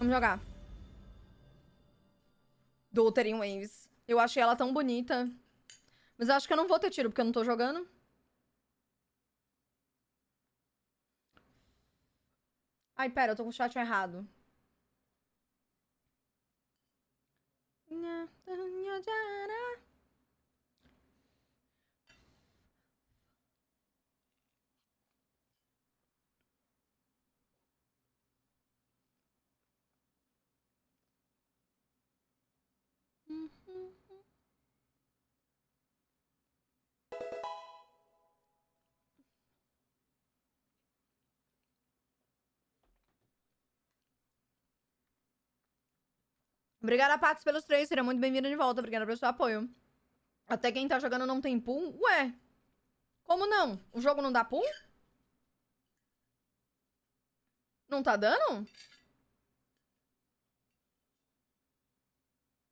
Vamos jogar. Do Wuthering Waves. Eu achei ela tão bonita. Mas eu acho que eu não vou ter tiro, porque eu não tô jogando. Ai, pera, eu tô com o chat errado. Obrigada, Patos, pelos três. Seria muito bem-vinda de volta. Obrigada pelo seu apoio. Até quem tá jogando não tem pool? Ué, como não? O jogo não dá pool? Não tá dando?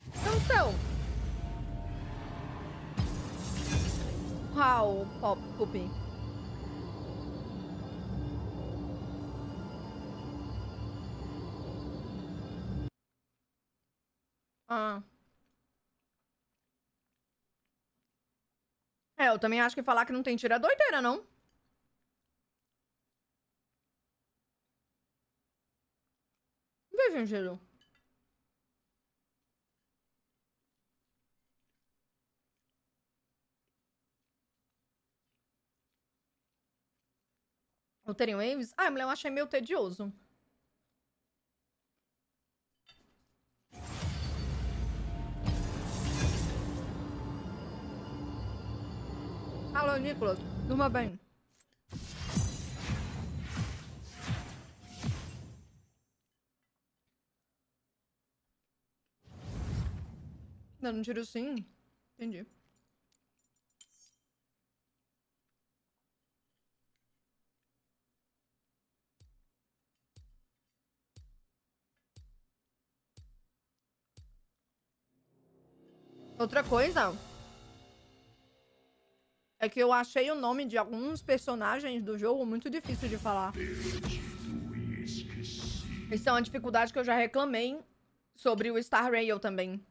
Então, Uau, pop, pupi. Ah. É, eu também acho que falar que não tem tiro é doideira, não? Não vejo sentido. O Terem Waves? Ah, mulher, eu achei meio tedioso. Alô, Nicolas. Durma bem. Dando um tiro sim? Entendi. Outra coisa é que eu achei o nome de alguns personagens do jogo muito difícil de falar. Isso é uma dificuldade que eu já reclamei sobre o Star Rail também.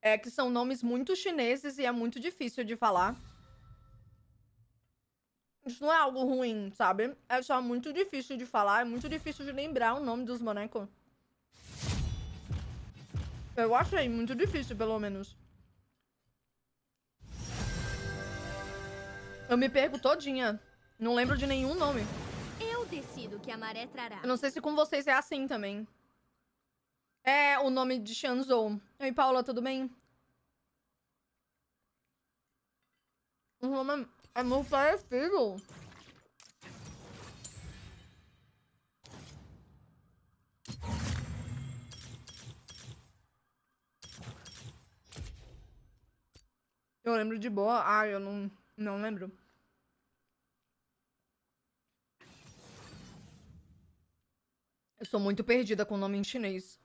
É que são nomes muito chineses e é muito difícil de falar. Isso não é algo ruim, sabe? É só muito difícil de falar, é muito difícil de lembrar o nome dos bonecos. Eu achei muito difícil, pelo menos. Eu me perco todinha. Não lembro de nenhum nome. Eu decido que a maré trará. Eu não sei se com vocês é assim também. É o nome de Shanzou. Oi, Paula, tudo bem? O nome é muito parecido. Eu lembro de boa. Ah, eu não... Não lembro. Eu sou muito perdida com nome em chinês.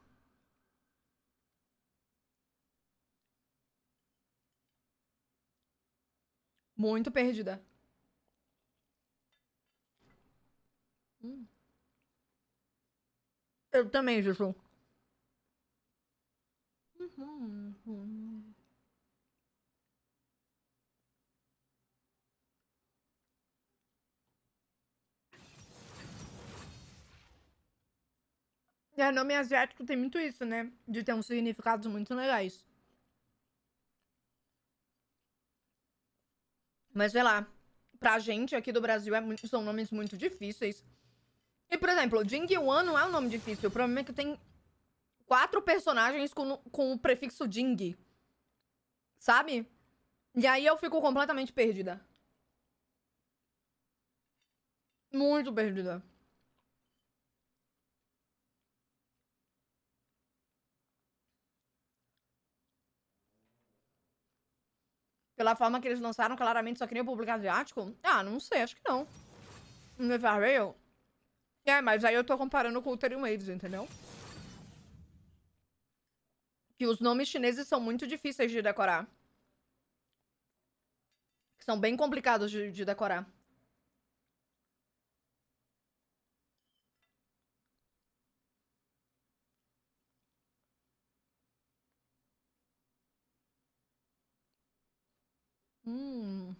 Muito perdida. Hum. Eu também, Jussu. Uhum, uhum. É, nome asiático tem muito isso, né? De ter uns significados muito legais. Mas, sei lá, pra gente aqui do Brasil é muito, são nomes muito difíceis. E, por exemplo, Jing Yuan não é um nome difícil. O problema é que tem quatro personagens com, com o prefixo Jing. Sabe? E aí eu fico completamente perdida. Muito perdida. Pela forma que eles lançaram, claramente só queriam publicar asiático? Ah, não sei, acho que não. Never Rail? É, mas aí eu tô comparando com o Terium Waves, entendeu? Que os nomes chineses são muito difíceis de decorar. São bem complicados de, de decorar. Hum.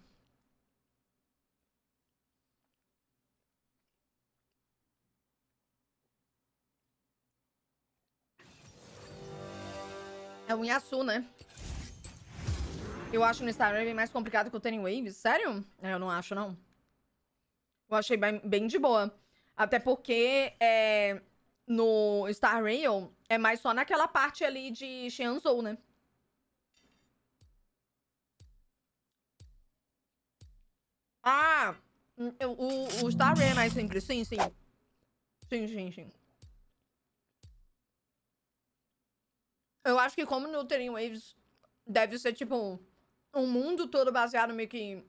É um Yasu, né? Eu acho no Star Raven mais complicado que o Turning Waves. Sério? Eu não acho, não. Eu achei bem, bem de boa. Até porque é, no Star Rail é mais só naquela parte ali de Xianzhou, né? Ah! Hum, o, o Star Rail é mais simples. Sim, sim. Sim, sim, sim. Eu acho que como no Terrain Waves deve ser, tipo, um mundo todo baseado meio que,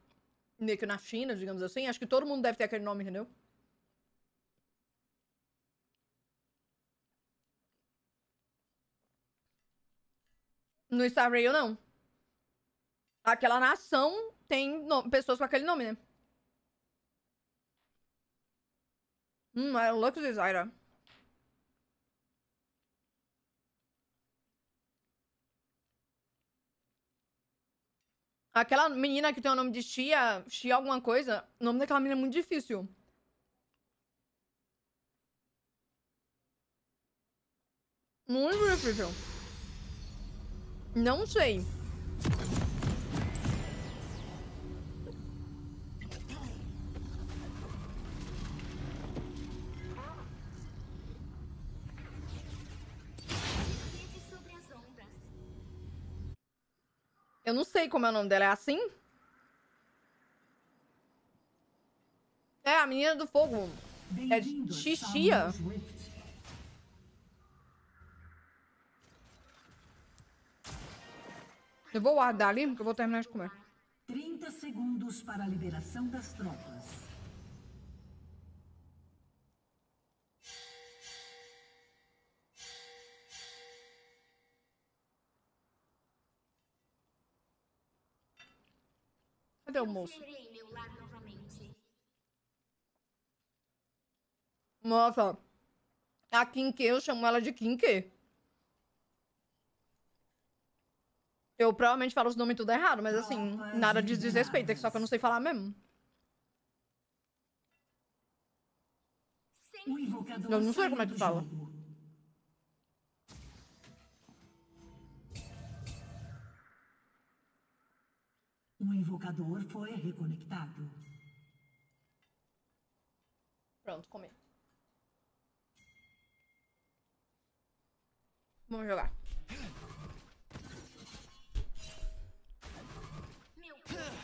meio que na China, digamos assim. Acho que todo mundo deve ter aquele nome, entendeu? No Star Rail, não. Aquela nação tem pessoas com aquele nome, né? Hum, é Lux Desire. Aquela menina que tem o nome de Xia, Xia alguma coisa, o nome daquela menina é muito difícil. Muito difícil. Não sei. Eu não sei como é o nome dela. É assim? É, a menina do fogo. É Xixia. Eu vou guardar ali, porque eu vou terminar de comer. 30 segundos para a liberação das tropas. Cadê o moço? Nossa, a Kinke, eu chamo ela de Kinke. Eu provavelmente falo os nomes tudo errado, mas assim, nada de desrespeito, é só que eu não sei falar mesmo. Eu não sei como é que fala. O invocador foi reconectado. Pronto, comi. Vamos jogar.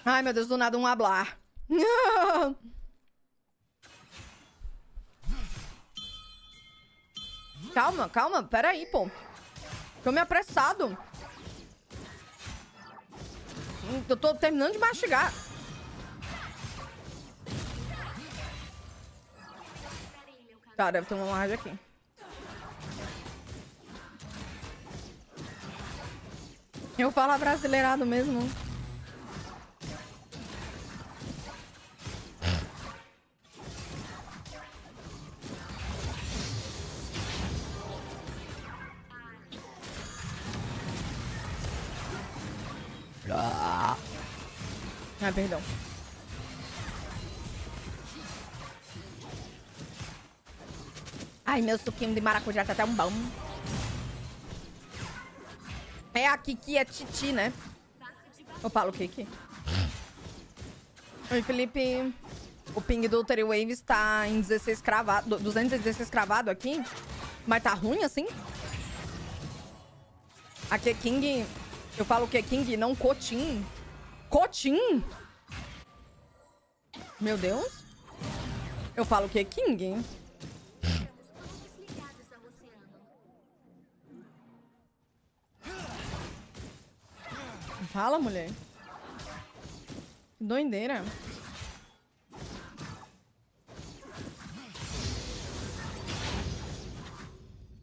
Ai, meu Deus, do nada um hablar. calma, calma, peraí, pô. Tô me apressado. Eu tô terminando de mastigar. Tá, deve ter uma rádio aqui. Eu falo brasileirado mesmo. Perdão. Ai, meu suquinho de maracujá tá tão bom. É a Kiki, é Titi, né? Eu falo Kiki. Oi, Felipe. O ping do Terry Waves tá em 16 cravado, 216 cravado aqui. Mas tá ruim assim? Aqui é King. Eu falo que é King, não Cotim. Cotim? Meu Deus. Eu falo que é King. Fala, mulher. Doideira.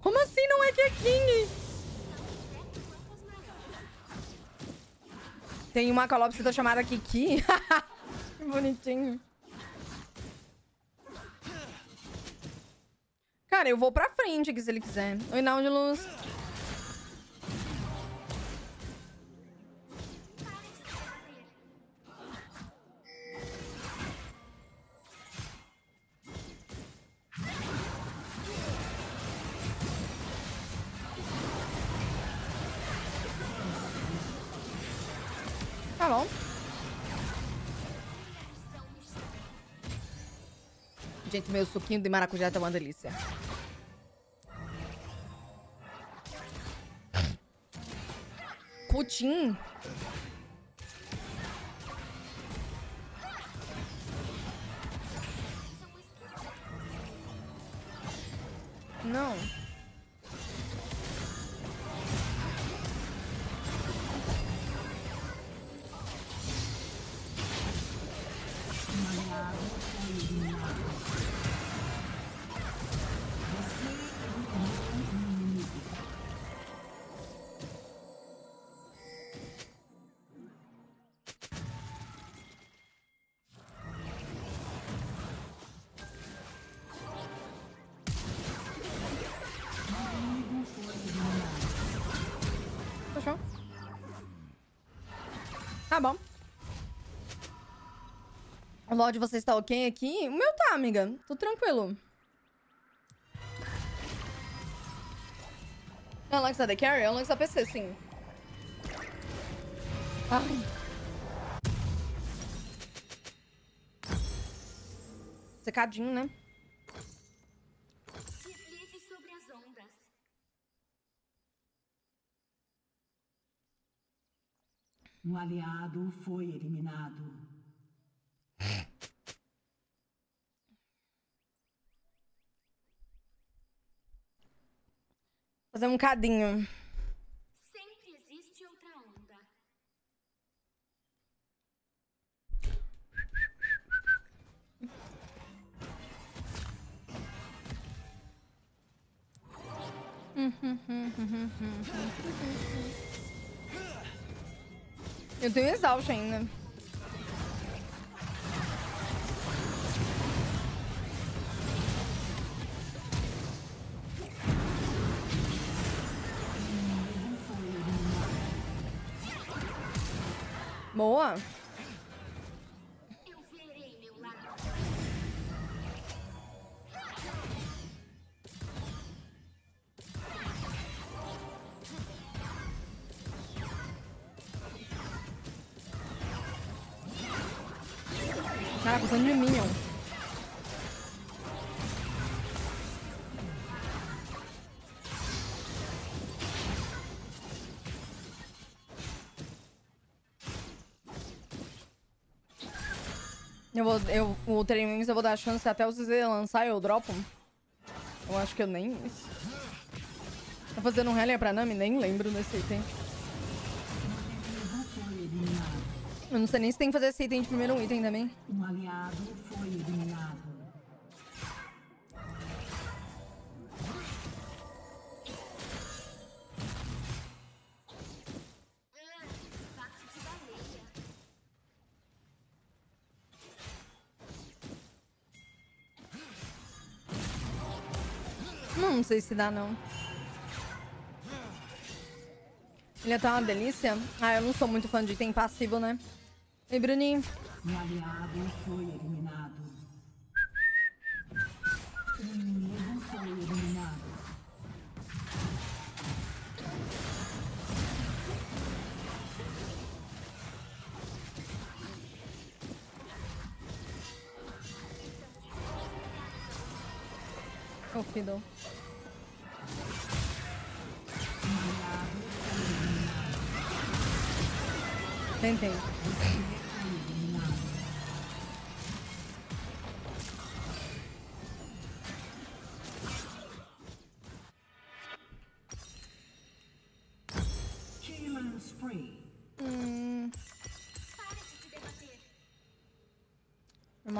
Como assim não é que é King? Tem uma calopsita chamada Kiki. bonitinho. Cara, eu vou pra frente aqui se ele quiser. Oi, luz. Tá bom. Gente, meu suquinho de maracujá tá uma delícia. Pudim. Lorde, você está ok aqui? O meu tá, amiga. Tô tranquilo. É Alexa The Carry? É Alexa PC, sim. Ai. Secadinho, né? Deslize sobre as ondas. Um aliado foi eliminado. Fazer um cadinho. Sempre existe outra onda. Eu tenho exaust ainda. Vou, eu, o Tremens eu vou dar chance até o CZ lançar e eu dropo. Eu acho que eu nem... Tá fazendo um Hellion pra Nami? Nem lembro desse item. Eu não sei nem se tem que fazer esse item de primeiro item também. Um aliado foi. Sei se dá, não. Ele tão uma delícia. Ah, eu não sou muito fã de item passivo, né? Ei, Bruninho. Um aliado foi eliminado. Um inimigo foi eliminado. Ô, Fiddle.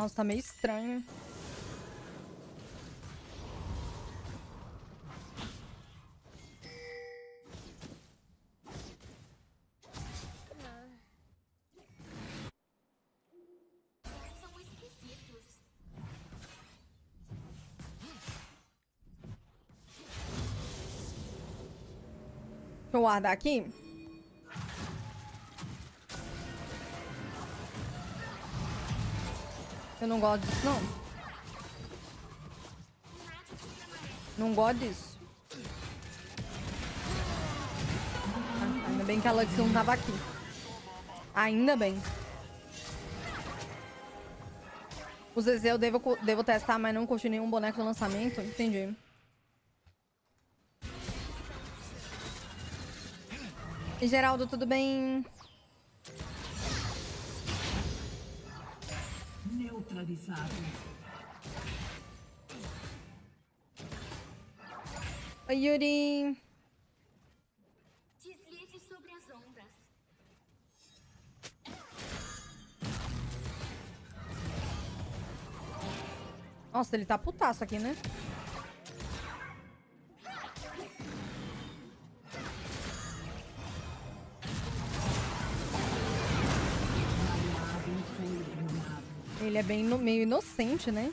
Mouse tá meio estranho. Deixa eu guardar aqui. Eu não gosto disso, não. Não gosto disso. Ah, ainda bem que a Lux não tava aqui. Ainda bem. O Zezé eu devo, devo testar, mas não curti nenhum boneco no lançamento. Entendi. Geraldo, tudo bem? Neutralizado. Oi, Yuri. Deslize sobre as ondas. Nossa, ele tá putaço aqui, né? Ele é bem ino- meio inocente, né?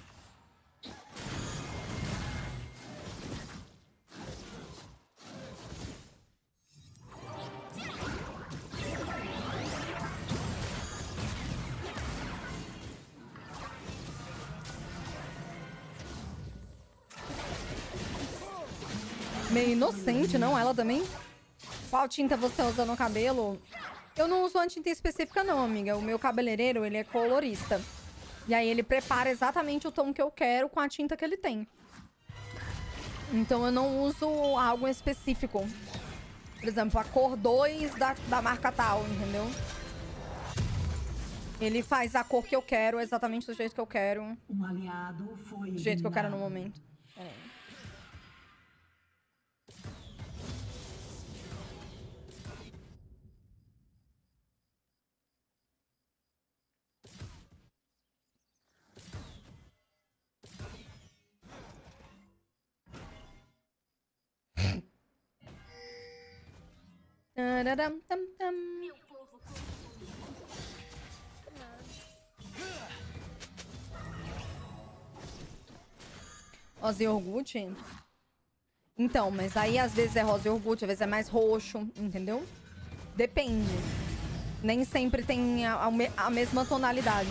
Meio inocente, não? Ela também? Qual tinta você usa no cabelo? Eu não uso uma tinta específica, não, amiga. O meu cabeleireiro, ele é colorista. E aí ele prepara exatamente o tom que eu quero com a tinta que ele tem. Então eu não uso algo específico. Por exemplo, a cor 2 da, da marca tal, entendeu? Ele faz a cor que eu quero, exatamente do jeito que eu quero. Um aliado foi Do jeito que eu quero no eliminado. momento. Pera Tararam, tam. Rosa iogurte? Então, mas aí às vezes é rosa iogurte, às vezes é mais roxo, entendeu? Depende. Nem sempre tem a, a mesma tonalidade.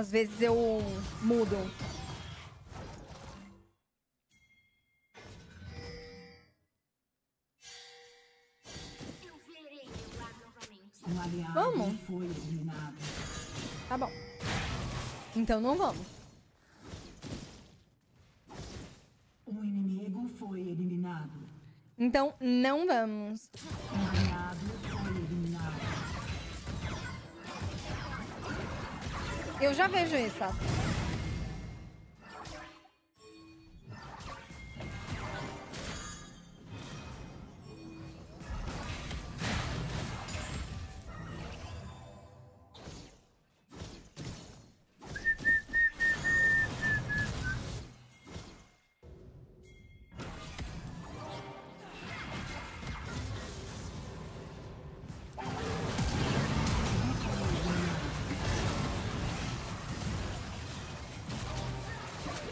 Às vezes eu mudo. Um aliado Vamos. foi eliminado. Tá bom. Então não vamos. Um inimigo foi eliminado. Então não vamos. Eu já vejo isso.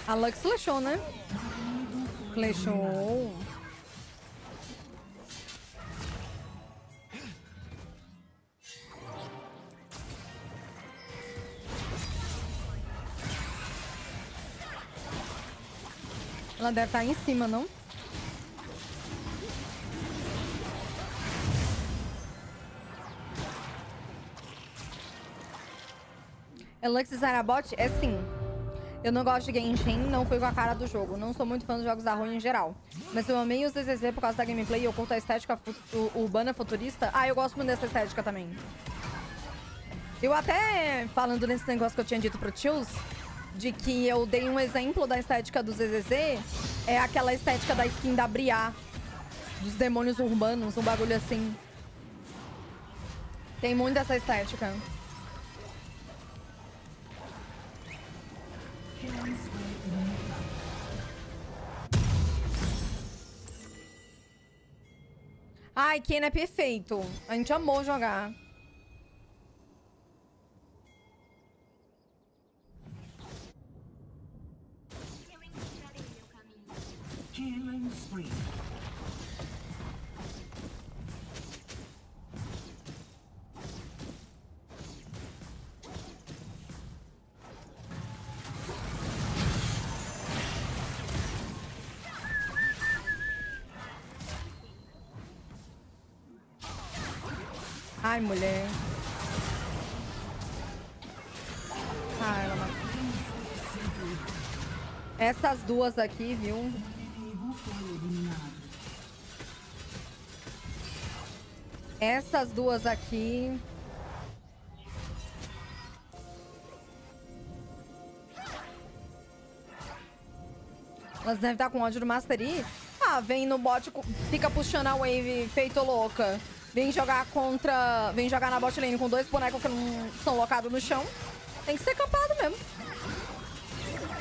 A Lux flechou, né? Flechou. Ela deve estar em cima, não? Elux Zarabot é sim. Eu não gosto de Genshin, não fui com a cara do jogo. Não sou muito fã dos jogos da Rune em geral. Mas eu amei os DZZ por causa da gameplay e eu curto a estética fu- urbana futurista. Ah, eu gosto muito dessa estética também. Eu até, falando nesse negócio que eu tinha dito pro Tios, de que eu dei um exemplo da estética do ZZZ, é aquela estética da skin da Briar, dos demônios urbanos, um bagulho assim. Tem muito essa estética. Ai, Ken é perfeito. A gente amou jogar. Ai, mulher. Ah, ela matou. Essas duas aqui, viu? Essas duas aqui. Elas devem estar com ódio do Master Yi. Ah, vem no bot, fica puxando a wave feito louca. Vem jogar contra. Vem jogar na bot lane com dois bonecos que não são locados no chão. Tem que ser campado mesmo.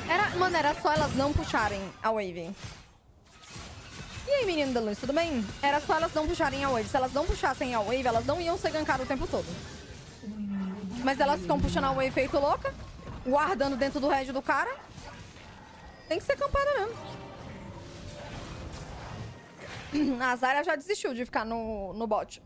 Era, mano, era só elas não puxarem a wave. E aí, menino da luz, tudo bem? Era só elas não puxarem a wave. Se elas não puxassem a wave, elas não iam ser gankadas o tempo todo. Mas elas ficam puxando a wave feito louca, guardando dentro do head do cara. Tem que ser campada mesmo. A já desistiu de ficar no, no bot.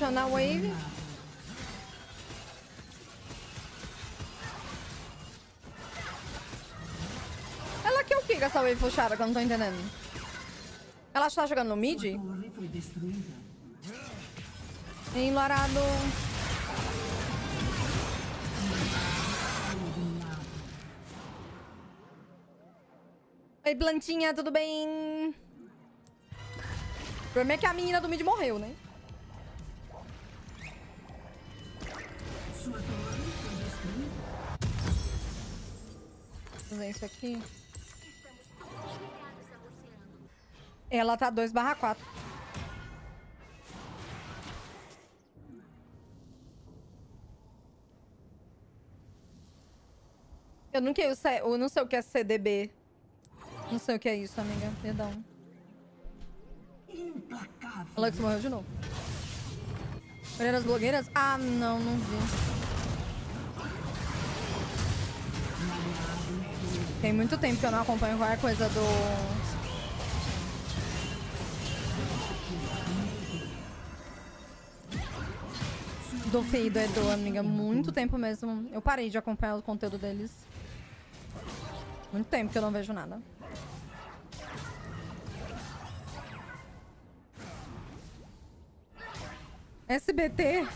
Fica puxando a wave. Ela quer o que com essa wave puxada que eu não tô entendendo? Ela está jogando no mid? Eliminado. Oi, plantinha, tudo bem? O problema é que a menina do mid morreu, né? Fazer isso aqui. Ela tá 2 barra 4. Eu não, sei, eu não sei o que é CDB. Não sei o que é isso, amiga. Perdão. Implacável. Alex morreu de novo. Olha as blogueiras? Ah, não, não vi. Tem muito tempo que eu não acompanho qualquer coisa do. Do e do Edu, amiga. Muito tempo mesmo. Eu parei de acompanhar o conteúdo deles. Muito tempo que eu não vejo nada. SBT.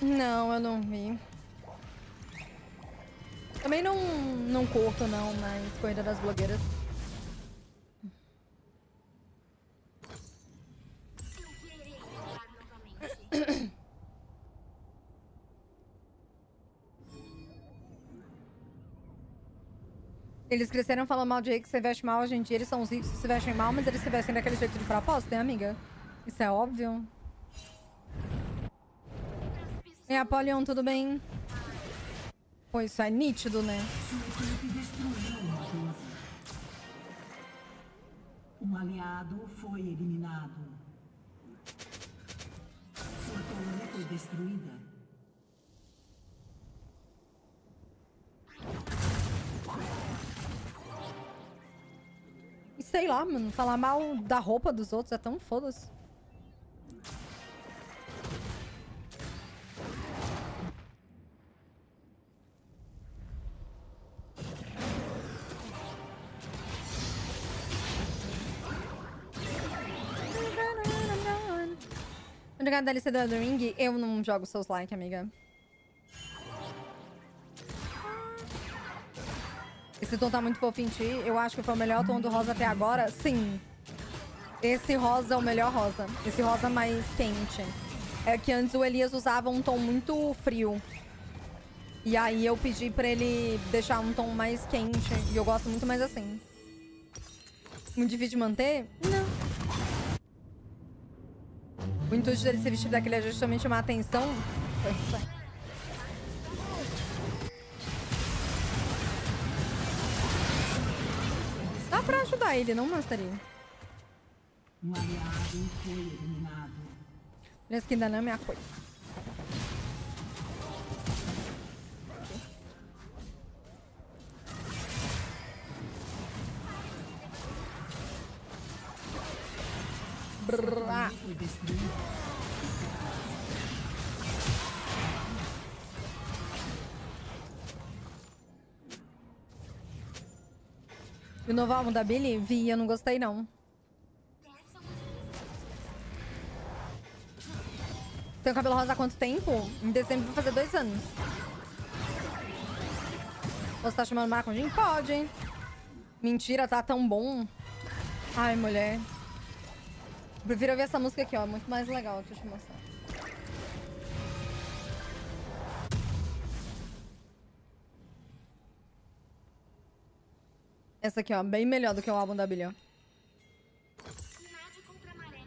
Não, eu não vi. Também não, não curto, não, mas Corrida das Blogueiras. Eles cresceram falando mal de rei que se veste mal hoje em dia. Eles são os ricos que se vestem mal, mas eles se vestem daquele jeito de propósito, né, amiga? Isso é óbvio. E Apolion, tudo bem? Pô, isso é nítido, né? Sua equipe destruiu uma torre. Um aliado foi eliminado. Sua torre foi destruída. E sei lá, mano, falar mal da roupa dos outros é tão foda-se. Obrigada, DLC do Elden Ring. Eu não jogo seus like, amiga. Esse tom tá muito fofo em ti. Eu acho que foi o melhor tom do rosa até agora. Sim. Esse rosa é o melhor rosa. Esse rosa mais quente. É que antes o Elias usava um tom muito frio. E aí eu pedi pra ele deixar um tom mais quente. E eu gosto muito mais assim. Muito difícil de manter? Não. O intuito dele ser vestido daquele é justamente chamar a atenção. Dá pra ajudar ele, não, Mastery? Um aliado foi eliminado. Parece que ainda não é minha coisa. O novo álbum da Billy? Vi, eu não gostei não. Tem o cabelo rosa há quanto tempo? Em dezembro vai fazer dois anos. Você tá chamando Maracujim? Pode, hein? Mentira, tá tão bom. Ai, mulher. Prefiro ouvir essa música aqui, ó. Muito mais legal. Deixa eu te mostrar. Essa aqui, ó. Bem melhor do que o álbum da contra a maré.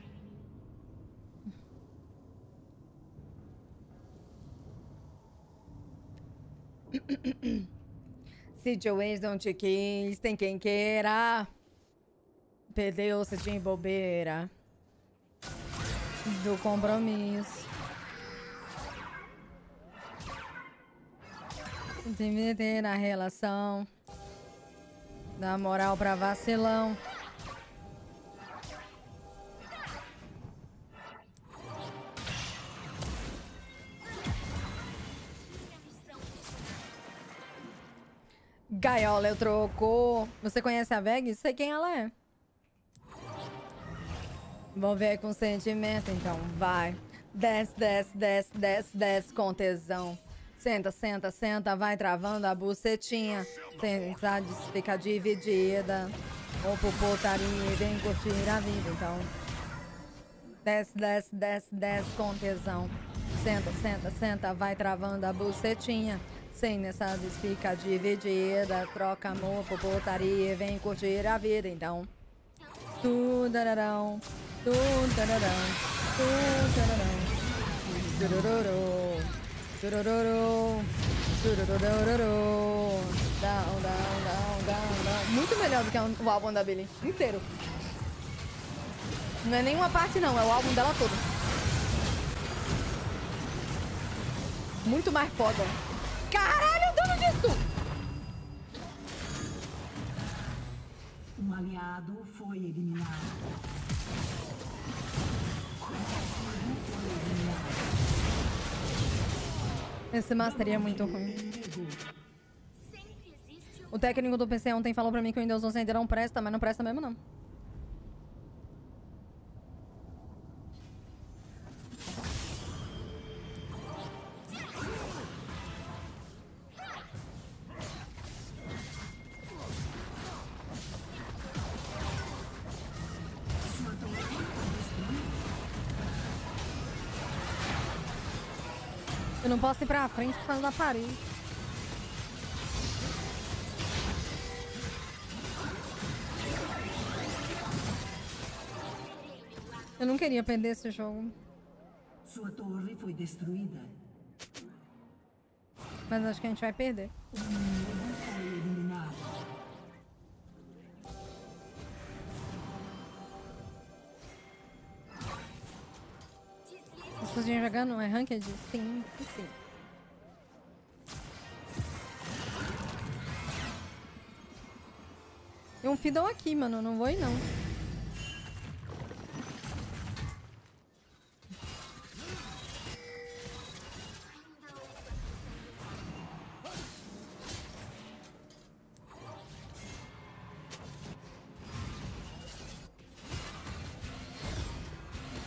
Situation te quis, tem quem queira. Perdeu-se de bobeira. Do compromisso. Se meter na relação. Dá moral pra vacilão. Gaiola, eu trocou. Você conhece a Veg? Sei quem ela é. Vou ver com sentimento, então vai. Desce, desce, desce, desce, desce com tesão. Senta, senta, senta, vai travando a bucetinha. Tenta fica dividida. Ou por putaria e vem curtir a vida, então. Desce, desce, desce, desce com tesão. Senta, senta, senta, vai travando a bucetinha. Sem nessa fica dividida. Troca amor por putaria e vem curtir a vida, então. Tudararão, tudararão, tudararão. Turururu, turururu, tururururu. Down, down, down, down, down. Muito melhor do que o álbum da Billy. Inteiro. Não é nenhuma parte, não. É o álbum dela todo. Muito mais foda. Caralho, o dano disso! Um aliado foi eliminado. Esse Master é muito ruim. O técnico do PC ontem falou pra mim que o Windows 11 ainda não presta, mas não presta mesmo, não. Não posso ir pra frente por causa da parede. Eu não queria perder esse jogo, Sua torre foi destruída. mas acho que a gente vai perder. Foi As pessoas jogando é ranked? Sim, sim. Tem um Fiddle aqui, mano. Não vou ir, não.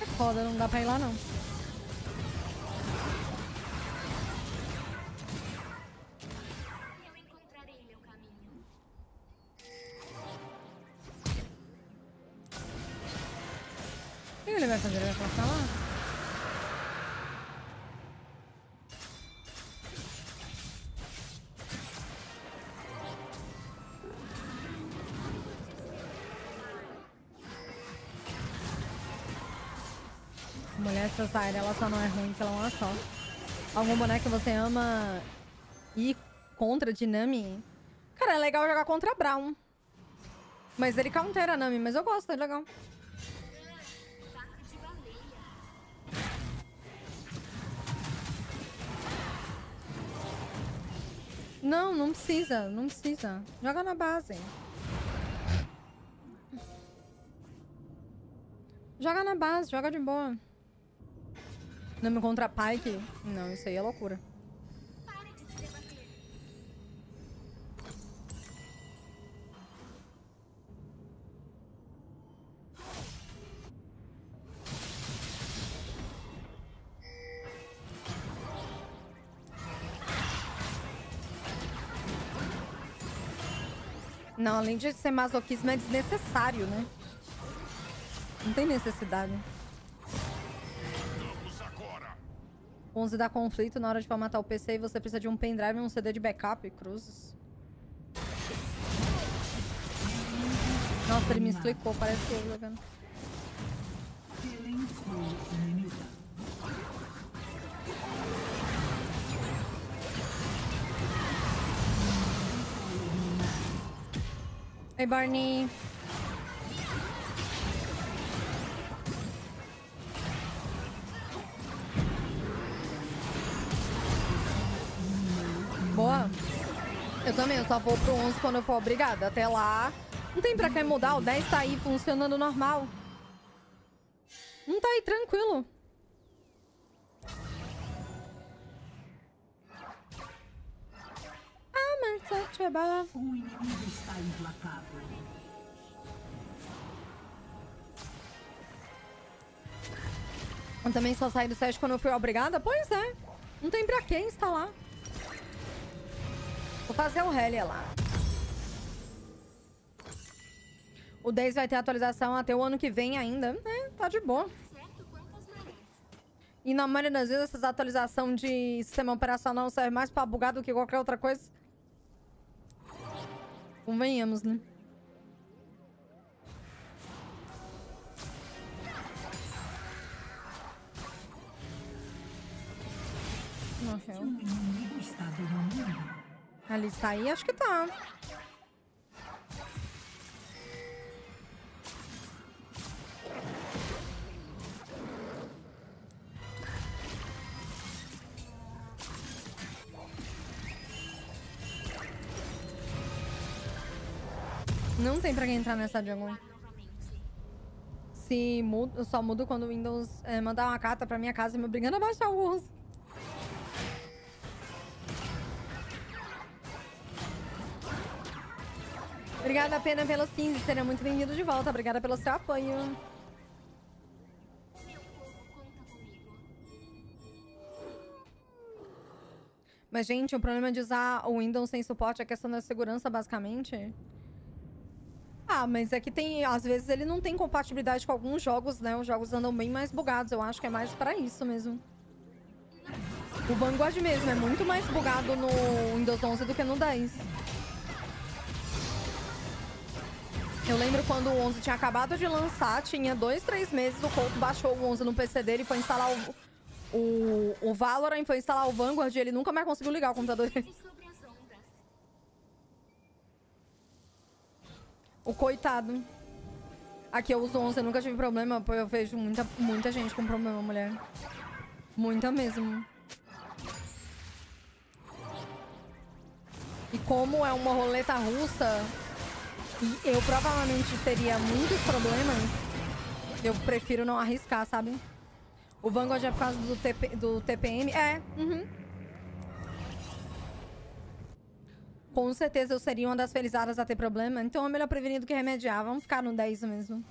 É foda, não dá pra ir lá, não. ele vai fazer? Ele vai passar lá? Mulher cesárea, ela só não é ruim, pela é uma só. Algum boneco que você ama e contra Dinami? Cara, é legal jogar contra Brown. Mas ele countera a Nami, mas eu gosto, é legal. Não, não precisa, não precisa. Joga na base. Joga na base, joga de boa. Nami contra Pike? Não, isso aí é loucura. Não, além de ser masoquismo, é desnecessário, né? Não tem necessidade. Vamos agora! 11 dá conflito na hora de formatar o PC e você precisa de um pendrive e um CD de backup, cruzes. Nossa, ele me explicou, parece que eu jogando. Oi, Barney. Boa. Eu também, eu só vou pro 11 quando eu for obrigada. Até lá, não tem pra que mudar. O 10 tá aí funcionando normal. Não tá aí, tranquilo. O inimigo está implacável. Eu também só saí do set quando eu fui obrigada? Pois é. Não tem pra quem instalar. Vou fazer o Hellia lá. O 10 vai ter atualização até o ano que vem ainda. É, tá de boa. E na maioria das vezes essas atualizações de sistema operacional servem mais pra bugar do que qualquer outra coisa. Convenhamos, né? Morreu. Ali está aí, acho que tá. Não tem pra quem entrar nessa jungle. Se mudo, só mudo quando o Windows eh, mandar uma carta pra minha casa me obrigando a baixar o 11. Obrigada, Pena, pelos 15. Será muito bem-vindo de volta. Obrigada pelo seu apoio. Mas, gente, o problema de usar o Windows sem suporte é questão da segurança, basicamente. Ah, mas é que tem... Às vezes ele não tem compatibilidade com alguns jogos, né? Os jogos andam bem mais bugados. Eu acho que é mais pra isso mesmo. O Vanguard mesmo é muito mais bugado no Windows 11 do que no 10. Eu lembro quando o 11 tinha acabado de lançar, tinha dois, três meses, o Couto baixou o 11 no PC dele e foi instalar o, o, o Valorant, foi instalar o Vanguard e ele nunca mais conseguiu ligar o computador dele. E sobre as ondas. O coitado. Aqui eu uso 11, eu nunca tive problema, pô, eu vejo muita, muita gente com problema, mulher. Muita mesmo. E como é uma roleta russa, e eu provavelmente teria muitos problemas, eu prefiro não arriscar, sabe? O Vanguard é por causa do, TP, do TPM? É, uhum. Com certeza eu seria uma das felizadas a ter problema, então é melhor prevenir do que remediar. Vamos ficar no 10 mesmo.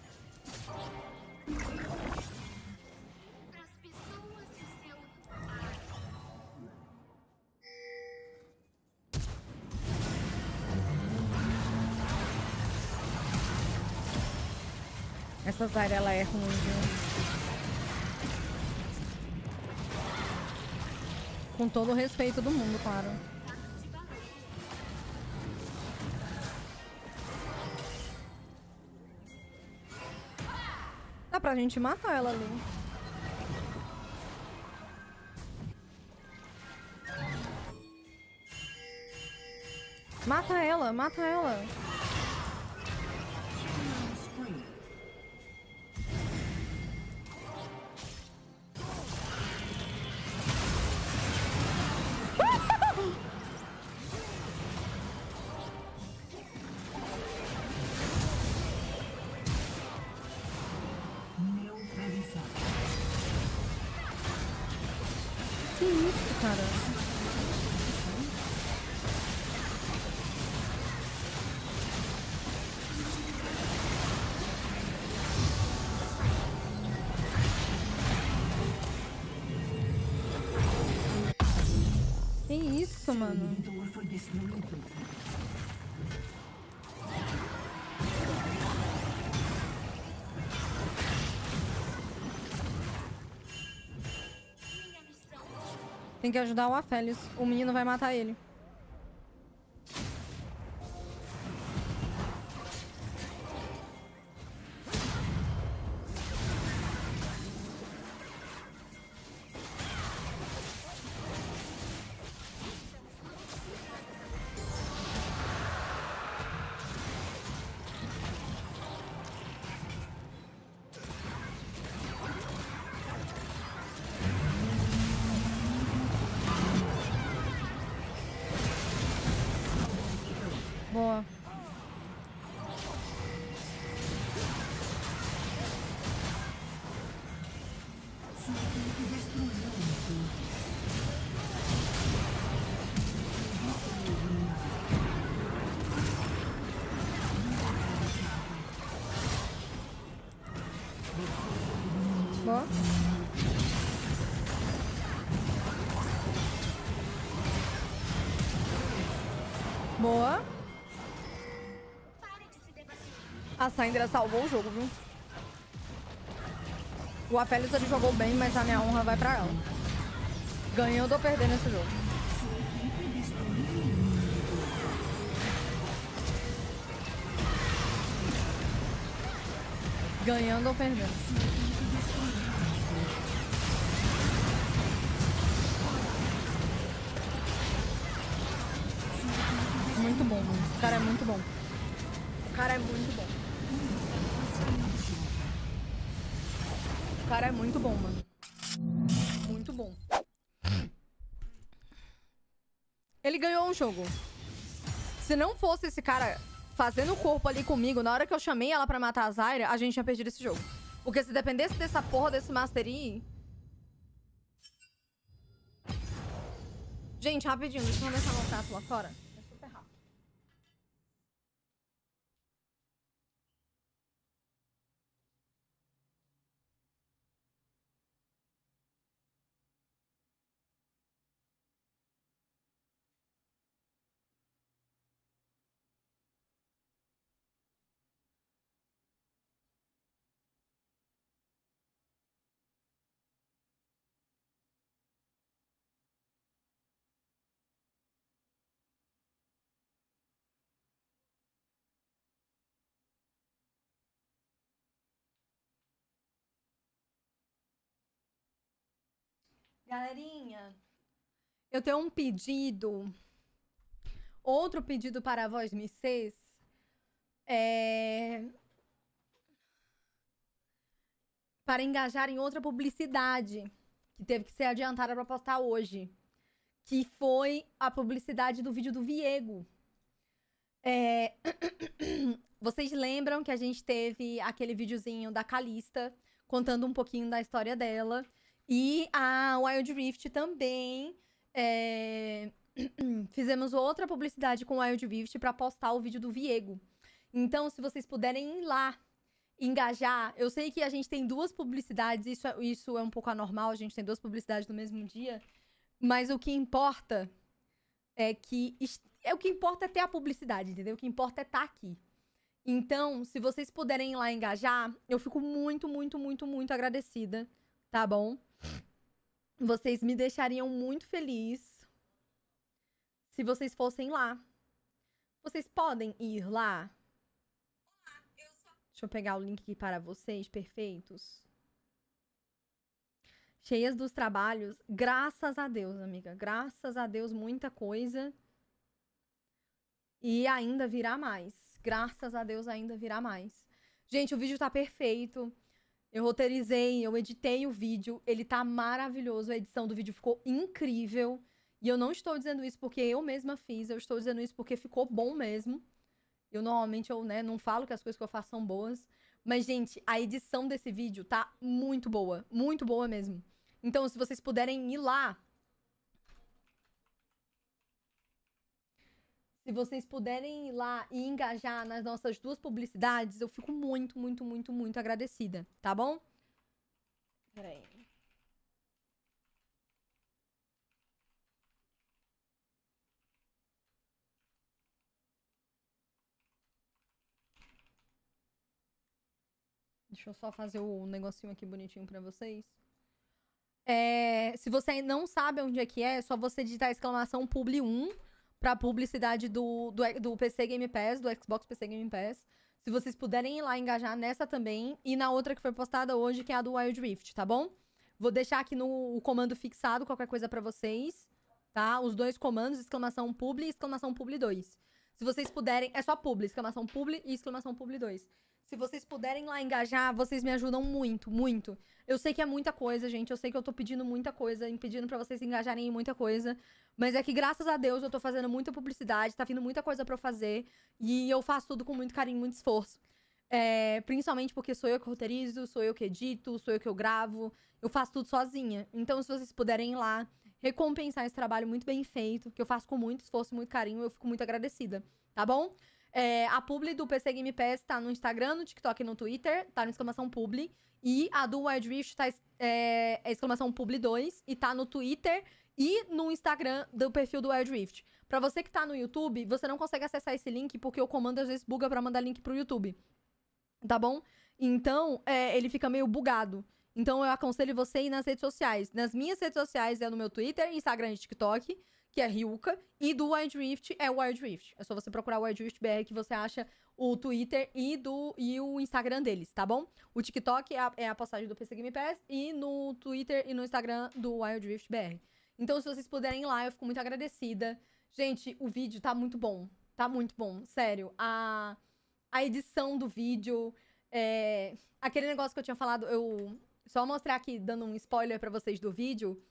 Essa Zyra, ela é ruim, viu? Com todo o respeito do mundo, claro. pra gente matar ela ali. Mata ela, mata ela. Tem que ajudar o Afélios. O menino vai matar ele. A Syndra salvou o jogo, viu? O Afélios ele jogou bem, mas a minha honra vai pra ela. Ganhando ou perdendo esse jogo. Ganhando ou perdendo. Muito bom, mano. O cara é muito bom. O cara é muito bom. Cara é muito bom, mano. Muito bom. Ele ganhou um jogo. Se não fosse esse cara fazendo o corpo ali comigo, na hora que eu chamei ela pra matar a Zyra, a gente tinha perdido esse jogo. Porque se dependesse dessa porra desse Master Yi... Gente, rapidinho, deixa eu deixar meu prato lá fora. Galerinha, eu tenho um pedido. Outro pedido para a voz Missês. É... Para engajar em outra publicidade. Que teve que ser adiantada para postar hoje. Que foi a publicidade do vídeo do Viego. É... Vocês lembram que a gente teve aquele videozinho da Calista contando um pouquinho da história dela. E a Wild Rift também. é, Fizemos outra publicidade com o Wild Rift para postar o vídeo do Viego. Então, se vocês puderem ir lá, engajar. Eu sei que a gente tem duas publicidades, isso é, isso é um pouco anormal, a gente tem duas publicidades no mesmo dia. Mas o que importa é que. É o que importa é ter a publicidade, entendeu? O que importa é estar aqui. Então, se vocês puderem ir lá engajar, eu fico muito, muito, muito, muito agradecida, tá bom? Vocês me deixariam muito feliz se vocês fossem lá. Vocês podem ir lá? Deixa eu pegar o link aqui para vocês, perfeitos. Cheias dos trabalhos, graças a Deus, amiga. Graças a Deus, muita coisa. E ainda virá mais. Graças a Deus ainda virá mais. Gente, o vídeo tá perfeito. Eu roteirizei, eu editei o vídeo, ele tá maravilhoso, a edição do vídeo ficou incrível. E eu não estou dizendo isso porque eu mesma fiz, eu estou dizendo isso porque ficou bom mesmo. Eu normalmente eu, né, não falo que as coisas que eu faço são boas, mas gente, a edição desse vídeo tá muito boa, muito boa mesmo. Então, se vocês puderem ir lá, se vocês puderem ir lá e engajar nas nossas duas publicidades, eu fico muito, muito, muito, muito agradecida, tá bom? Peraí. Deixa eu só fazer o negocinho aqui bonitinho pra vocês. É, se você não sabe onde é que é, é só você digitar exclamação publi 1 pra publicidade do, do, do PC Game Pass, do Xbox PC Game Pass. Se vocês puderem ir lá engajar nessa também e na outra que foi postada hoje, que é a do Wild Rift, tá bom? Vou deixar aqui no o comando fixado qualquer coisa pra vocês, tá? Os dois comandos, exclamação publi e exclamação publi 2. Se vocês puderem, é só publi, exclamação publi e exclamação publi 2. Se vocês puderem lá engajar, vocês me ajudam muito, muito. Eu sei que é muita coisa, gente. Eu sei que eu tô pedindo muita coisa, pedindo para vocês engajarem em muita coisa. Mas é que, graças a Deus, eu tô fazendo muita publicidade, tá vindo muita coisa para fazer. E eu faço tudo com muito carinho, muito esforço. É, principalmente porque sou eu que roteirizo, sou eu que edito, sou eu que eu gravo. Eu faço tudo sozinha. Então, se vocês puderem ir lá, recompensar esse trabalho muito bem feito, que eu faço com muito esforço, muito carinho, eu fico muito agradecida. Tá bom? É, a publi do PC Game Pass tá no Instagram, no TikTok e no Twitter, tá no exclamação publi. E a do Wild Rift tá é, é exclamação publi 2 e tá no Twitter e no Instagram do perfil do Wild Rift. Pra você que tá no YouTube, você não consegue acessar esse link porque o comando às vezes buga pra mandar link pro YouTube. Tá bom? Então, é, ele fica meio bugado. Então, eu aconselho você ir nas redes sociais. Nas minhas redes sociais é no meu Twitter, Instagram e TikTok que é Ryuka, e do Wild Rift é Wild Rift. É só você procurar Wild Rift BR que você acha o Twitter e, do, e o Instagram deles, tá bom? O TikTok é a, é a postagem do PC Game Pass e no Twitter e no Instagram do Wild Rift BR. Então, se vocês puderem ir lá, eu fico muito agradecida. Gente, o vídeo tá muito bom. Tá muito bom, sério. A, a edição do vídeo, é, aquele negócio que eu tinha falado, eu só mostrar aqui, dando um spoiler para vocês do vídeo.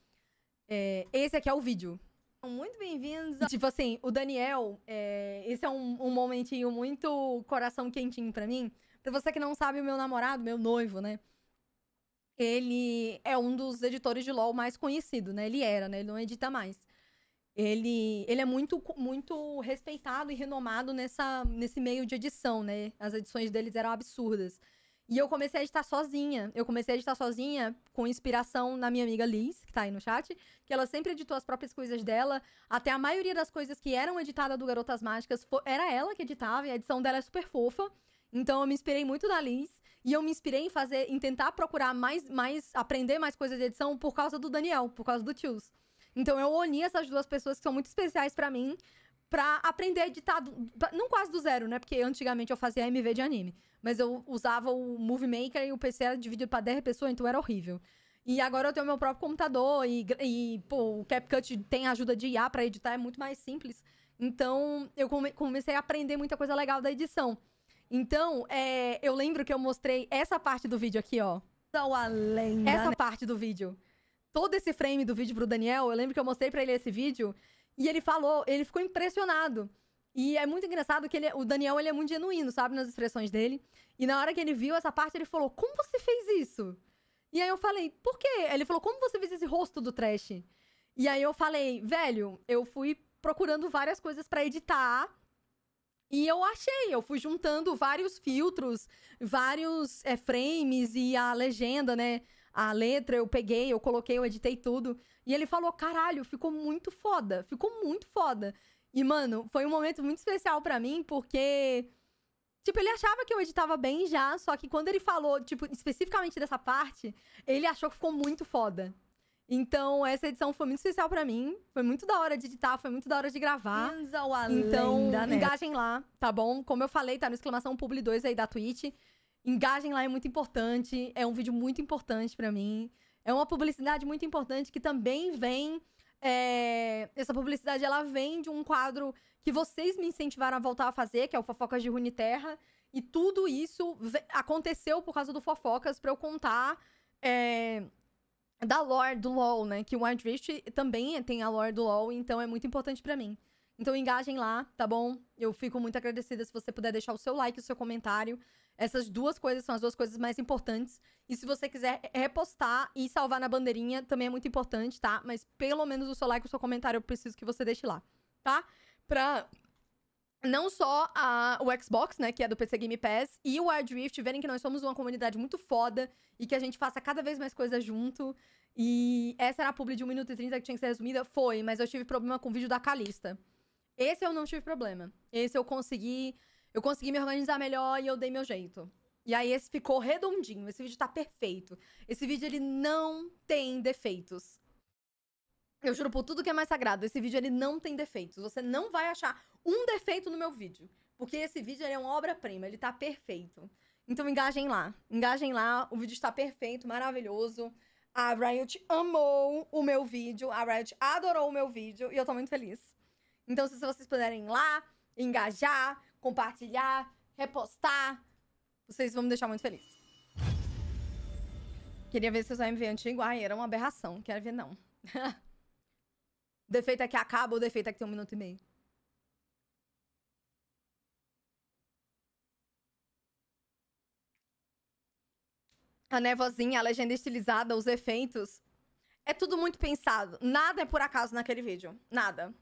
É, esse aqui é o vídeo. Muito bem-vindos. A... Tipo assim, o Daniel, é... esse é um, um momentinho muito coração quentinho para mim. Pra você que não sabe, o meu namorado, meu noivo, né? Ele é um dos editores de LoL mais conhecido, né? Ele era, né? Ele não edita mais. Ele, ele é muito, muito respeitado e renomado nessa, nesse meio de edição, né? As edições deles eram absurdas. E eu comecei a editar sozinha. Eu comecei a editar sozinha com inspiração na minha amiga Liz, que tá aí no chat, que ela sempre editou as próprias coisas dela. Até a maioria das coisas que eram editadas do Garotas Mágicas era ela que editava, e a edição dela é super fofa. Então eu me inspirei muito na Liz. E eu me inspirei em fazer, em tentar procurar mais, mais, aprender mais coisas de edição por causa do Daniel, por causa do Tios. Então eu uni essas duas pessoas que são muito especiais para mim pra aprender a editar, do, não quase do zero, né? Porque antigamente eu fazia MV de anime. Mas eu usava o Movie Maker e o PC era dividido pra 10 pessoas, então era horrível. E agora eu tenho meu próprio computador e, e pô, o CapCut tem ajuda de IA para editar, é muito mais simples. Então, eu come comecei a aprender muita coisa legal da edição. Então, é, eu lembro que eu mostrei essa parte do vídeo aqui, ó. além Essa né? parte do vídeo. Todo esse frame do vídeo pro Daniel, eu lembro que eu mostrei para ele esse vídeo e ele falou, ele ficou impressionado. E é muito engraçado que ele, o Daniel ele é muito genuíno, sabe, nas expressões dele. E na hora que ele viu essa parte, ele falou: Como você fez isso? E aí eu falei: Por quê? Ele falou: Como você fez esse rosto do trash? E aí eu falei: Velho, eu fui procurando várias coisas para editar. E eu achei, eu fui juntando vários filtros, vários é, frames e a legenda, né? A letra eu peguei, eu coloquei, eu editei tudo. E ele falou: caralho, ficou muito foda, ficou muito foda. E, mano, foi um momento muito especial para mim, porque. Tipo, ele achava que eu editava bem já, só que quando ele falou, tipo, especificamente dessa parte, ele achou que ficou muito foda. Então, essa edição foi muito especial para mim. Foi muito da hora de editar, foi muito da hora de gravar. Então, engajem lá, tá bom? Como eu falei, tá no exclamação Publi 2 aí da Twitch. Engajem lá é muito importante. É um vídeo muito importante para mim. É uma publicidade muito importante que também vem é, essa publicidade ela vem de um quadro que vocês me incentivaram a voltar a fazer, que é o Fofocas de Runeterra. E tudo isso aconteceu por causa do Fofocas pra eu contar é, da lore do LoL, né? Que o Wild Rift também tem a lore do LoL, então é muito importante pra mim. Então engajem lá, tá bom? Eu fico muito agradecida se você puder deixar o seu like o seu comentário. Essas duas coisas são as duas coisas mais importantes. E se você quiser repostar e salvar na bandeirinha, também é muito importante, tá? Mas pelo menos o seu like o seu comentário eu preciso que você deixe lá, tá? Pra não só a, o Xbox, né, que é do PC Game Pass, e o Wild Rift verem que nós somos uma comunidade muito foda e que a gente faça cada vez mais coisas junto. E essa era a publi de 1 minuto e 30 que tinha que ser resumida? Foi, mas eu tive problema com o vídeo da Calista. Esse eu não tive problema. Esse eu consegui. Eu consegui me organizar melhor e eu dei meu jeito. E aí esse ficou redondinho. Esse vídeo tá perfeito. Esse vídeo ele não tem defeitos. Eu juro por tudo que é mais sagrado, esse vídeo ele não tem defeitos. Você não vai achar um defeito no meu vídeo, porque esse vídeo é uma obra-prima, ele tá perfeito. Então engajem lá, engajem lá, o vídeo está perfeito, maravilhoso. A Riot amou o meu vídeo, a Riot adorou o meu vídeo e eu tô muito feliz. Então se vocês puderem ir lá, engajar, compartilhar, repostar, vocês vão me deixar muito feliz. Queria ver seus AMV antigo. Ai, era uma aberração. Quero ver, não. o defeito é que acaba, o defeito é que tem um minuto e meio. A nevozinha, a legenda estilizada, os efeitos. É tudo muito pensado. Nada é por acaso naquele vídeo. Nada.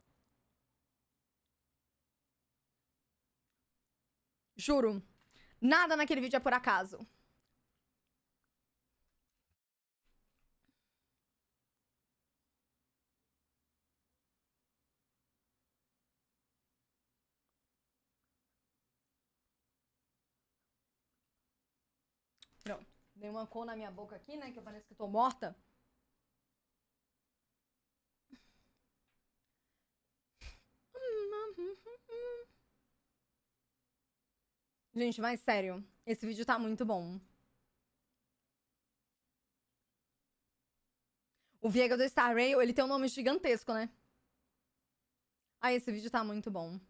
Juro. Nada naquele vídeo é por acaso. Pronto. Dei uma cor na minha boca aqui, né? Que parece que eu tô morta. Gente, mas sério, esse vídeo tá muito bom. O Viega do Star Rail, ele tem um nome gigantesco, né? Ah, esse vídeo tá muito bom.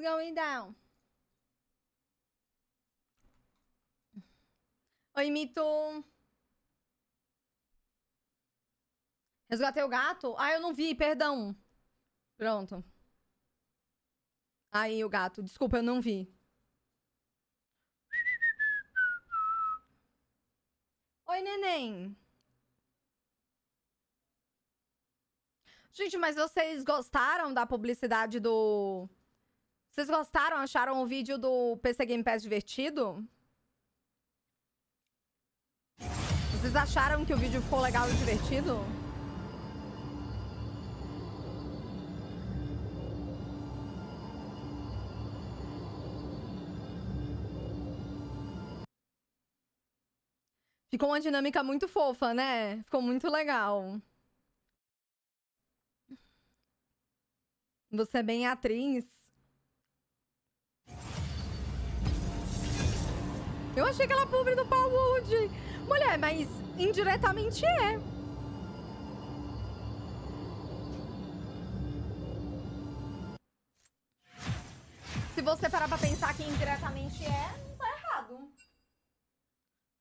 It's going down. Oi, Mito. Resgatei o gato? Ah, eu não vi, perdão. Pronto. Aí, o gato. Desculpa, eu não vi. Oi, neném. Gente, mas vocês gostaram da publicidade do. Vocês gostaram? Acharam o vídeo do PC Game Pass divertido? Vocês acharam que o vídeo ficou legal e divertido? Ficou uma dinâmica muito fofa, né? Ficou muito legal. Você é bem atriz. Eu achei que ela pobre do Paul Wood. Mulher, mas indiretamente é. Se você parar pra pensar que indiretamente é, não tá errado.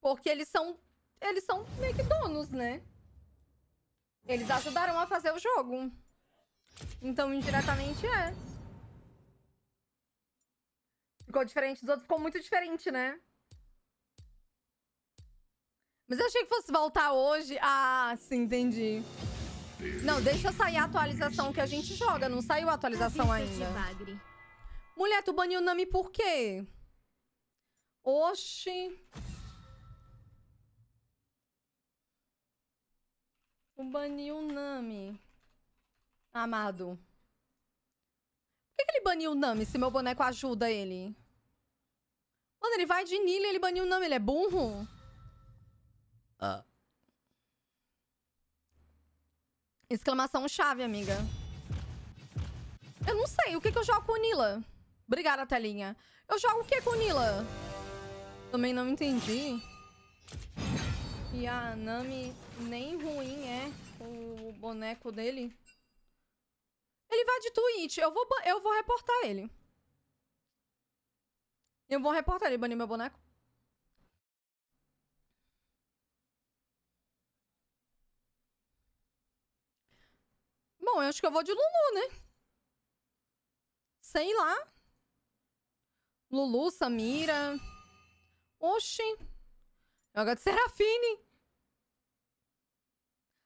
Porque eles são. Eles são meio que donos, né? Eles ajudaram a fazer o jogo. Então, indiretamente é. Ficou diferente dos outros, ficou muito diferente, né? Mas eu achei que fosse voltar hoje. Ah, sim, entendi. Não, deixa sair a atualização que a gente joga. Não saiu a atualização ainda. Mulher, tu baniu o Nami por quê? Oxi. Tu baniu o Nami. Amado. Por que, que ele baniu o Nami se meu boneco ajuda ele? Mano, ele vai de Nila e ele baniu o Nami. Ele é burro? Ah. Exclamação chave, amiga. Eu não sei. O que, que eu jogo com Nila? Obrigada, telinha. Eu jogo o que com Nila? Também não entendi. E a Nami nem ruim é o boneco dele. Ele vai de Twitch. Eu vou, eu vou reportar ele. Eu vou reportar ele, banir meu boneco. Bom, eu acho que eu vou de Lulu, né? Sei lá. Lulu, Samira. Oxi. Joga de Serafine.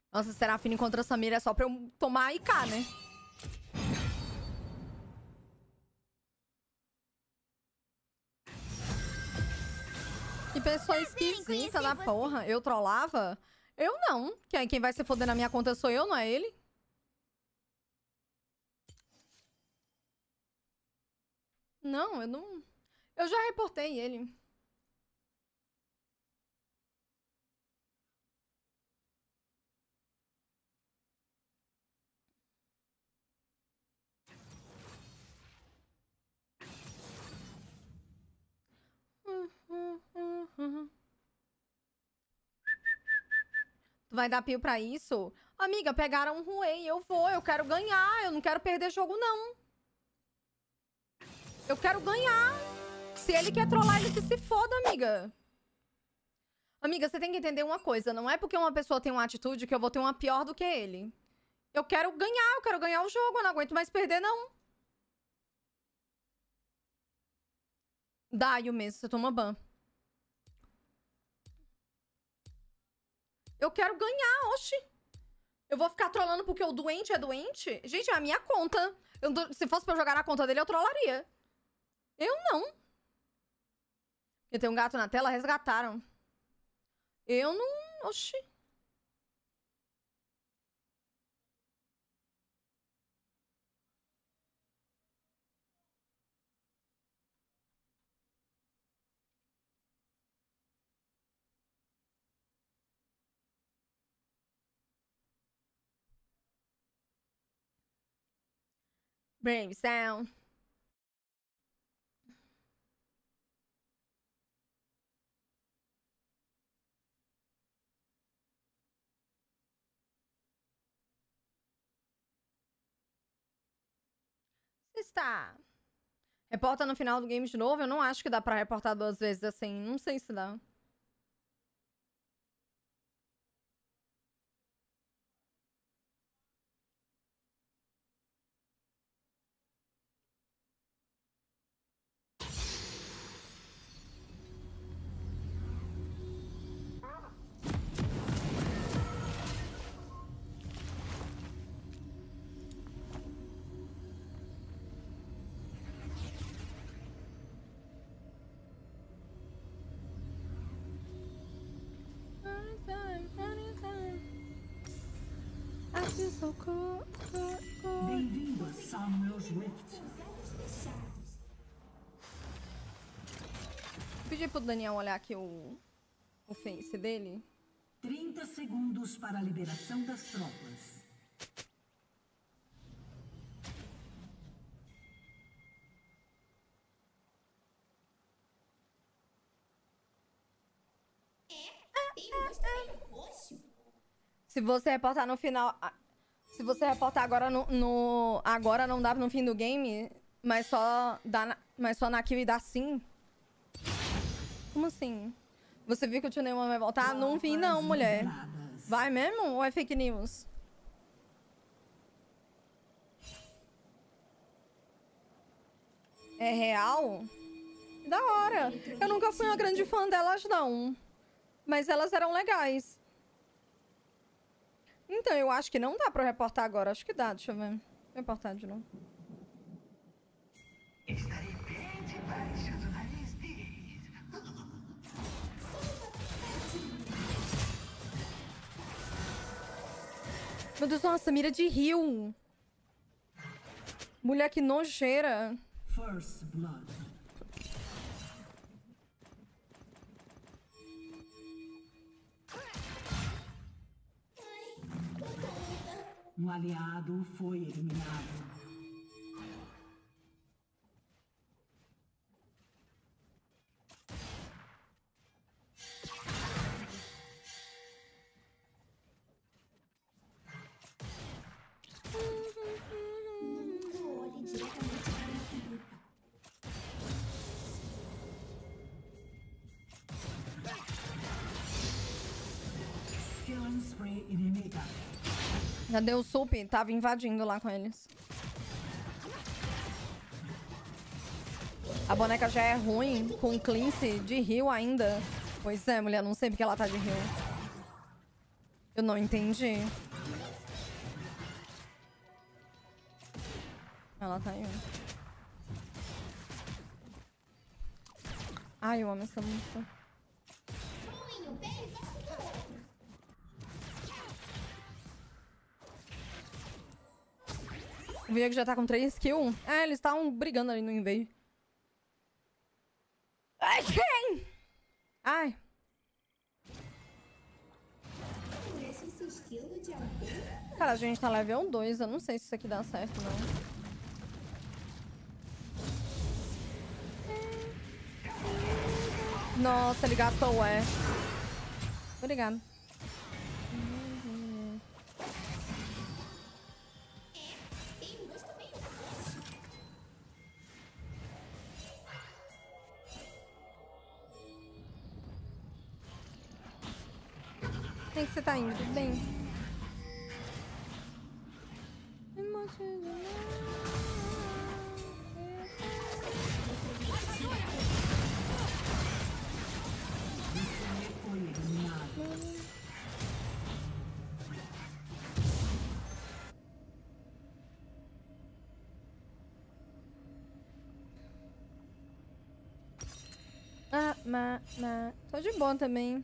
Nossa, Serafine contra Samira é só pra eu tomar IK, né? Que pessoa esquisita da porra. Eu trollava? Eu não. Quem, quem vai se foder na minha conta sou eu, não é ele? Não, eu não. Eu já reportei ele. Tu vai dar pio pra isso? Amiga, pegaram um Ruei. Eu vou, eu quero ganhar. Eu não quero perder jogo, não. Eu quero ganhar. Se ele quer trollar, ele que se foda, amiga. Amiga, você tem que entender uma coisa. Não é porque uma pessoa tem uma atitude que eu vou ter uma pior do que ele. Eu quero ganhar, eu quero ganhar o jogo. Eu não aguento mais perder, não. Dá, mesmo, você toma ban. Eu quero ganhar, oxi. Eu vou ficar trolando porque o doente é doente? Gente, é a minha conta. Eu se fosse pra eu jogar na conta dele, eu trollaria. Eu não. Porque tem um gato na tela, resgataram. Eu não. Oxi. Brave está. Reporta no final do game de novo? Eu não acho que dá pra reportar duas vezes assim. Não sei se dá. Bem-vindo a Summer's Rift. Pedi pro Daniel olhar aqui o, o face dele. 30 segundos para a liberação das tropas. Se você reportar no final. Ah, Se você reportar agora no, no- Agora não dá no fim do game, mas só dá na, mas só na kill e dá sim. Como assim? Você viu que o Tio vai voltar? não vi não, mulher. Vai mesmo ou é fake news? É real? Da hora. Eu nunca fui uma grande fã delas, não. Mas elas eram legais. Então, eu acho que não dá pra reportar agora. Acho que dá, deixa eu ver. Vou reportar de novo. Estarei bem debaixo do nariz deles. Meu Deus, nossa, mira de rio. Mulher que nojeira. First blood. Um aliado foi eliminado. Cadê o Sup? Tava invadindo lá com eles. A boneca já é ruim, com cleanse de rio ainda. Pois é, mulher, não sei porque ela tá de rio. Eu não entendi. Ela tá aí. Ai, eu amo essa música. O Viego já tá com 3 kills. É, eles estavam brigando ali no invade. Ai, quem? Ai. Cara, a gente tá level 2. Eu não sei se isso aqui dá certo, não. Nossa, ele gastou E. Obrigado. Tá indo, bem? Ah, ma, ma. Tô de boa também.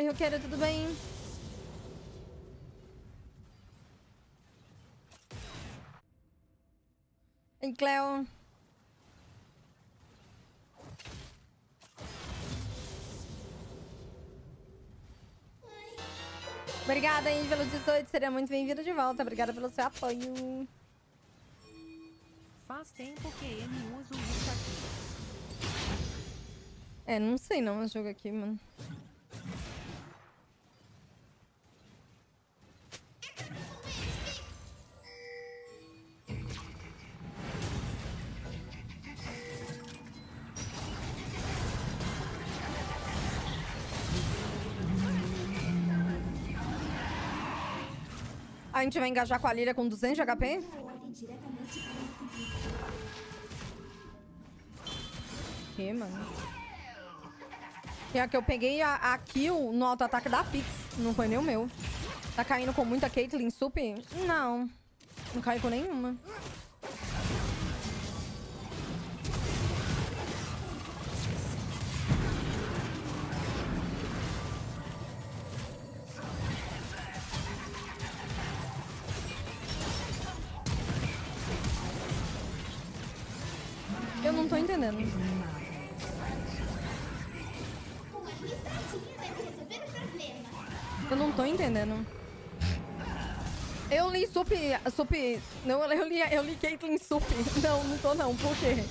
Oi, Roqueira, tudo bem? Oi, Cleo. Obrigada, aí pelo 18. Seria muito bem-vindo de volta. Obrigada pelo seu apoio. Faz tempo que ele usa isso aqui. É, não sei não esse jogo aqui, mano. Gente vai engajar com a Líria com 200 de HP? Que, mano? E que eu peguei a, a kill no auto-ataque da Pix. Não foi nem o meu. Tá caindo com muita Caitlyn Sup? Não. Não caiu com nenhuma. Sup. Não, eu li, eu li Caitlyn Sup. Não, não tô não. Por quê?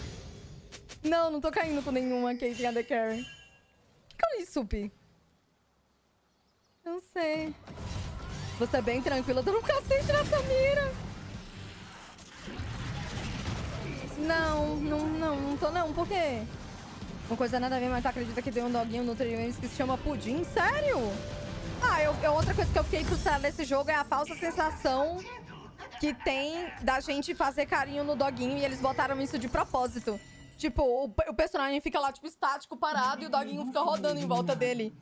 Não, não tô caindo com nenhuma Caitlyn AD Carry. Por que, eu li Sup? Não sei. Você é bem tranquila, dando um cacete nessa mira. Não, não, não, não tô não. Por quê? Uma coisa nada a ver, mas tu acredita que tem um doguinho no Triumph que se chama Pudim? Sério? Ah, eu, eu- outra coisa que eu fiquei frustrada nesse jogo é a falsa sensação que tem da gente fazer carinho no doguinho e eles botaram isso de propósito. Tipo, o, o personagem fica lá, tipo, estático, parado, e o doguinho fica rodando em volta dele.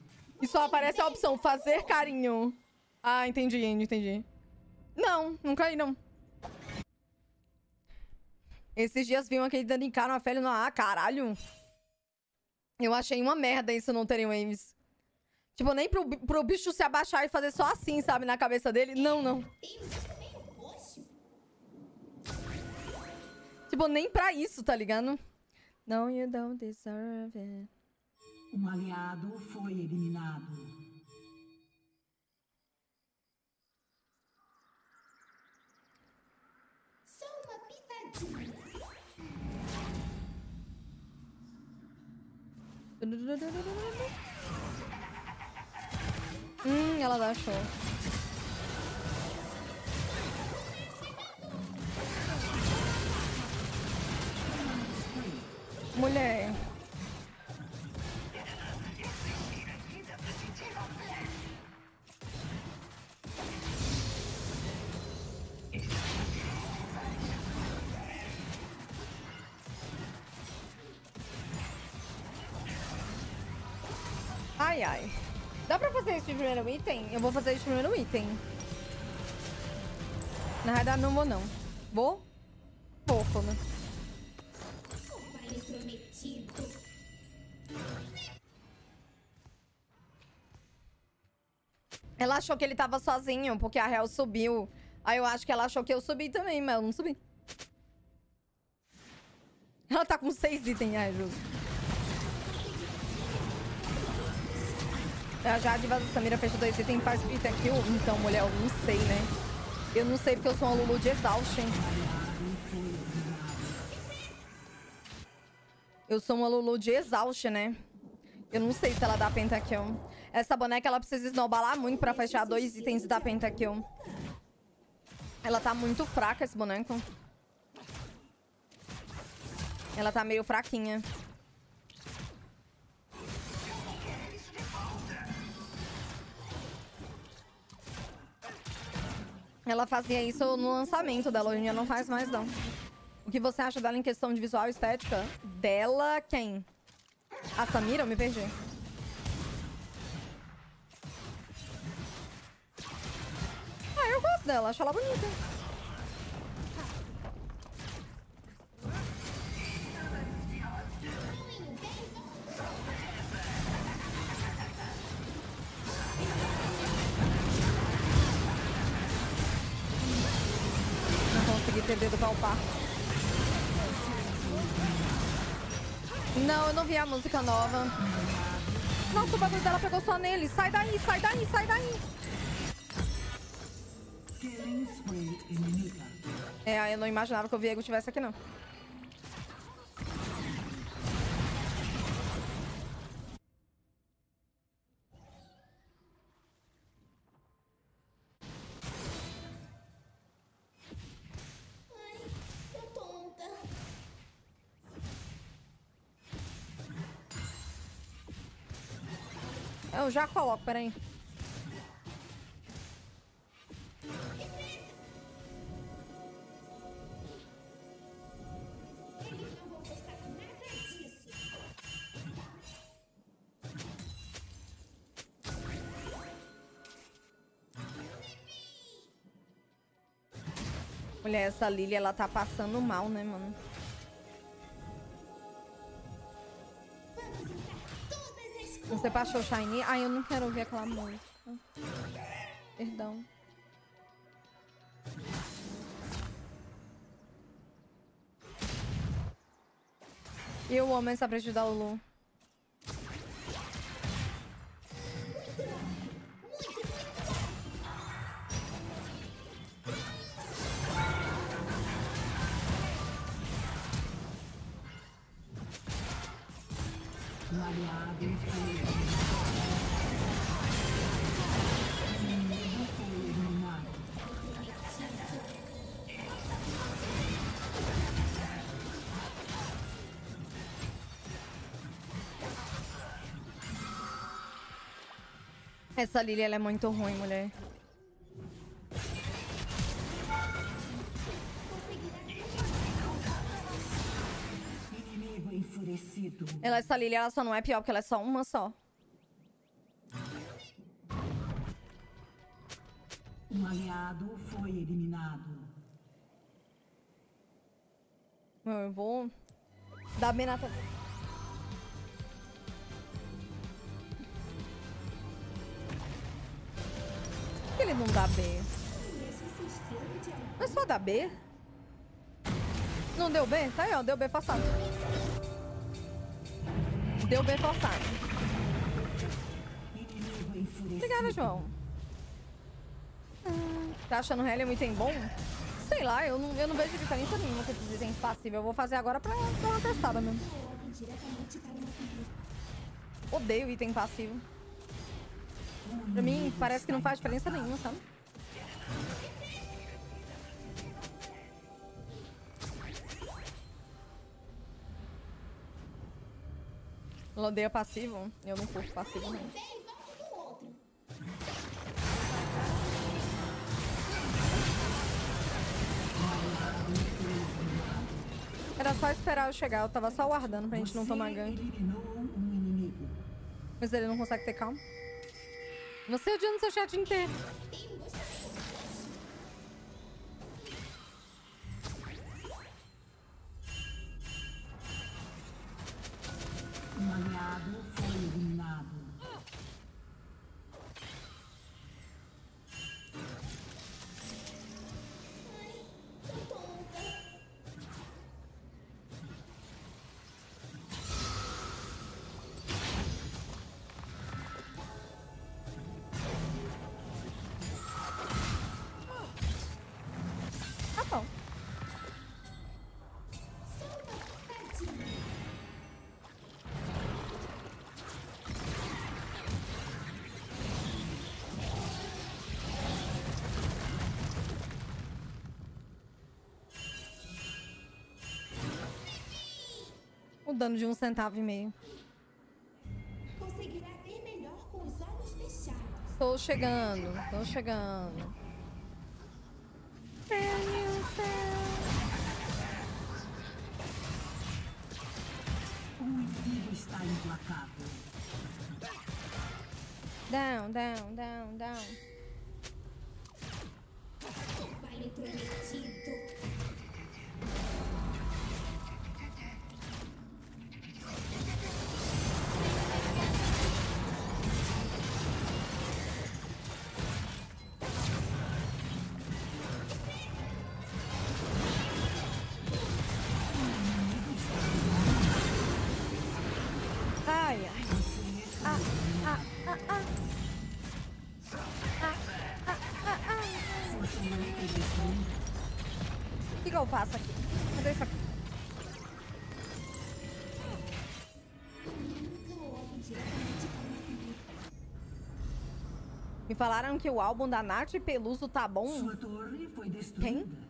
E só aparece a opção, fazer carinho. Ah, entendi, entendi. Não, não caí, não. Esses dias vi uma que danicaram a Feli no... Ah, caralho. Eu achei uma merda isso não terem waves. Tipo, nem pro, pro bicho se abaixar e fazer só assim, sabe, na cabeça dele. Não, não. Tipo, nem pra isso, tá ligado? No, you don't deserve it. Um aliado foi eliminado. Só uma pitadinha. Hum, ela dá show. Mulher. Ai, ai. Dá pra fazer isso de primeiro item? Eu vou fazer isso de primeiro item. Na verdade, não vou, não. Vou? Vou, né? Ela achou que ele tava sozinho, porque a Hel subiu. Aí eu acho que ela achou que eu subi também, mas eu não subi. Ela tá com seis itens, ai, justo. A Jade Vaza Samira fecha dois itens e faz item kill. Então, mulher, eu não sei, né? Eu não sei porque eu sou uma Lulu de Exhaustion. Eu sou uma Lulu de Exhaustion, né? Eu não sei se ela dá pentakill. Essa boneca, ela precisa esnobalar muito pra fechar dois itens dar pentakill. Ela tá muito fraca, esse boneco. Ela tá meio fraquinha. Ela fazia isso no lançamento dela, hoje em dia não faz mais, não. O que você acha dela em questão de visual estética? Dela, quem? A Samira? Eu me perdi. Eu gosto dela, acho ela bonita. Não consegui ter dedo pra upar. Não, eu não vi a música nova. Nossa, o bagulho dela pegou só nele. Sai daí, sai daí, sai daí. É, eu não imaginava que o Viego tivesse aqui, não. Eu já coloco, peraí. Essa Lily, ela tá passando mal, né, mano? Você baixou Shiny? Ai, eu não quero ouvir aquela música. Perdão. E o homem essa frente da Lulu. Um Essa Lily, ela é muito ruim, mulher. Ela, essa Lily, ela só não é pior porque ela é só uma só. Um aliado foi eliminado. Meu, eu vou dar bem na... ele não dá B? Mas só dá B? Não deu B? Tá aí, ó. Deu B forçado. Deu B forçado. Obrigada, João. Hum, Tá achando o Hellion item bom? Sei lá, eu não, eu não vejo diferença nenhuma com esses itens passivos. Eu vou fazer agora pra dar uma testada mesmo. Odeio item passivo. Pra mim, parece que não faz diferença nenhuma, sabe? Ela odeia passivo? Eu não curto passivo, não. Era só esperar eu chegar, eu tava só aguardando pra gente não tomar inimigo. Mas ele não consegue ter calma. Você odiando seu chat inteiro. Aliado foi eliminado. Dano de um centavo e meio. Conseguirá ver melhor com os olhos fechados. Tô chegando, tô chegando. O inimigo está implacável. Down, down, down, down. Vale prometido. Falaram que o álbum da Nath Peluso tá bom. Sua torre foi destruída.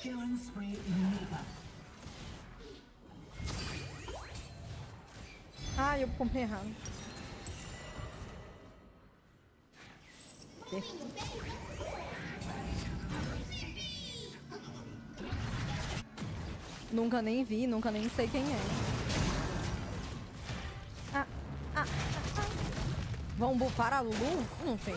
Killing spree inimiga. Ah, eu comprei errado. Nunca nem vi, nunca nem sei quem é. Ah, ah, ah, ah. Vão bufar a Lulu? Não sei.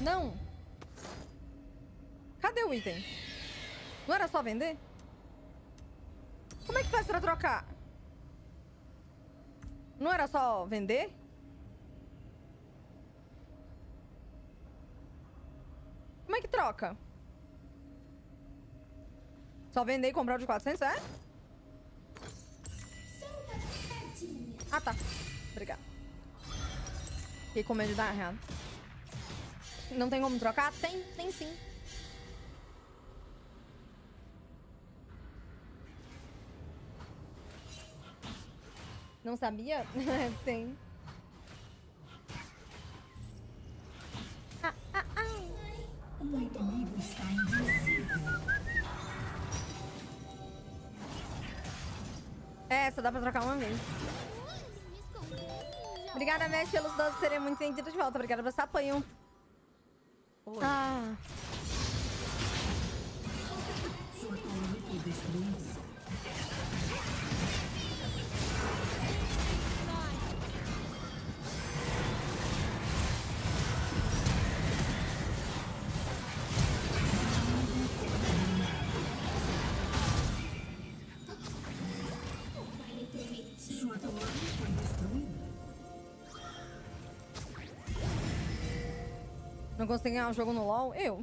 Não. Cadê o item? Não era só vender? Como é que faz pra trocar? Vender? Como é que troca? Só vender e comprar de 400, é? Ah, tá. Obrigada. Fiquei com medo de dar errado. Não tem como trocar? Tem, tem sim. Não sabia? tem. Ah, ah, ah. O inimigo está invisível. É, só dá pra trocar uma vez. Obrigada, Mesh, pelos doces serem muito entendidos de volta. Obrigada por esse apoio. Ah. destruída. Não consegui ganhar um jogo no LoL? Eu.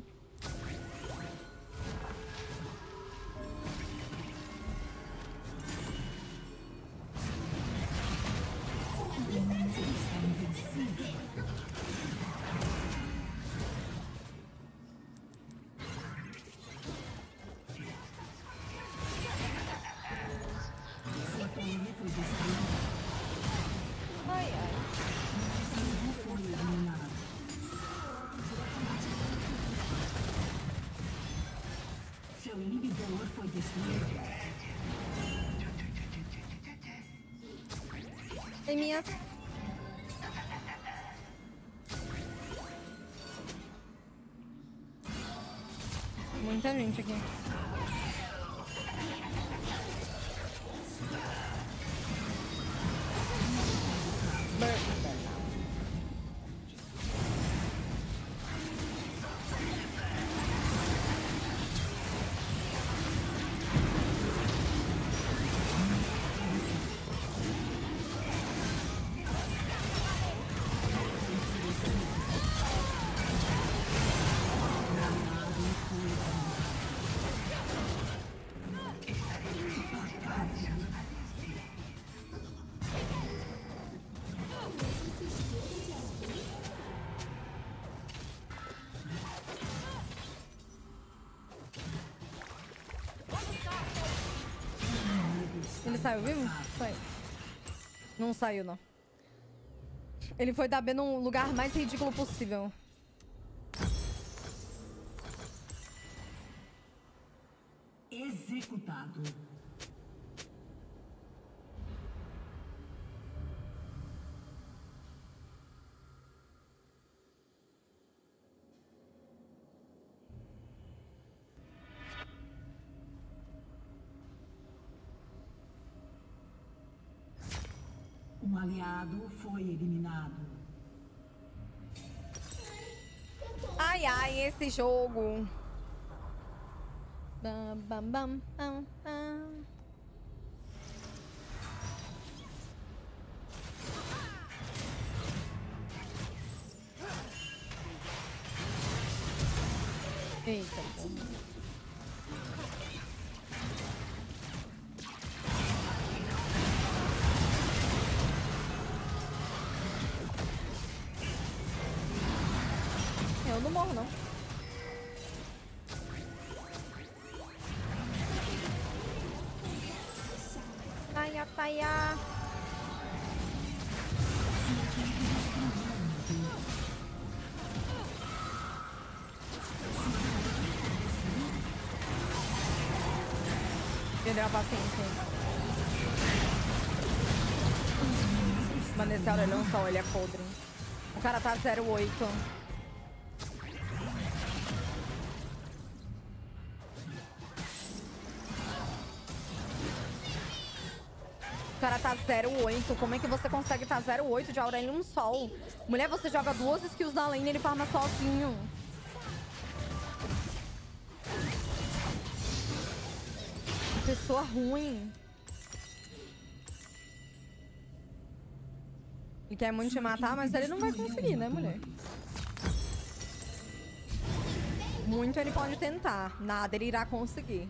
Saiu vivo? Saiu. Não saiu, não. Ele foi dar B num lugar mais ridículo possível. Aliado foi eliminado. Ai, ai, esse jogo. Bam, bam, bam, bam. Esse Aurelion Sol, ele é podre. O cara tá 08. O cara tá 08. Como é que você consegue tá 08 de Aurelion Sol? Mulher, você joga duas skills na lane e ele farma sozinho. Pessoa ruim. Quer muito te matar, mas ele não vai conseguir, né, mulher? Muito ele pode tentar. Nada ele irá conseguir.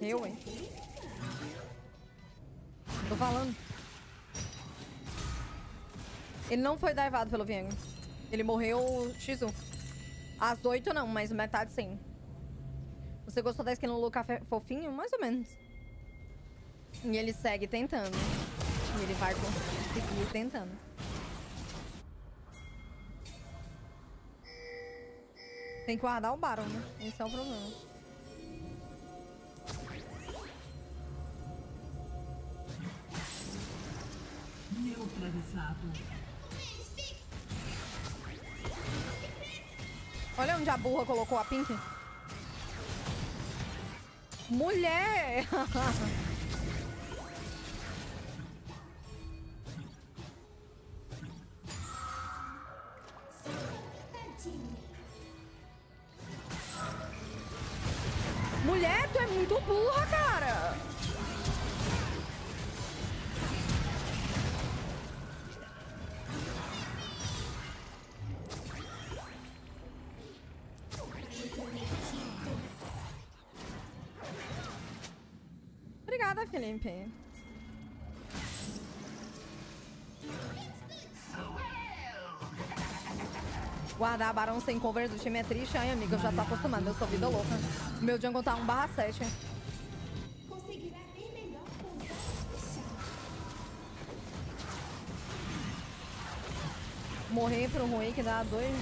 Eu, hein? Tô falando. Ele não foi divado pelo Viengo. Ele morreu X1. Às 8 não, mas metade sim. Você gostou da skin no Luca fofinho? Mais ou menos. E ele segue tentando. E ele vai conseguir tentando. Tem que guardar o Baron, né? Esse é o problema. Neutralizado. Olha onde a burra colocou a Pink. Mulher! Felipe. Guardar Barão sem cover do time é triste, ai amiga, eu já tô acostumada, eu sou vida louca. Meu jungle tá 1 barra 7. Conseguirá bem melhor com os fechados. Morrer pro ruim que dá 2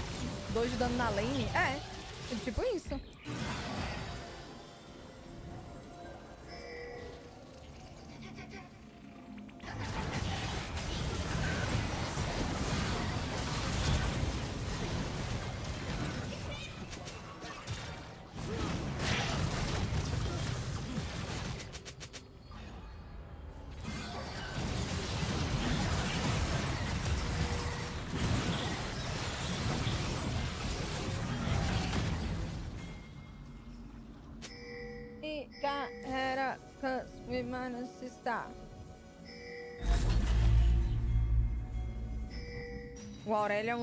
dois de dano na lane. É, tipo isso.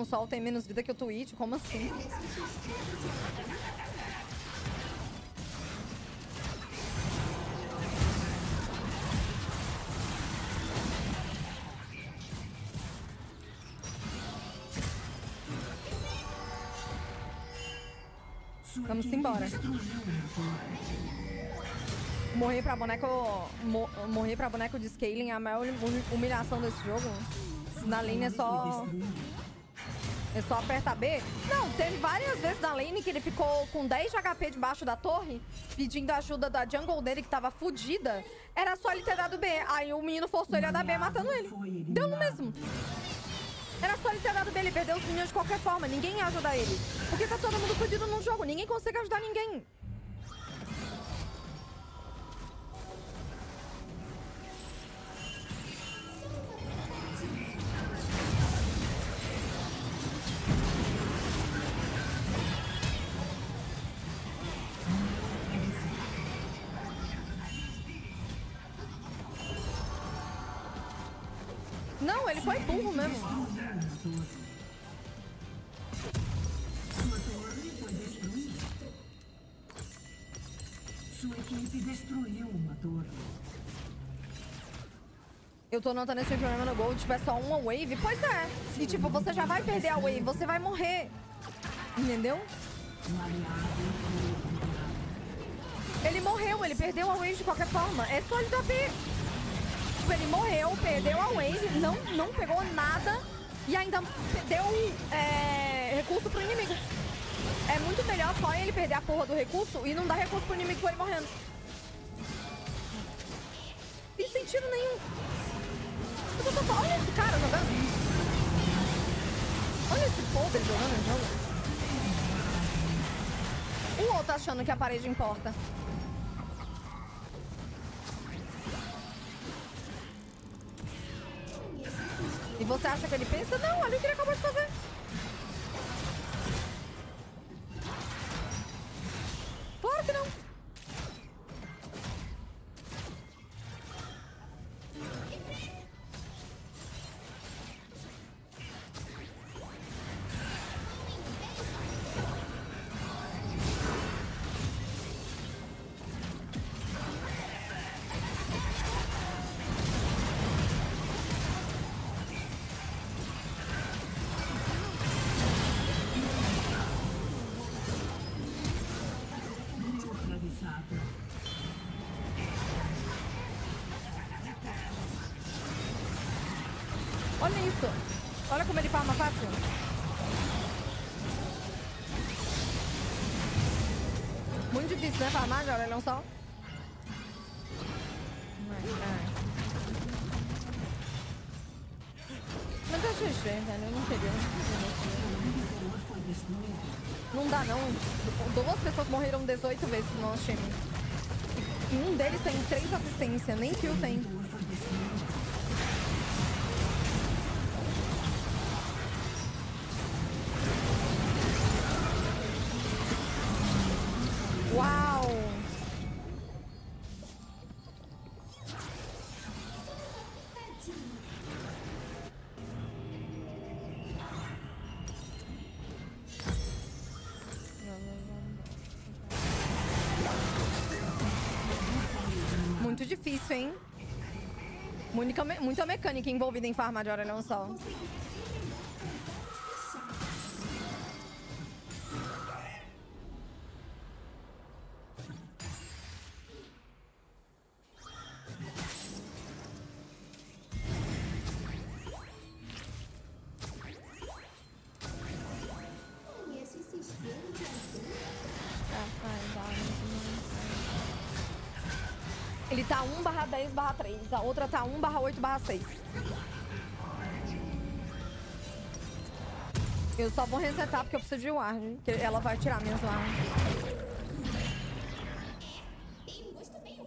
Sol tem menos vida que o Twitch? Como assim? Vamos embora. Morrer pra boneco. mo- morrer pra boneco de scaling é a maior humi- humilhação desse jogo. Na lane é só. É só apertar B? Não, teve várias vezes na lane que ele ficou com 10 de HP debaixo da torre, pedindo ajuda da jungle dele que tava fudida. Era só ele ter dado B. Aí o menino forçou ele a dar B, matando ele. Deu no mesmo. Era só ele ter dado B, ele perdeu os minions de qualquer forma. Ninguém ia ajudar ele. Porque tá todo mundo fudido no jogo. Ninguém consegue ajudar ninguém. Eu tô notando esse problema no gol, tiver só uma wave. Pois é. E tipo, você já vai perder a wave, você vai morrer. Entendeu? Foi. Ele morreu, ele perdeu a wave de qualquer forma. É só ele dar B. Tipo, ele morreu, perdeu a wave, não, não pegou nada e ainda deu é, recurso pro inimigo. É muito melhor só ele perder a porra do recurso e não dar recurso pro inimigo com ele morrendo. Tem sentido nenhum. Olha esse cara jogando. Olha esse pobre jogando esse jogo. O outro achando que a parede importa. E você acha que ele pensa? Não, olha o que ele acabou de fazer. Claro que não. Olha como ele farma fácil. Muito difícil, né? Farmar de orelhão só. Mas eu achei estranho, velho. Eu não queria. Não dá, não. Duas pessoas morreram 18 vezes no nosso time. E um deles tem três assistências. Nem kill tem. Mecânica envolvida em farmar de orelhão só. 3, a outra tá 1 barra 8 barra 6. Eu só vou resetar porque eu preciso de ward, que ela vai tirar minhas wards. Tem um gosto meio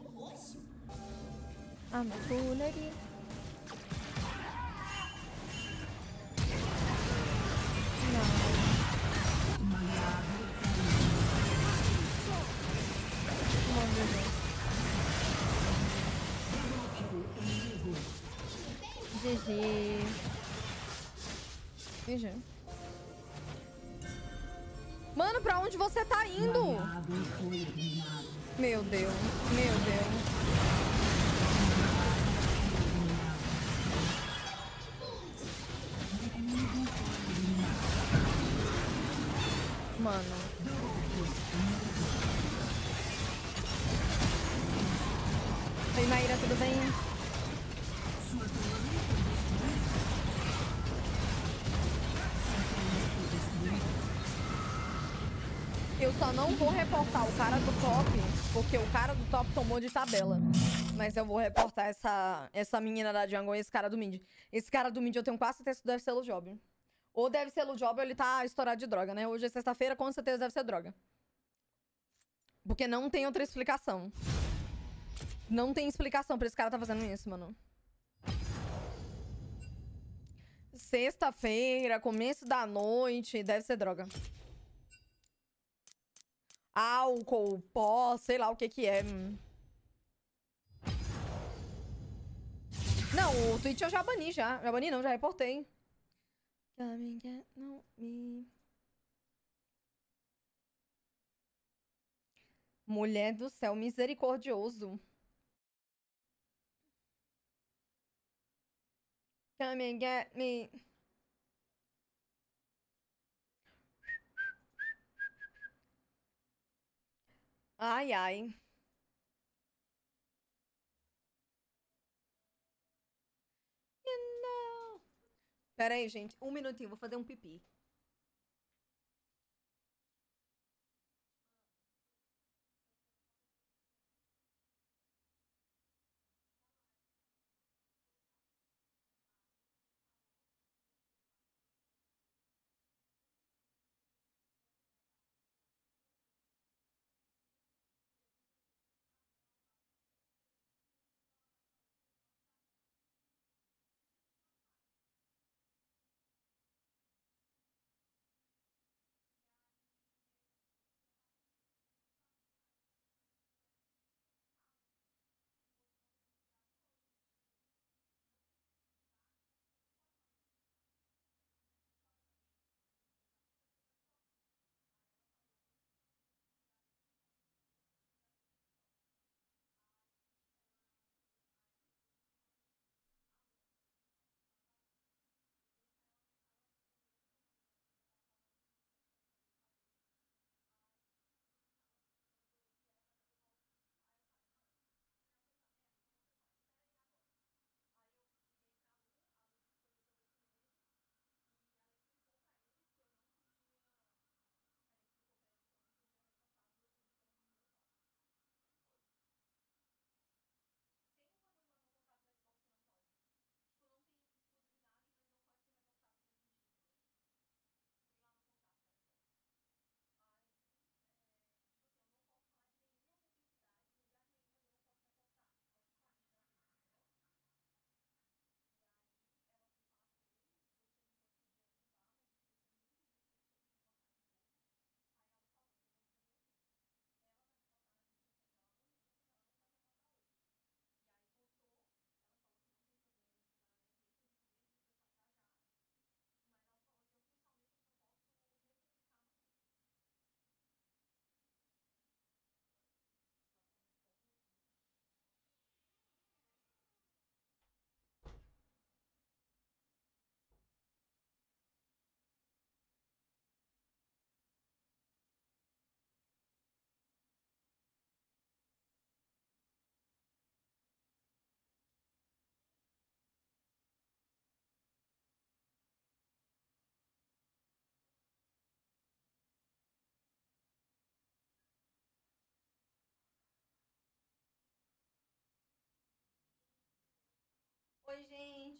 Eu não vou reportar o cara do top, porque o cara do top tomou de tabela. Mas eu vou reportar essa, essa menina da jungle e esse cara do mid. Esse cara do mid eu tenho quase certeza que deve ser o job. Ou deve ser o job ou ele tá estourado de droga, né? Hoje é sexta-feira, com certeza deve ser droga. Porque não tem outra explicação. Não tem explicação pra esse cara tá fazendo isso, mano. Sexta-feira, começo da noite, deve ser droga. Álcool, pó, sei lá o que que é. Não, o Twitch eu já bani já. Já bani não, já reportei. No me. Mulher do céu, misericordioso. Come and get me. Ai, ai. You. Pera aí, gente. Um minutinho, vou fazer um pipi.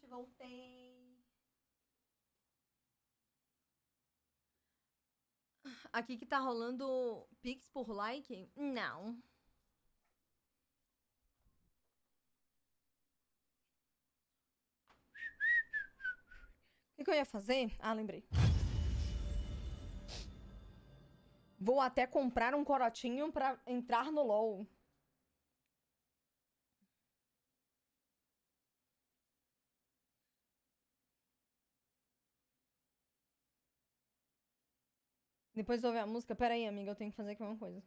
Voltei. Aqui que tá rolando Pix por like? Não. O que, que eu ia fazer? Ah, lembrei. Vou até comprar um corotinho pra entrar no LoL. Depois de ouvir a música, pera aí, amiga, eu tenho que fazer aqui uma coisa.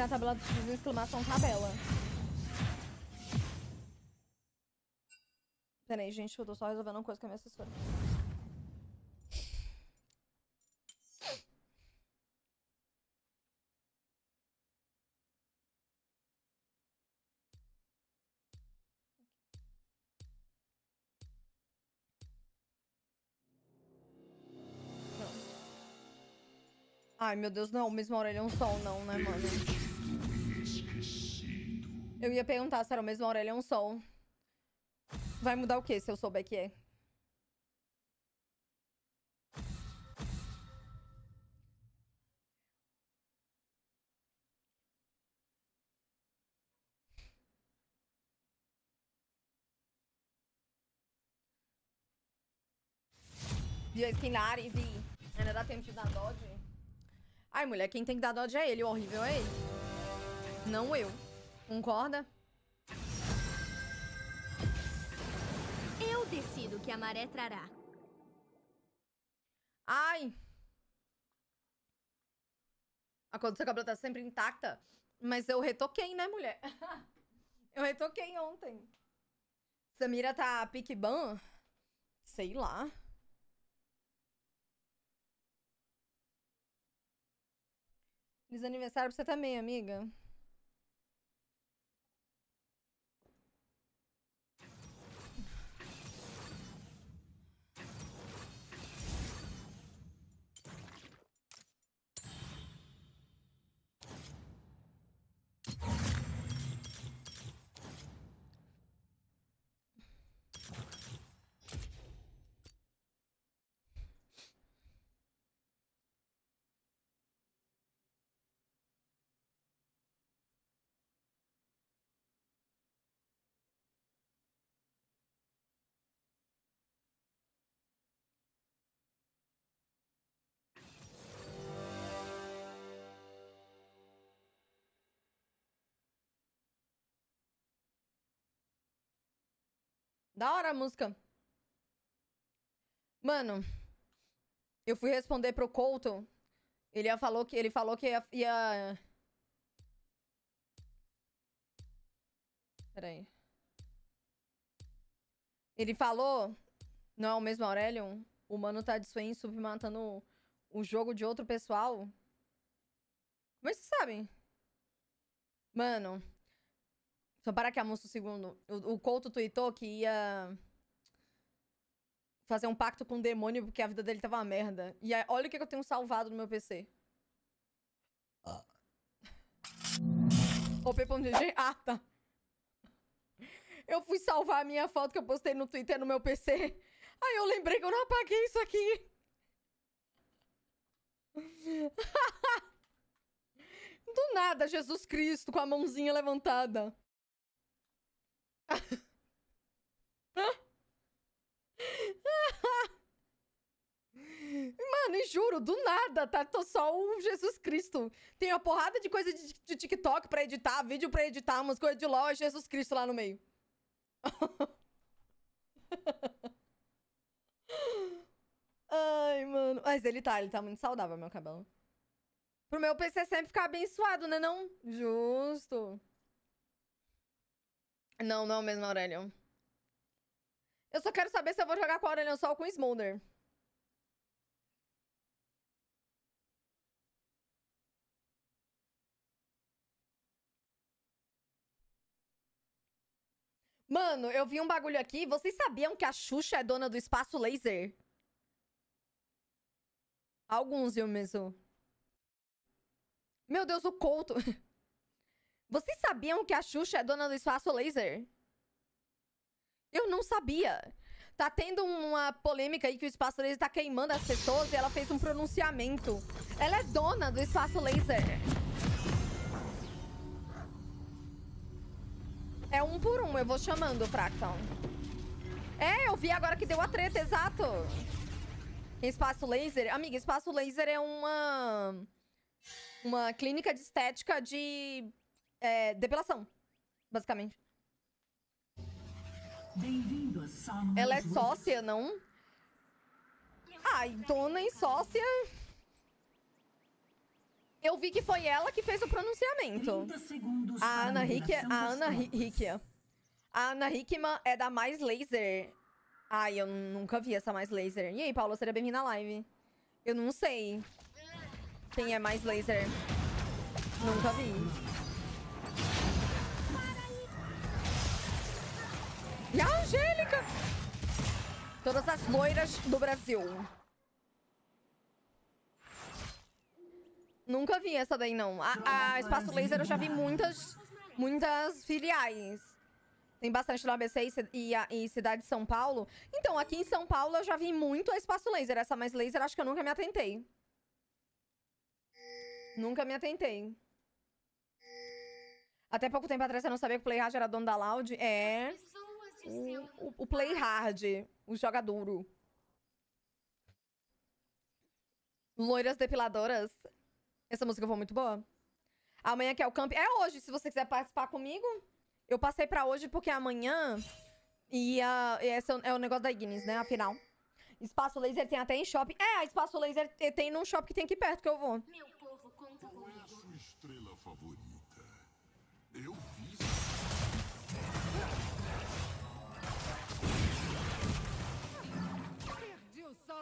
É a tabela de exclamação tabela. Pera aí, gente, eu tô só resolvendo uma coisa com a minha assessora. Ai, meu Deus, não, o mesmo Aurelion Sol, não, né, mano? Eu ia perguntar se era o mesmo Aurelion Sol. Vai mudar o que se eu souber que é? Vi a skin da Ari, vi. Ainda dá tempo de dar dodge? Ai, mulher, quem tem que dar dodge é ele. O horrível é ele. Não eu. Concorda? Eu decido que a maré trará. Ai! A cor do seu cabelo tá sempre intacta. Mas eu retoquei, né, mulher? eu retoquei ontem. Samira tá pique ban? Sei lá. Feliz aniversário pra você também, amiga. Da hora a música. Mano, eu fui responder pro Couto. Ele falou que ele falou que ia, ia... Peraí. Ele falou, não é o mesmo Aurelion? O mano tá de swing submatando o jogo de outro pessoal. Como é que vocês sabem? Mano, só para que a moça um segundo. O, o Couto tweetou que ia fazer um pacto com o demônio porque a vida dele tava uma merda. E aí, olha o que que eu tenho salvado no meu PC. Ah. OP.gg. Ah, tá. Eu fui salvar a minha foto que eu postei no Twitter no meu PC. Aí eu lembrei que eu não apaguei isso aqui. Do nada, Jesus Cristo com a mãozinha levantada. Mano, e juro, do nada, tá? Tô só o Jesus Cristo. Tem uma porrada de coisa de, de TikTok pra editar, vídeo pra editar, umas coisas de LOL, é Jesus Cristo lá no meio. Ai, mano. Mas ele tá, ele tá muito saudável, meu cabelo. Pro meu PC sempre ficar abençoado, né não? Justo. Não, não é o mesmo Aurelion. Eu só quero saber se eu vou jogar com o Aurelion Sol ou com o Smolder. Mano, eu vi um bagulho aqui. Vocês sabiam que a Xuxa é dona do espaço laser? Alguns, eu mesmo. Meu Deus, o Couto. Vocês sabiam que a Xuxa é dona do espaço laser? Eu não sabia. Tá tendo uma polêmica aí que o espaço laser tá queimando as pessoas e ela fez um pronunciamento. Ela é dona do espaço laser. É um por um, eu vou chamando o Fractal. É, eu vi agora que deu a treta, exato. Espaço laser. Amiga, espaço laser é uma. Uma clínica de estética de. É, depilação, basicamente. Ela é sócia, não? Ai, dona e sócia. Eu vi que foi ela que fez o pronunciamento. 30 segundos A Ana a das Ana. A Ana Hickman é da Mais Laser. Ai, eu nunca vi essa Mais Laser. E aí, Paulo, seria bem-vinda na live. Eu não sei quem é Mais Laser. Nunca vi. E a Angélica? Todas as loiras do Brasil. Nunca vi essa daí, não. A, a Espaço Laser eu já vi muitas, muitas filiais. Tem bastante no ABC e, e, e cidade de São Paulo. Então, aqui em São Paulo eu já vi muito a Espaço Laser. Essa mais laser acho que eu nunca me atentei. Nunca me atentei. Até pouco tempo atrás você não sabia que o Playhard era dono da Loud? É. O, o, o Playhard, o jogaduro. Loiras depiladoras. Essa música foi muito boa. Amanhã que é o camp. É hoje, se você quiser participar comigo. Eu passei pra hoje porque amanhã ia. Esse é o- é o negócio da Ignis, né? Afinal. Espaço laser tem até em shopping. É, a espaço laser te- tem num shopping que tem aqui perto que eu vou. Meu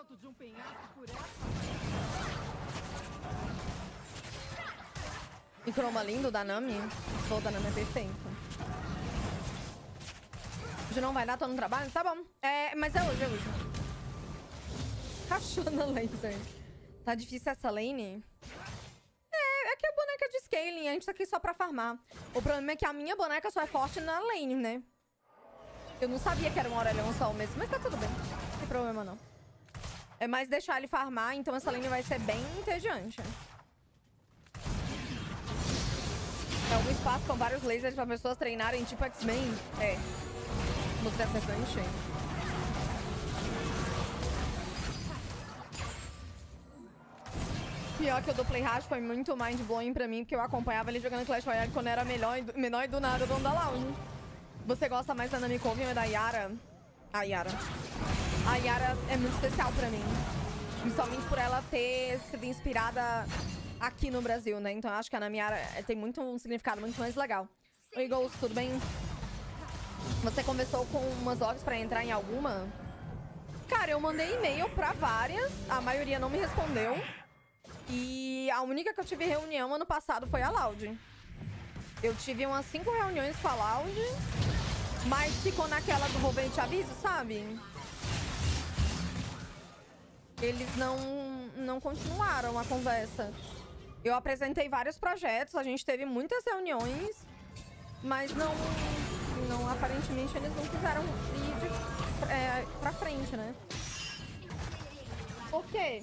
salto de um penhasco por essa. E croma lindo da Nami. Pô, da Nami é perfeito. Hoje não vai dar, tô no trabalho? Tá bom. É, mas é hoje, é hoje. Cachona laser. Tá difícil essa lane? É, é que é boneca de scaling, a gente tá aqui só pra farmar. O problema é que a minha boneca só é forte na lane, né? Eu não sabia que era um Aurelion Sol mesmo, mas tá tudo bem. Não tem problema não. É mais deixar ele farmar, então essa lane vai ser bem entediante. É algum espaço com vários lasers pra pessoas treinarem tipo X-Men? É. Música sequente. Pior que o do Playhard foi muito mind-blowing pra mim, porque eu acompanhava ele jogando Clash Royale quando era melhor menor e do nada dono da Lounge. Você gosta mais da Nami Coven ou da Yara? A Yara. A Yara é muito especial pra mim. Principalmente por ela ter sido inspirada aqui no Brasil, né? Então eu acho que a Nami Yara eh, tem muito um significado muito mais legal. Oi, Ghost, tudo bem? Você conversou com umas logs pra entrar em alguma? Cara, eu mandei e-mail pra várias, a maioria não me respondeu. E a única que eu tive reunião ano passado foi a Loud. Eu tive umas cinco reuniões com a Loud, mas ficou naquela do vou aviso, sabe? Eles não, não continuaram a conversa. Eu apresentei vários projetos, a gente teve muitas reuniões, mas não, não aparentemente eles não quiseram ir é, pra frente, né? Quê?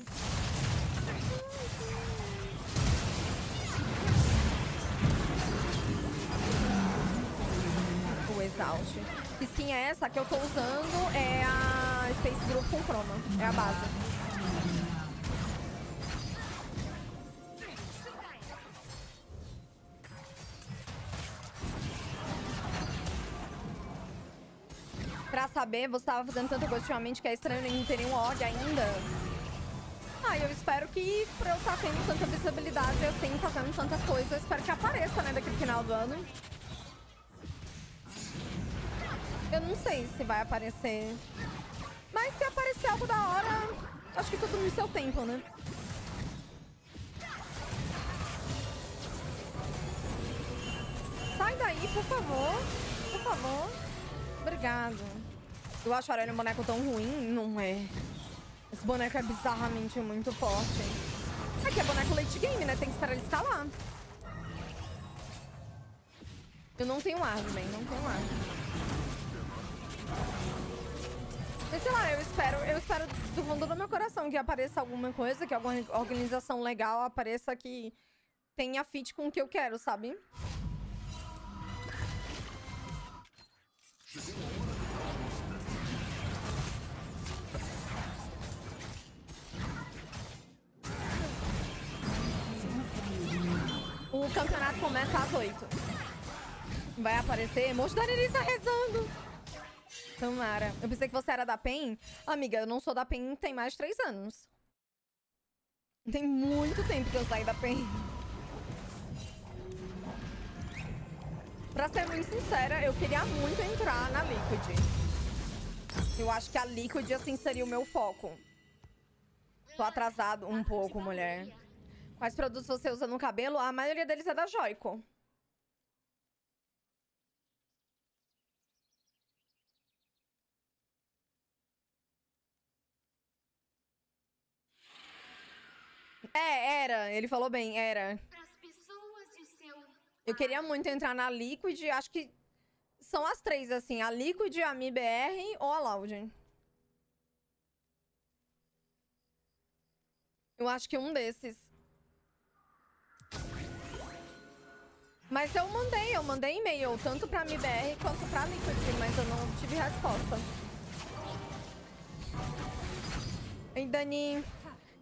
O Exaust. Que skin é essa? Que eu tô usando é a Space Group com Chroma. É a base. Pra saber, você tava fazendo tanta coisa ultimamente que é estranho nem ter nenhum OG ainda. Ah, eu espero que pra eu estar tendo tanta visibilidade, eu tenho tá fazendo tantas coisas, eu espero que apareça, né, daqui pro final do ano. Eu não sei se vai aparecer. Mas se aparecer algo da hora, acho que tudo no seu tempo, né? Sai daí, por favor. Por favor. Obrigado. Eu acho o Aranha um boneco tão ruim? Não é. Esse boneco é bizarramente muito forte. Aqui é boneco late game, né? Tem que esperar ele escalar. Eu não tenho man. Não tenho ar. Mas sei lá, eu espero, eu espero do fundo do meu coração que apareça alguma coisa, que alguma organização legal apareça que tenha fit com o que eu quero, sabe? O campeonato começa às 8. Vai aparecer emoji da Nerissa rezando. Tomara. Eu pensei que você era da PEN. Amiga, eu não sou da PEN tem mais de 3 anos. Tem muito tempo que eu saí da PEN. Pra ser muito sincera, eu queria muito entrar na Liquid. Eu acho que a Liquid, assim, seria o meu foco. Tô atrasado um pouco, mulher. Quais produtos você usa no cabelo? A maioria deles é da Joico. É, era. Ele falou bem, era. Eu queria muito entrar na Liquid, acho que são as três, assim, a Liquid, a MIBR ou a Loud. Eu acho que um desses. Mas eu mandei, eu mandei e-mail, tanto pra MIBR quanto pra Liquid, mas eu não tive resposta. Ei, Dani.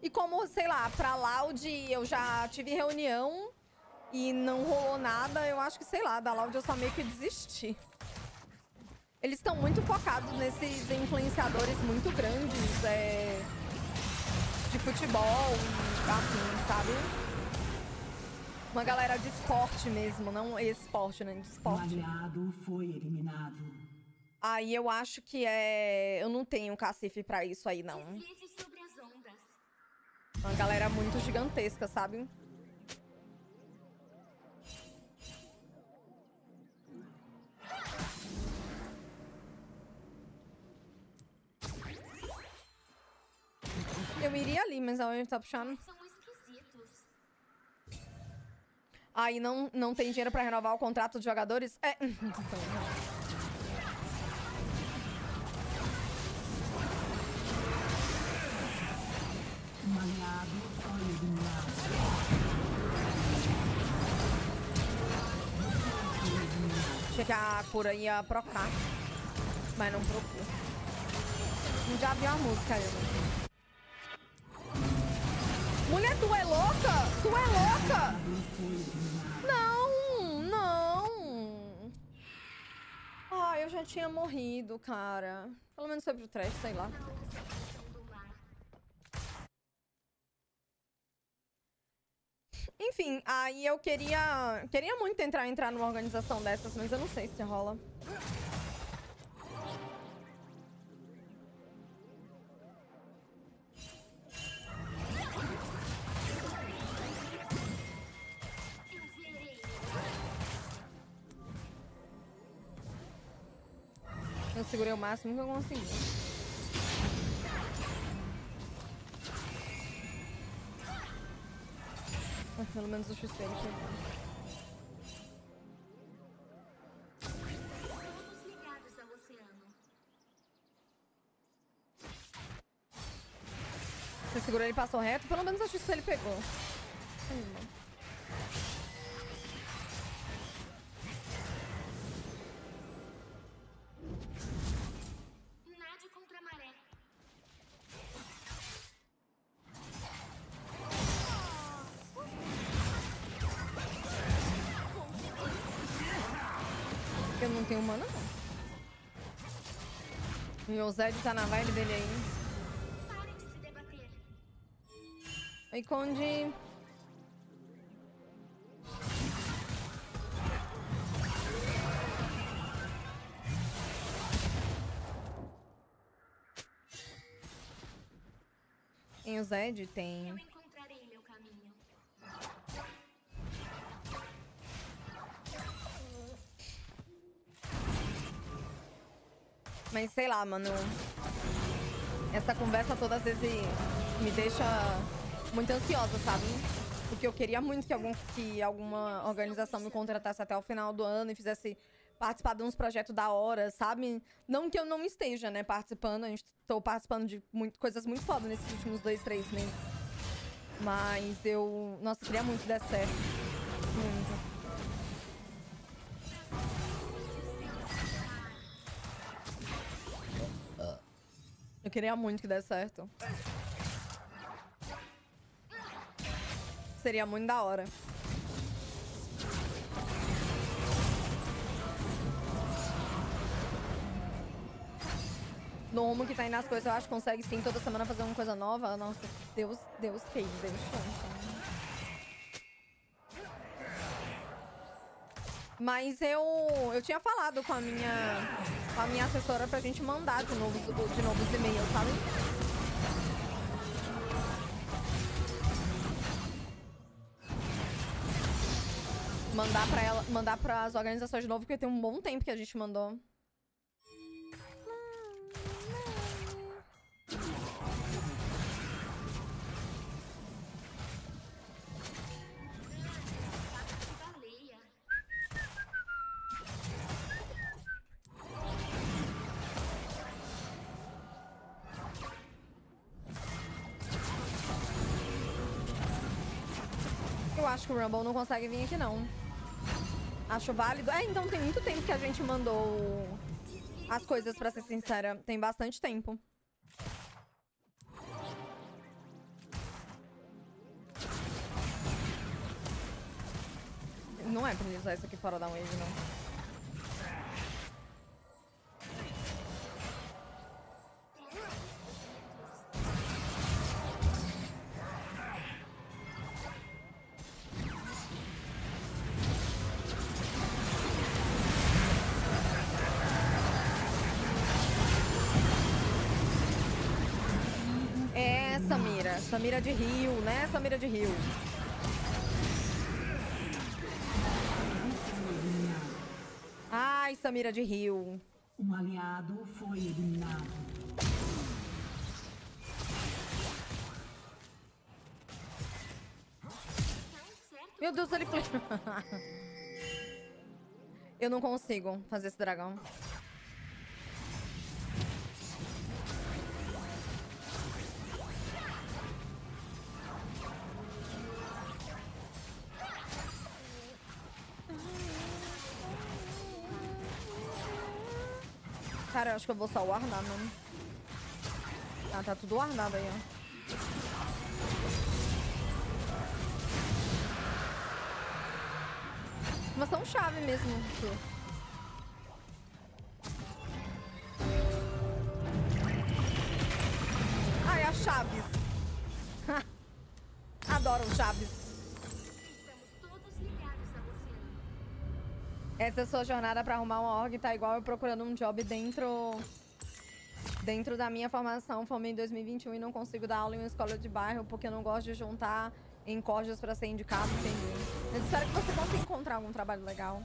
E como, sei lá, pra Loud eu já tive reunião e não rolou nada, eu acho que, sei lá, da Loud eu só meio que desisti. Eles estão muito focados nesses influenciadores muito grandes, é, de futebol, e assim, sabe? Uma galera de esporte mesmo, não esporte, né? De esporte. aliado foi eliminado. Aí eu acho que é. Eu não tenho cacife pra isso aí, não. Uma galera muito gigantesca, sabe? Eu iria ali, mas a gente tá puxando. Aí não, não tem dinheiro pra renovar o contrato dos jogadores? É. Achei que a cura ia procar. Mas não procura. Não já viu a música aí? Mulher, tu é louca? Tu é louca? Não, não. Ah, eu já tinha morrido, cara. Pelo menos foi pro trash, sei lá. Do lar. Enfim, aí eu queria. Queria muito entrar, entrar numa organização dessas, mas eu não sei se rola. Eu segurei o máximo que eu consegui. Pelo menos o XP ele oceano. Você segurou ele passou reto, pelo menos o XP ele pegou. O Zed tá na vibe dele aí. Pare de se debater. Oi, Conde. Tem o Zed? Tem. Mas sei lá, mano. Essa conversa toda às vezes me deixa muito ansiosa, sabe? Porque eu queria muito que, algum, que alguma organização me contratasse até o final do ano e fizesse participar de uns projetos da hora, sabe? Não que eu não esteja, né, participando. Gente tô participando de muito, coisas muito fodas nesses últimos dois, três meses. Mas eu. Nossa, queria muito que desse certo. Eu queria muito que desse certo. Seria muito da hora. No rumo que tá indo as coisas, eu acho que consegue sim toda semana fazer uma coisa nova. Nossa, Deus, Deus queira, Deus chance. Mas eu, eu tinha falado com a minha, com a minha assessora pra gente mandar de novo, de novo os e-mails, sabe? Mandar pra ela, mandar pras organizações de novo, porque tem um bom tempo que a gente mandou. Rumble não consegue vir aqui, não. Acho válido. É, então tem muito tempo que a gente mandou as coisas, pra ser sincera. Tem bastante tempo. Não é pra gente usar isso aqui fora da wave, não. Samira. De Rio, né? Samira de Rio. Ai, Samira de Rio. Um aliado foi eliminado. Meu Deus, ele... Eu não consigo fazer esse dragão. Cara, eu acho que eu vou só guardar, mano. Ah, tá tudo guardado aí, ó. Mas são chave mesmo. Essa sua jornada pra arrumar uma org tá igual eu procurando um job dentro dentro da minha formação. Formei em 2021 e não consigo dar aula em uma escola de bairro porque eu não gosto de juntar em códigos pra ser indicado, entendi. Mas espero que você consiga encontrar algum trabalho legal.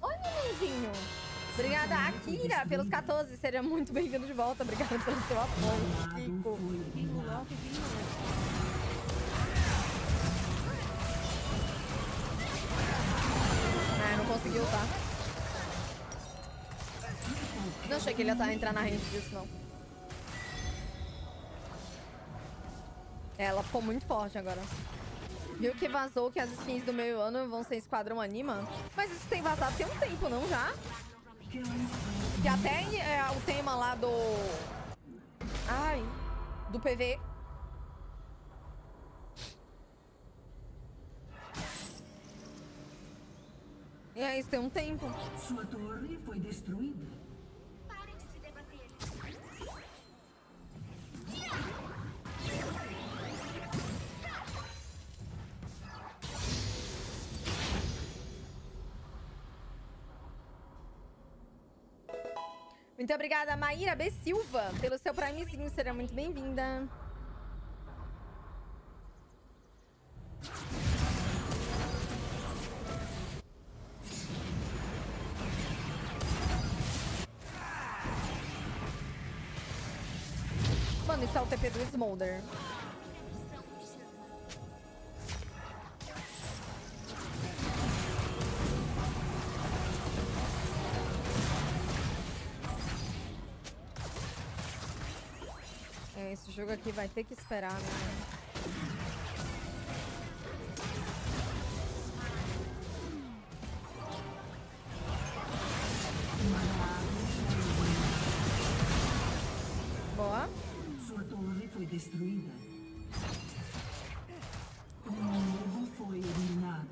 Oi, nenenzinho! Obrigada, Akira, pelos 14. Seja muito bem-vindo de volta. Obrigada pelo seu apoio, Kiko. Conseguiu, tá? Não achei que ele ia tá- entrar na range disso, não. É, Ela ficou muito forte agora. Viu que vazou que as skins do meio ano vão ser Esquadrão Anima? Mas isso tem vazado tem um tempo, não já? Que até é, o tema lá do... Ai, do PV. É isso, tem um tempo. Sua torre foi destruída. Pare de se debater. Muito obrigada, Maíra B. Silva, pelo seu primezinho. Seja muito bem-vinda. Mano, isso é o TP do Smolder. É, esse jogo aqui vai ter que esperar, né? Destruída. Foi eliminado.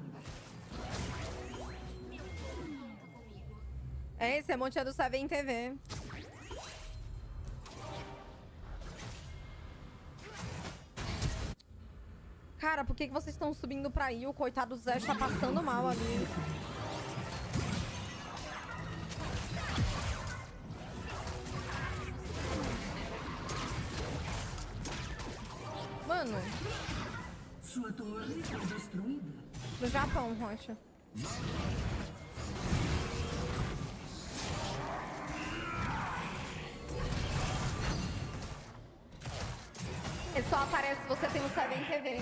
É, esse é Monte do Savem TV. Cara, por que, que vocês estão subindo pra aí? O coitado do Zé está passando mal ali. Do Japão, Rocha. Ele só aparece se você tem um Seven TV.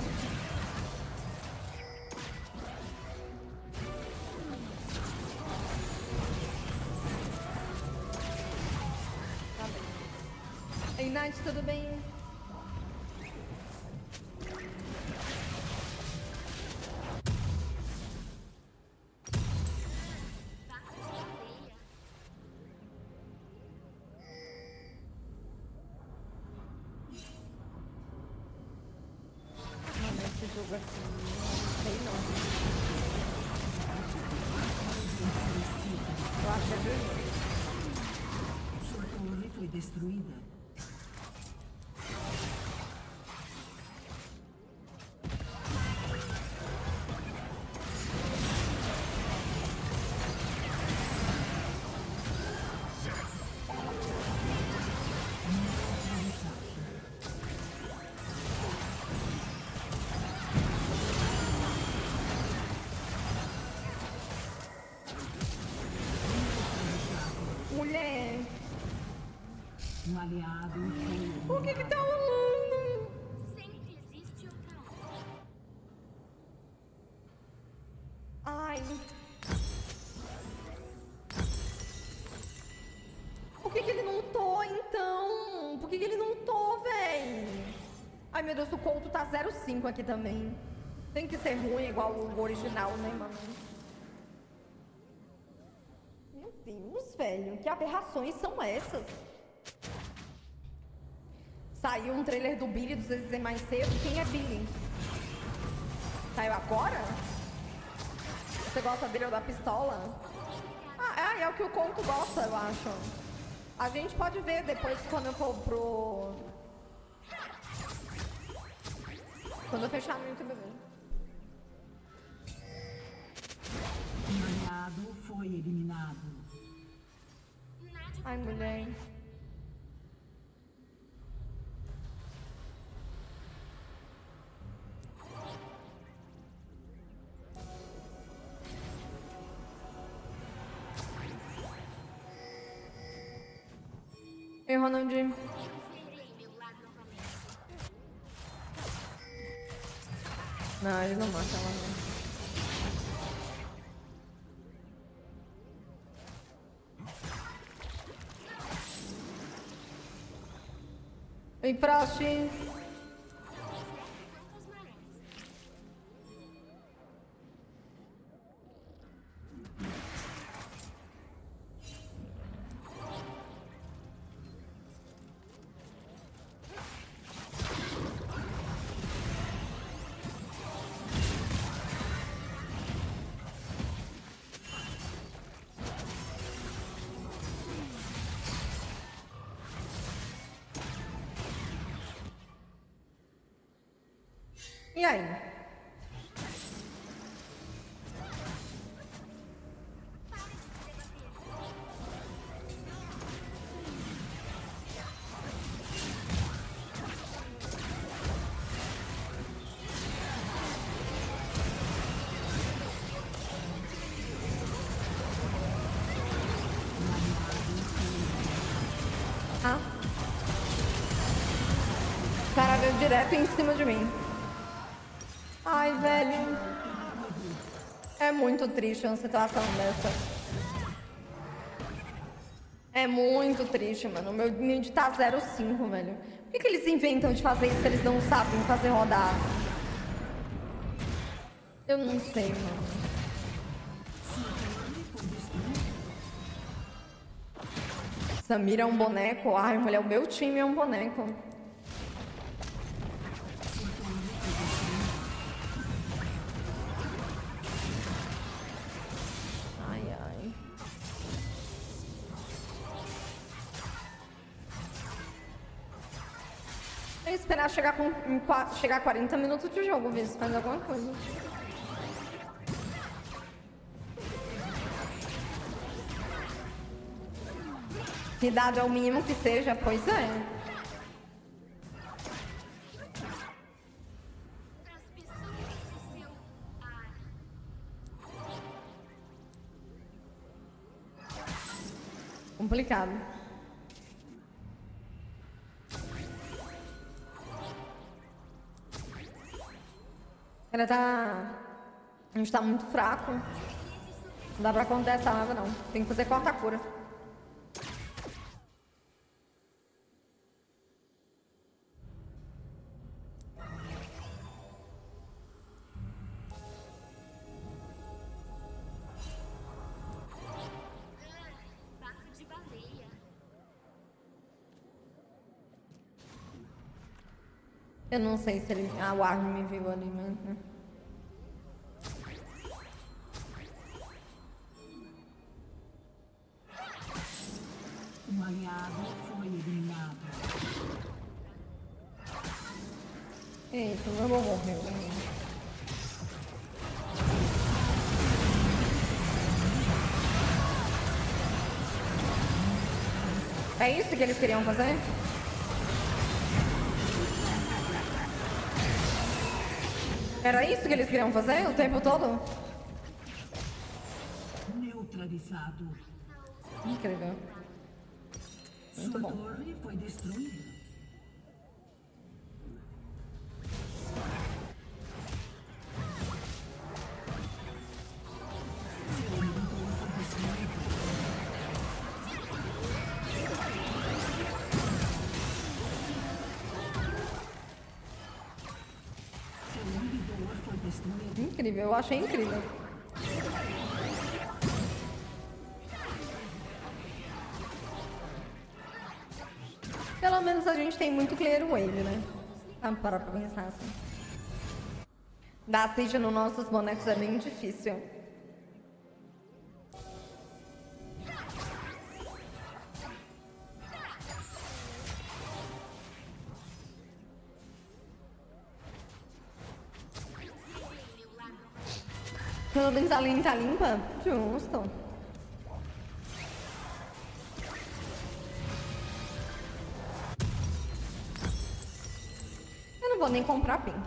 Aliado eliminado. o que que tá rolando? Sempre existe outra hora. Ai. Por que, que ele não tô, então? Por que, que ele não tô, véi? Ai, meu Deus, o Couto tá 0,5 aqui também. Tem que ser ruim igual o original, né, mano? Meu Deus, velho. Que aberrações são essas? Saiu um trailer do Billy, dos dizer mais cedo. Quem é Billy? Saiu agora? Você gosta dele ou da pistola? Ah, é, é o que o Conto gosta, eu acho. A gente pode ver depois quando eu for pro... Quando eu fechar no YouTube. Um aliado foi eliminado. Ai, mulher. E Ronaldinho? lado novamente. Não, ele não mata ela não. Frost. Quantas muito triste uma situação dessa. É muito triste, mano. O meu mid tá 0,5, velho. Por que, que eles inventam de fazer isso se eles não sabem fazer rodar? Eu não sei, mano. Samira é um boneco? Ai, mulher, o meu time é um boneco. Chegar, com, em chegar a 40 minutos de jogo, ver se faz alguma coisa. Se dado é o mínimo que seja, pois é. Complicado. Ela tá. A gente tá muito fraco. Não dá pra contestar nada, não. Tem que fazer corta-cura. Eu não sei se ele. Ah, o Armin me viu ali, mas. né. Um aliado foi eliminado. Eita, eu vou morrer. É isso que eles queriam fazer? Era isso que eles queriam fazer o tempo todo? Neutralizado. Incrível. Muito Sua bom. torre foi destruída. Incrível, eu achei incrível. Pelo menos a gente tem muito clear wave, né? Vamos parar pra pensar assim. Dar siege nos nossos bonecos é bem difícil. Linha tá limpa. Justo. Eu não vou nem comprar pink.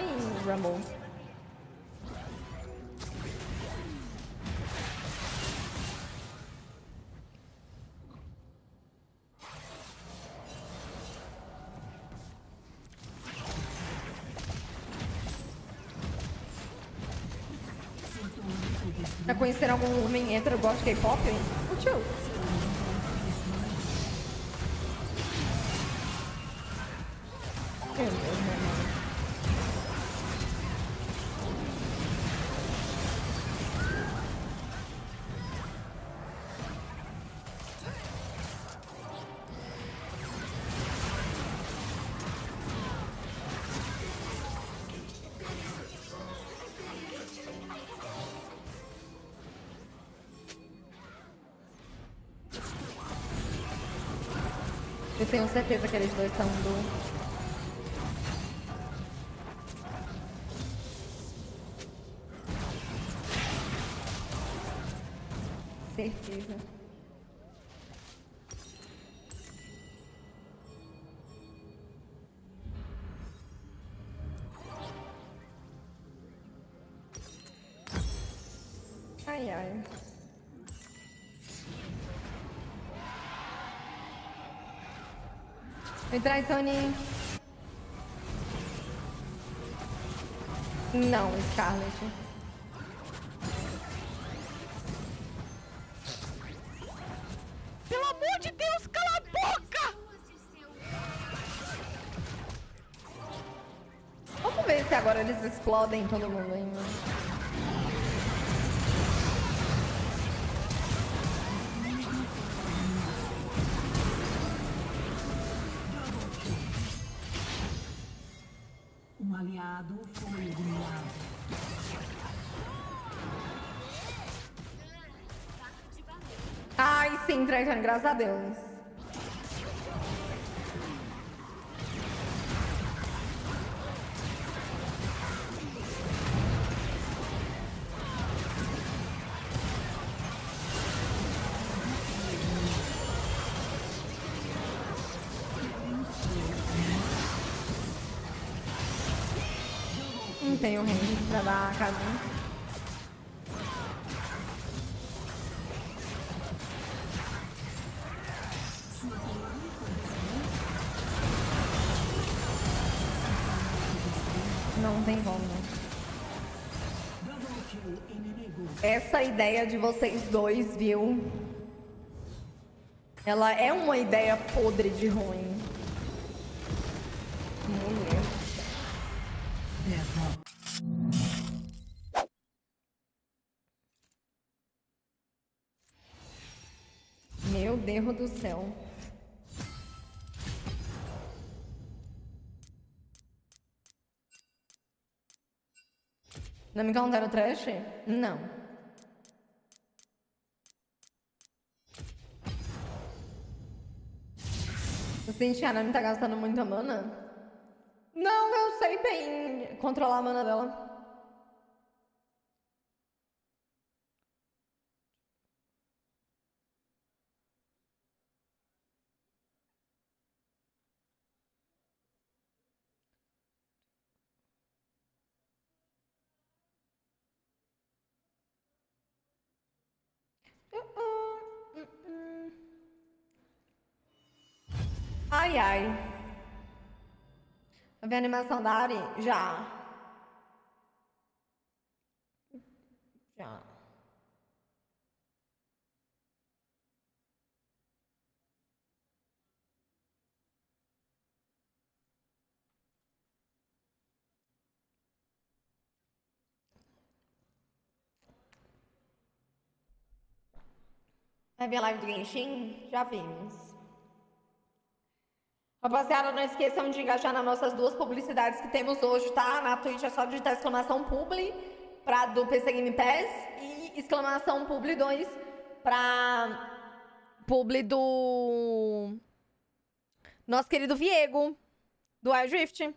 Sai, Rumble. Já conheceram algum homem hétero gosta de K-pop? O certeza que eles dois são do. Entra aí, Tony. Não, Scarlett. Pelo amor de Deus, cala a boca! Vamos ver se agora eles explodem todo mundo aí, graças a Deus. Ideia de vocês dois, viu? Ela é uma ideia podre de ruim. Mulher. Meu Deus do céu. Não me contaram trash? Não. O Cintiana não tá gastando muita mana? Não, eu sei bem controlar a mana dela. Ai, ai. Vai ver a animação da Ari? Já. Já. Vai ver a live do Genshin? Já vimos. Rapaziada, não esqueçam de engajar nas nossas duas publicidades que temos hoje, tá? Na Twitch é só digitar exclamação publi pra, do PC Game Pass e exclamação publi 2 pra publi do nosso querido Viego, do Wild Rift.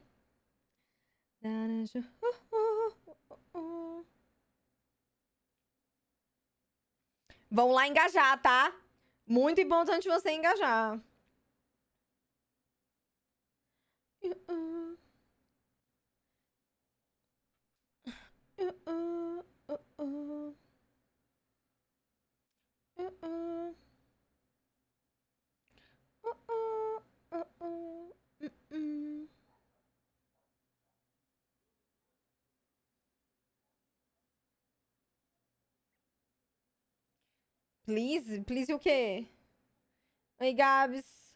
Vão lá engajar, tá? Muito importante você engajar. Please? Please o quê? Oi, Gabs.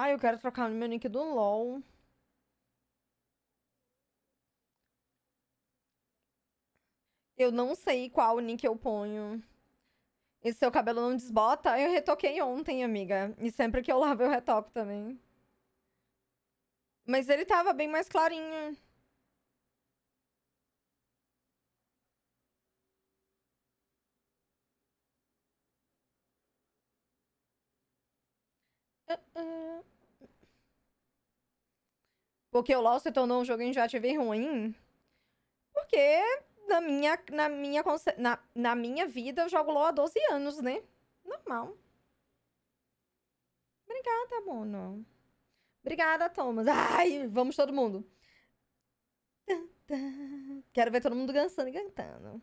Ai, eu quero trocar meu nick do LoL. Eu não sei qual nick eu ponho. E seu cabelo não desbota? Eu retoquei ontem, amiga. E sempre que eu lavo, eu retoco também. Mas ele tava bem mais clarinho. Porque o LoL se tornou um jogo enjoativo e ruim? Porque na minha, na, minha, na, na minha vida eu jogo LoL há 12 anos, né? Normal. Obrigada, Mono. Obrigada, Thomas. Ai, vamos todo mundo. Quero ver todo mundo dançando e cantando.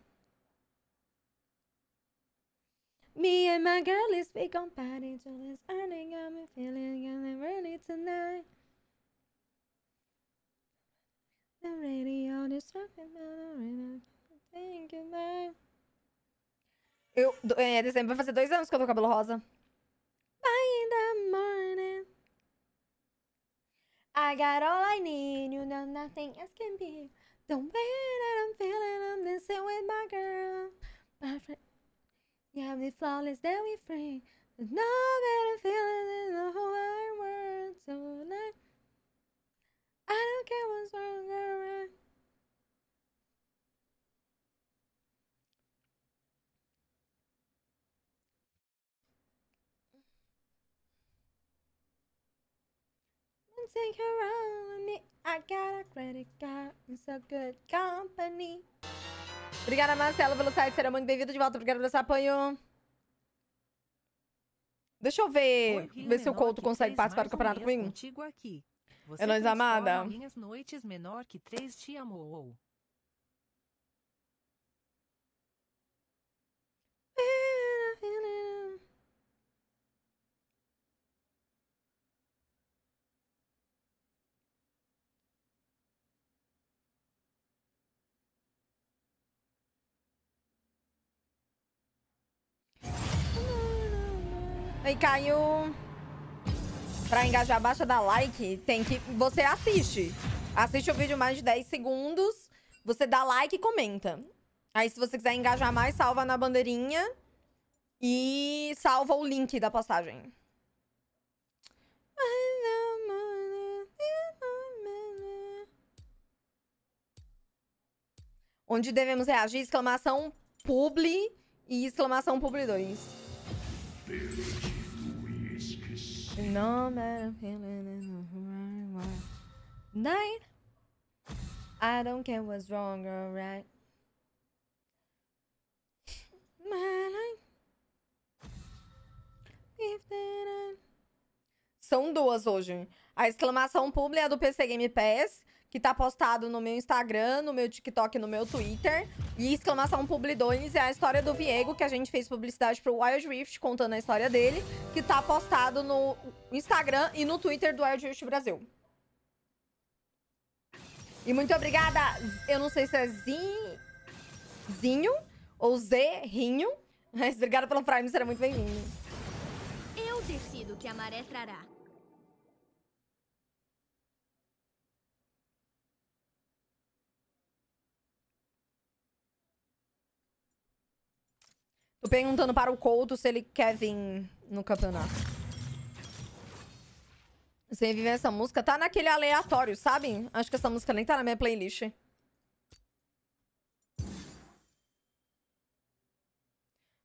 Me and my girl is we gon' party till it's. Got me feeling I'm ready tonight. The radio distracted by the radio. Thinking that- Eu, é, dezembro vai fazer dois anos que eu tô com cabelo rosa. By in the morning. I got all I need, you know nothing else can be. Way that I'm feeling, I'm dancing with my girl. Perfect. Yeah, we flawless, then we free. There's no better feeling in the whole wide world tonight. I don't care what's wrong or right. Don't take her around with me. I got a credit card. It's a good company. Obrigada, Marcelo, pelo site. Será muito bem-vindo de volta. Obrigada pelo seu apoio. Deixa eu ver, Oi, ver se o Couto consegue participar do campeonato comigo. Contigo aqui. Você É nóis, amada. Minhas noites menor que três te amou. Aí, Caio. Pra engajar, baixa da like, tem que. Você assiste. Assiste o vídeo mais de 10 segundos. Você dá like e comenta. Aí, se você quiser engajar mais, salva na bandeirinha. E salva o link da postagem. Onde devemos reagir? Exclamação publi e exclamação publi 2. No matter feeling in the right. Night. I don't care what's wrong or right. My life. If that I- São duas hoje. A exclamação publi é do PC Game Pass, que tá postado no meu Instagram, no meu TikTok no meu Twitter. E exclamação publi 2 é a história do Viego, que a gente fez publicidade pro Wild Rift, contando a história dele, que tá postado no Instagram e no Twitter do Wild Rift Brasil. E muito obrigada, eu não sei se é Zi... Zinho ou Zerrinho, mas obrigada pelo Prime, será muito bem-vindo. Eu decido que a maré trará. Tô perguntando para o Couto se ele quer vir no campeonato. Sem viver essa música, tá naquele aleatório, sabe? Acho que essa música nem tá na minha playlist.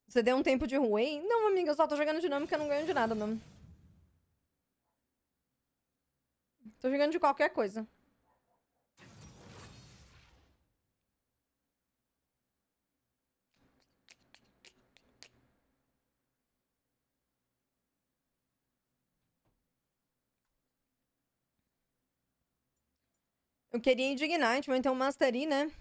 Você deu um tempo de ruim? Não, amiga, eu só tô jogando dinâmica e não ganho de nada, não. Tô jogando de qualquer coisa. Eu queria Indignite, mas um Mastery, né?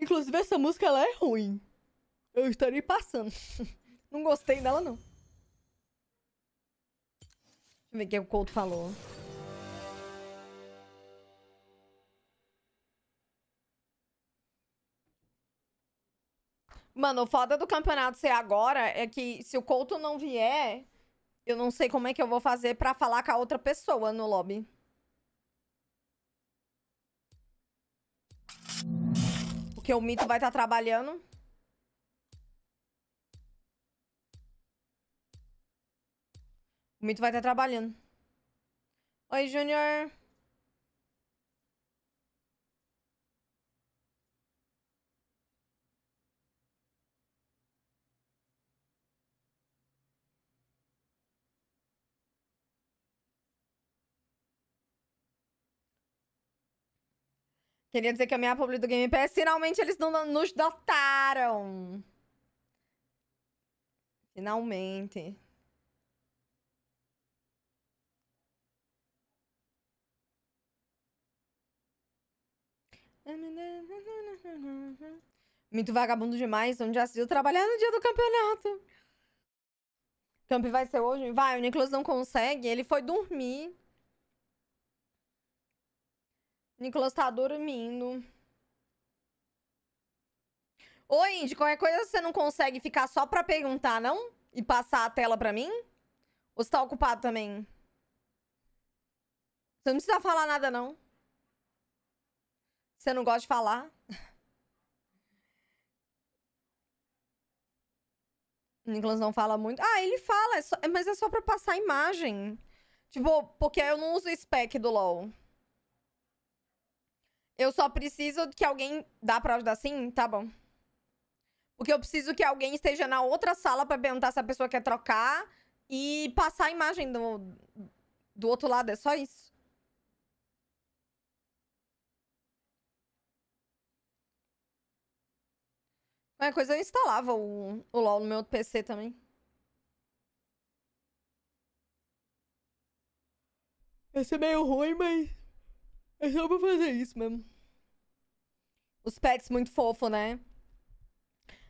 Inclusive, essa música, ela é ruim. Eu estarei passando. não gostei dela, não. Deixa eu ver o que o Couto falou. Mano, o foda do campeonato ser agora é que se o Couto não vier, eu não sei como é que eu vou fazer pra falar com a outra pessoa no lobby. Porque o Mito vai estar trabalhando. O Mito vai estar trabalhando. Oi, Júnior. Queria dizer que a minha publi do Game Pass, finalmente eles não nos dotaram. Finalmente. Muito vagabundo demais, onde já se viu trabalhar no dia do campeonato. Camp vai ser hoje? Vai, o Nicolas não consegue, ele foi dormir. Nicolas tá dormindo. Oi, Indy, qualquer coisa você não consegue ficar só pra perguntar, não? E passar a tela pra mim? Ou você tá ocupado também? Você não precisa falar nada, não. Você não gosta de falar? Nicolas não fala muito. Ah, ele fala, é só- mas é só pra passar a imagem. Tipo, porque eu não uso o spec do LoL. Eu só preciso que alguém. Dá pra ajudar sim? Tá bom. Porque eu preciso que alguém esteja na outra sala pra perguntar se a pessoa quer trocar e passar a imagem do, do outro lado. É só isso. Qualquer coisa eu instalava o, o LoL no meu outro PC também. Vai ser meio ruim, mas. É só pra fazer isso mesmo. Os pets muito fofo, né?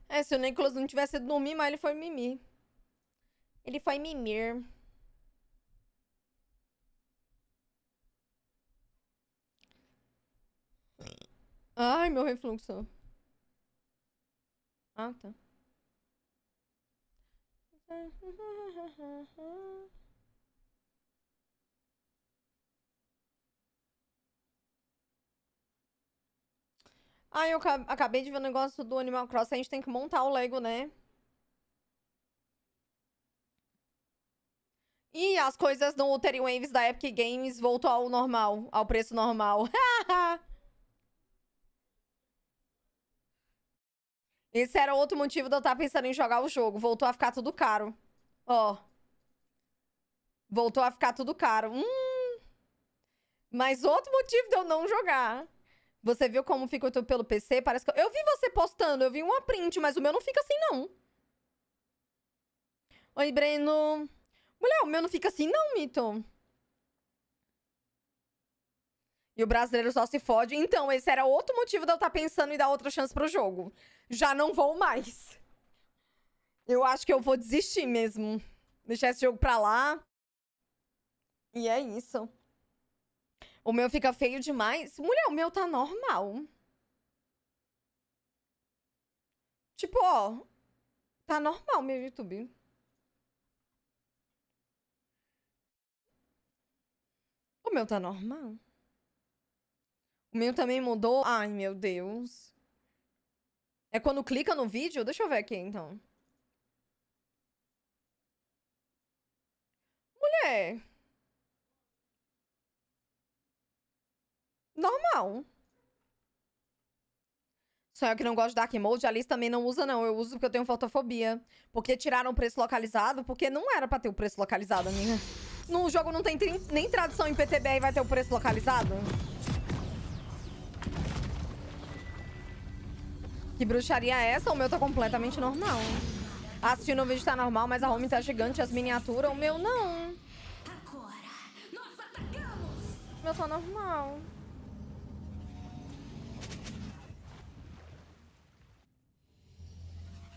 É, se o Nicolas não tivesse ido dormir, mas ele foi mimir. Ele foi mimir. Ai, meu refluxo. Ah, tá. Ah, eu ca- acabei de ver o negócio do Animal Crossing. A gente tem que montar o Lego, né? E as coisas no Ulterior Waves da Epic Games voltou ao normal, ao preço normal. Esse era outro motivo de eu estar pensando em jogar o jogo. Voltou a ficar tudo caro. Ó. Voltou a ficar tudo caro. Hum. Mas outro motivo de eu não jogar. Você viu como fica o teu pelo PC? Parece que. eu- vi você postando, eu vi uma print, mas o meu não fica assim, não. Oi, Breno. Mulher, o meu não fica assim, não, Mito. E o brasileiro só se fode. Então, esse era outro motivo de eu estar pensando em dar outra chance pro jogo. Já não vou mais. Eu acho que eu vou desistir mesmo. Deixar esse jogo pra lá. E é isso. O meu fica feio demais. Mulher, o meu tá normal. Tipo, ó. Tá normal meu YouTube. O meu tá normal. O meu também mudou. Ai, meu Deus. É quando clica no vídeo? Deixa eu ver aqui, então. Mulher. Normal. Só eu que não gosto de Dark Mode, a Alice também não usa, não. Eu uso porque eu tenho fotofobia. Porque tiraram o preço localizado, porque não era pra ter o preço localizado, amiga. No jogo não tem nem tradução em PTBR e vai ter o preço localizado? Que bruxaria é essa? O meu tá completamente normal. Assistindo o vídeo tá normal, mas a home tá gigante, as miniaturas. O meu não. Agora, nós atacamos! O meu tá normal.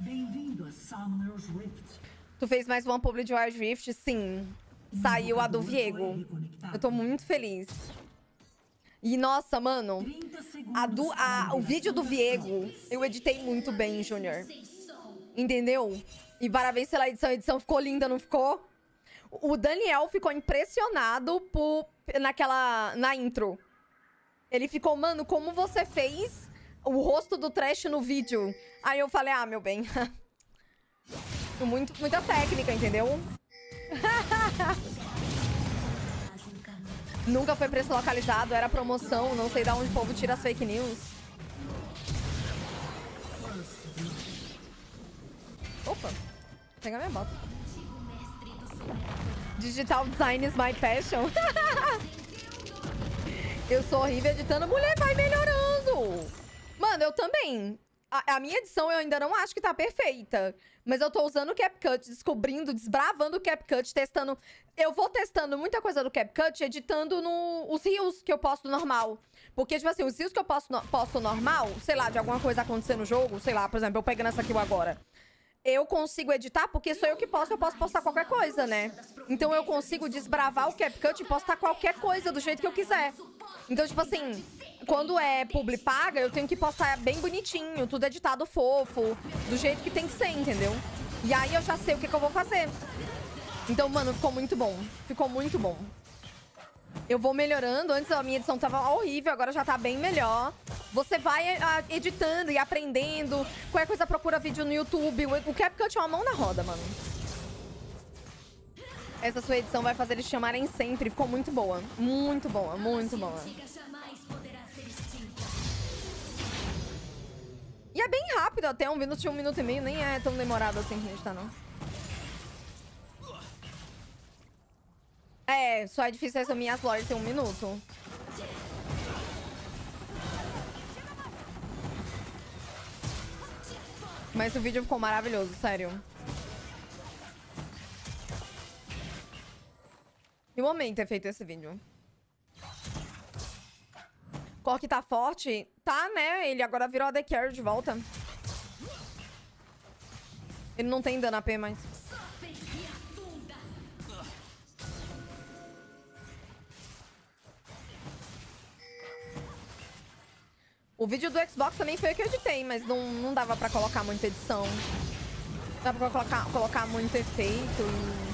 Bem-vindo a Summoner's Rift. Tu fez mais uma publi de Wild Rift? Sim. Saiu a do Viego. Eu tô muito feliz. E nossa, mano, 30 segundos a do, a, o vídeo do Viego eu editei muito bem, som. Entendeu? E parabéns pela edição. A edição ficou linda, não ficou? O Daniel ficou impressionado por, naquela. na intro. Ele ficou, mano, como você fez o rosto do trash no vídeo? Aí eu falei, ah, meu bem. Muito, muita técnica, entendeu? Nunca foi preço localizado, era promoção, não sei de onde o povo tira as fake news. Opa, vou pegar minha bota. Digital design is my passion. Eu sou horrível editando. Mulher, vai melhorando. Mano, eu também. A, a minha edição eu ainda não acho que tá perfeita. Mas eu tô usando o CapCut, descobrindo, desbravando o CapCut, testando. Eu vou testando muita coisa do CapCut, editando no, os rios que eu posto normal. Porque, tipo assim, os rios que eu posto, posto normal, sei lá, de alguma coisa acontecer no jogo, sei lá, por exemplo, eu pegando essa aqui agora. Eu consigo editar porque sou eu que posto, eu posso postar qualquer coisa, né? Então eu consigo desbravar o CapCut e postar qualquer coisa do jeito que eu quiser. Então, tipo assim, quando é publi paga, eu tenho que postar bem bonitinho, tudo editado fofo, do jeito que tem que ser, entendeu? E aí eu já sei o que, que eu vou fazer. Então, mano, ficou muito bom. Ficou muito bom. Eu vou melhorando. Antes a minha edição tava horrível, agora já tá bem melhor. Você vai ah, editando e aprendendo. Qualquer coisa procura vídeo no YouTube. O CapCut é uma mão na roda, mano. Essa sua edição vai fazer eles chamarem sempre. Ficou muito boa. Muito boa, muito boa. E é bem rápido até, um minuto, um minuto e meio. Nem é tão demorado assim que a gente tá, não. É, só é difícil resumir as lores em um minuto. Mas o vídeo ficou maravilhoso, sério. Eu amei ter feito esse vídeo. Cork tá forte? Tá, né? Ele agora virou a The Carry de volta. Ele não tem dano AP mais. O vídeo do Xbox também foi o que eu editei, mas não, não dava pra colocar muita edição. Não dava pra colocar, colocar muito efeito e...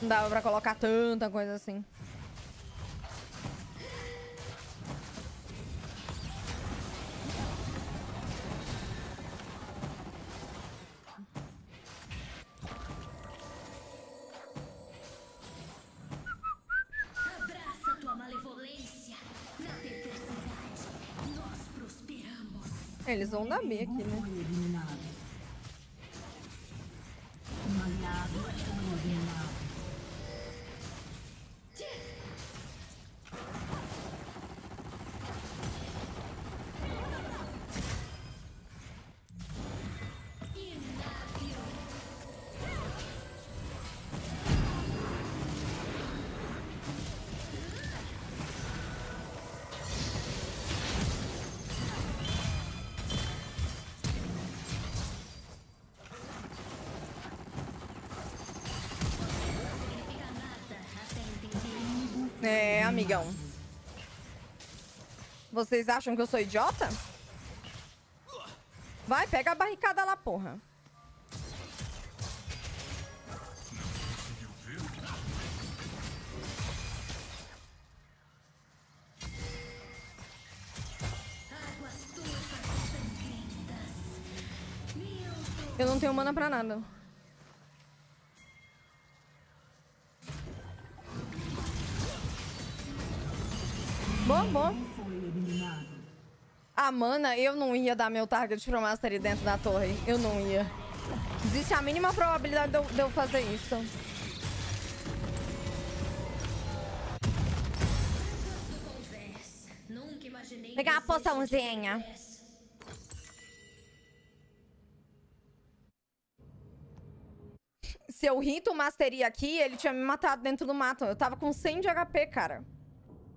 Não dava pra colocar tanta coisa assim. Eles vão dar B aqui, né? Amigão. Vocês acham que eu sou idiota? Vai, pega a barricada lá, porra. Eu não tenho mana pra nada. Boa, boa. Foi eliminado. A mana, eu não ia dar meu target pro Mastery dentro da torre. Eu não ia. Existe a mínima probabilidade de eu, de eu fazer isso. Pegar a poçãozinha. Se eu hito o Mastery aqui, ele tinha me matado dentro do mato. Eu tava com 100 de HP, cara.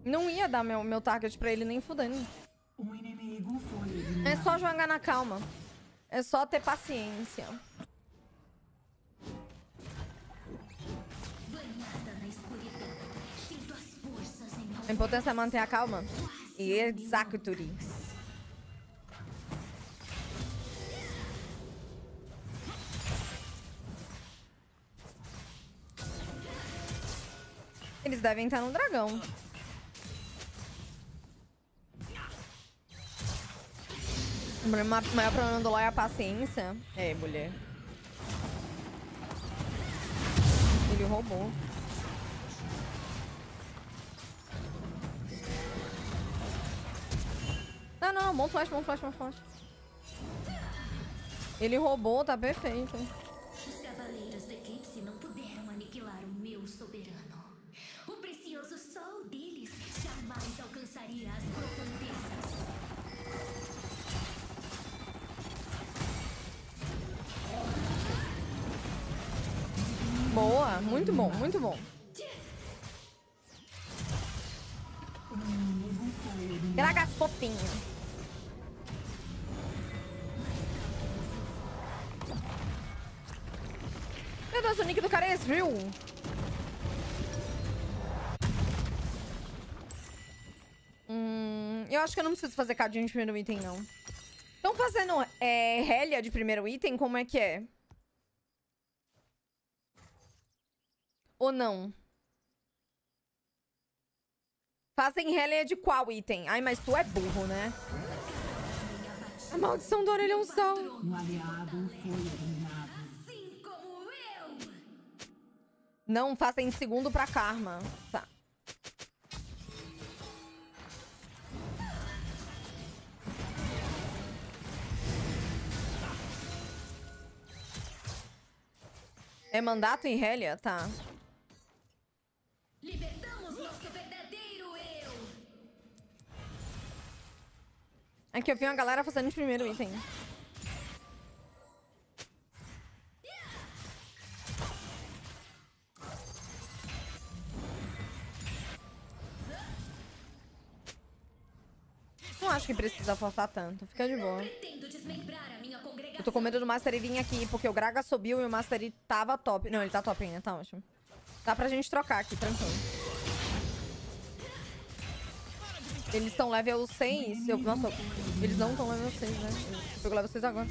Não ia dar meu, meu target pra ele nem fudendo. Um inimigo foi eliminado. É só jogar na calma. É só ter paciência. A importância é manter a calma. E Exacturi. Eles devem estar no dragão. O problema- o maior problema do LoL é a paciência. É, mulher. Ele roubou. Não, não, bom flash, bom flash, bom flash. Ele roubou, tá perfeito. Tá. Muito bom, muito bom. Gragas fofinho. Meu Deus, o nick do cara é Ezreal. Hum, eu acho que eu não preciso fazer cadinho de primeiro item, não. Estão fazendo é, Hélia de primeiro item? Como é que é? Ou não? Fazem Hélia de qual item? Ai, mas tu é burro, né? A maldição do orelhãozão. Um aliado foi eliminado. Assim como eu! Não, fazem segundo pra Karma. Tá. É mandato em Hélia? Tá. É que eu vi uma galera fazendo de primeiro item. Não acho que precisa forçar tanto. Fica de boa. Eu tô com medo do Master Yi vir aqui, porque o Graga subiu e o Master Yi tava top. Não, ele tá top ainda, tá ótimo. Dá pra gente trocar aqui, tranquilo. Eles estão level 6. Eu, nossa, eles não estão level 6, né? Eu pego level 6 agora.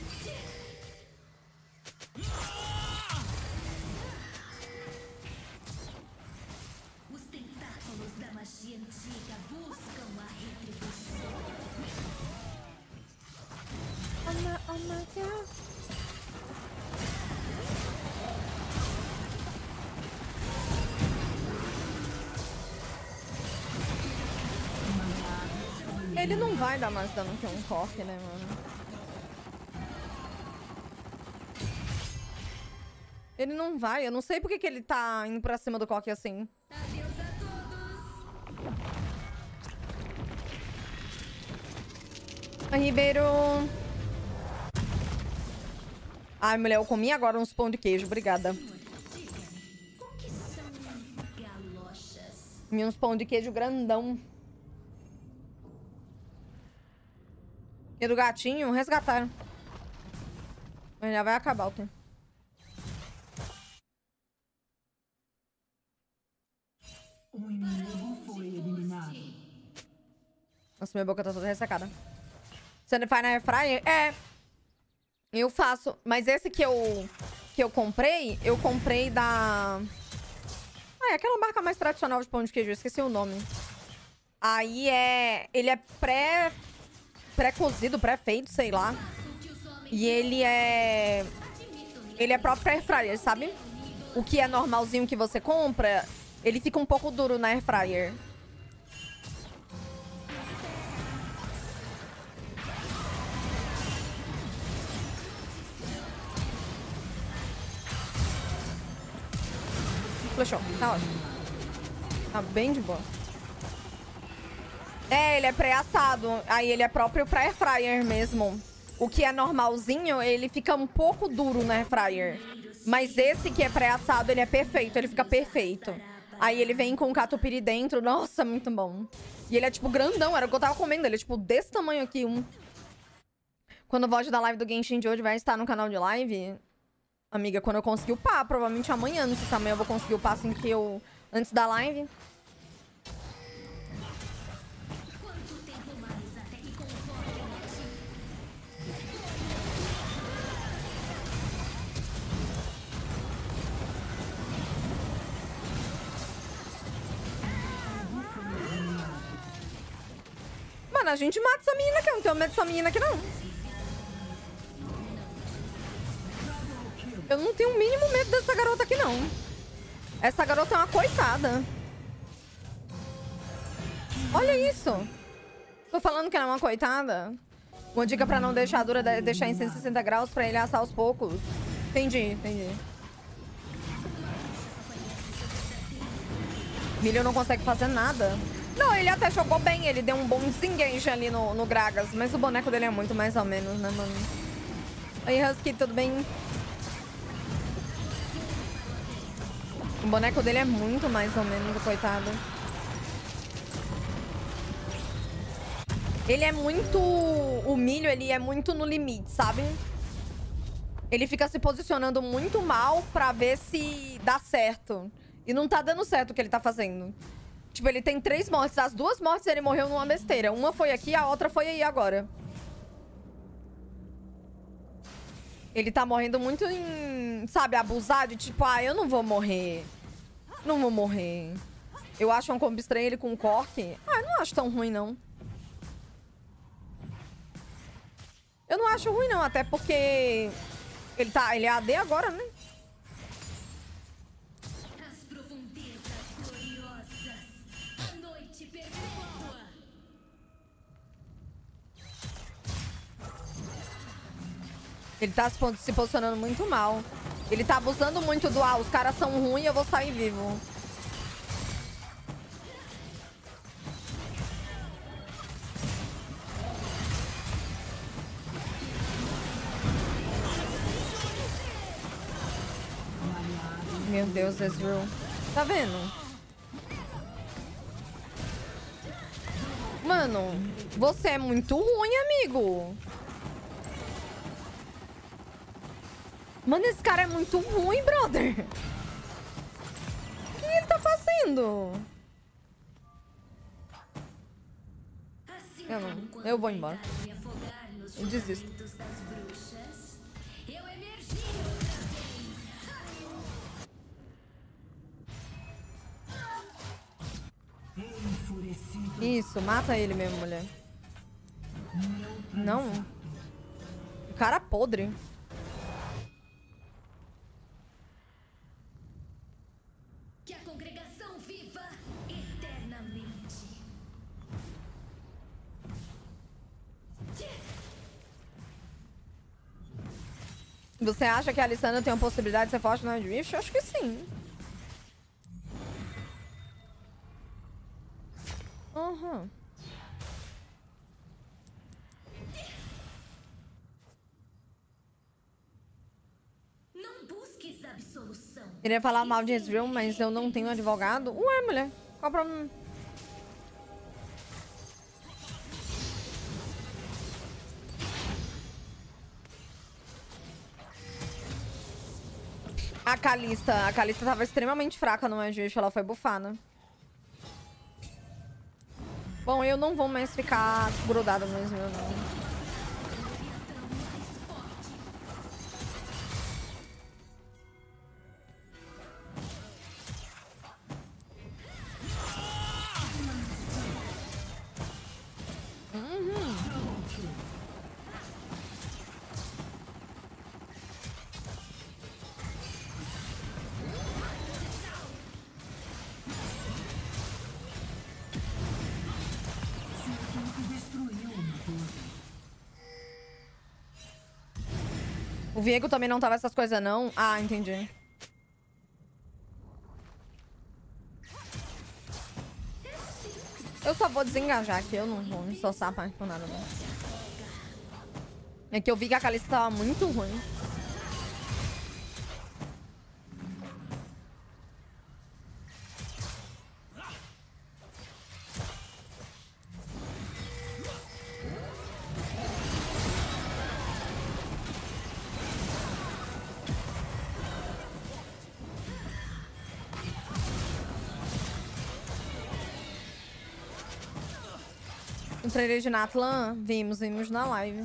Os tentáculos da magia antiga buscam a retribuição. Oh my, oh my God. Ele não vai dar mais dano que um cork, né, mano? Ele não vai. Eu não sei por que ele tá indo pra cima do cork assim. A Ribeiro. Ai, mulher, eu comi agora uns pão de queijo. Obrigada. Comi uns pão de queijo grandão. E do gatinho, resgataram. Mas já vai acabar o tempo. Inimigo foi eliminado. Nossa, minha boca tá toda ressecada. Você faz na air fryer? É. Eu faço. Mas esse que eu, que eu comprei, eu comprei da... Ah, é aquela marca mais tradicional de pão de queijo. Eu esqueci o nome. Aí é... Ele é pré... Pré-cozido, pré-feito, sei lá. E ele é... Ele é próprio air fryer, sabe? O que é normalzinho que você compra, ele fica um pouco duro na air fryer. Flechou. Tá ótimo. Tá bem de boa. É, ele é pré-assado. Aí ele é próprio pra air fryer mesmo. O que é normalzinho, ele fica um pouco duro na air fryer. Mas esse que é pré-assado, ele é perfeito. Ele fica perfeito. Aí ele vem com catupiry dentro. Nossa, muito bom. E ele é tipo grandão. Era o que eu tava comendo. Ele é tipo desse tamanho aqui. Um. Quando o VOD da live do Genshin de hoje vai estar no canal de live, Amiga, quando eu conseguir upar, provavelmente amanhã, não sei se amanhã eu vou conseguir upar assim que eu. Antes da live. Mano, a gente mata essa menina aqui. Eu não tenho medo dessa menina aqui, não. Eu não tenho o mínimo medo dessa garota aqui, não. Essa garota é uma coitada. Olha isso. Tô falando que ela é uma coitada. Uma dica pra não deixar dura é deixar em 160 graus pra ele assar aos poucos. Entendi, entendi. Milho não consegue fazer nada. Não, ele até jogou bem, ele deu um bom disengage ali no, no Gragas. Mas o boneco dele é muito mais ou menos, né, mano? Oi, Husky, tudo bem? O boneco dele é muito mais ou menos, coitado. Ele é muito... O milho, ele é muito no limite, sabe? Ele fica se posicionando muito mal pra ver se dá certo. E não tá dando certo o que ele tá fazendo. Tipo, ele tem três mortes. As duas mortes ele morreu numa besteira. Uma foi aqui, a outra foi aí agora. Ele tá morrendo muito em... Sabe, abusar de tipo... Ah, eu não vou morrer. Não vou morrer. Eu acho um combo estranho ele com um corte. Ah, eu não acho tão ruim, não. Eu não acho ruim, não. Até porque... Ele tá... Ele é AD agora, né? Ele tá se pos- se posicionando muito mal. Ele tá abusando muito do... Ah, os caras são ruins, eu vou sair vivo. Meu Deus, Ezreal. Tá vendo? Mano, você é muito ruim, amigo. Mano, esse cara é muito ruim, brother. O que ele tá fazendo? Eu não- eu vou embora. Eu desisto. Isso, mata ele mesmo, mulher. Não. O cara podre. Você acha que a Alessandra tem uma possibilidade de ser forte no Rift? Eu acho que sim. Aham. Não busques absolução. Queria falar mal de Ezreal, mas eu não tenho advogado. Ué, mulher. Qual o problema? A Kalista. A Kalista tava extremamente fraca no Rift. Ela foi bufada. Bom, eu não vou mais ficar grudada no Ezreal, não. Viego também não tava essas coisas, não? Ah, entendi. Eu só vou desengajar aqui, eu não vou me esforçar mais nada, não. É que eu vi que a Kalista tava muito ruim. De Natlan, vimos, vimos na live.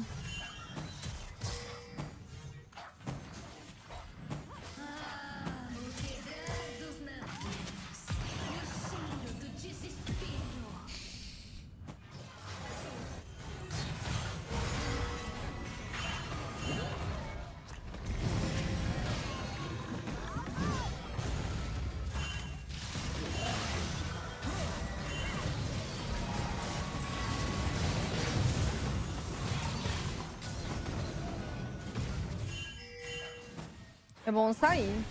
É bom sair.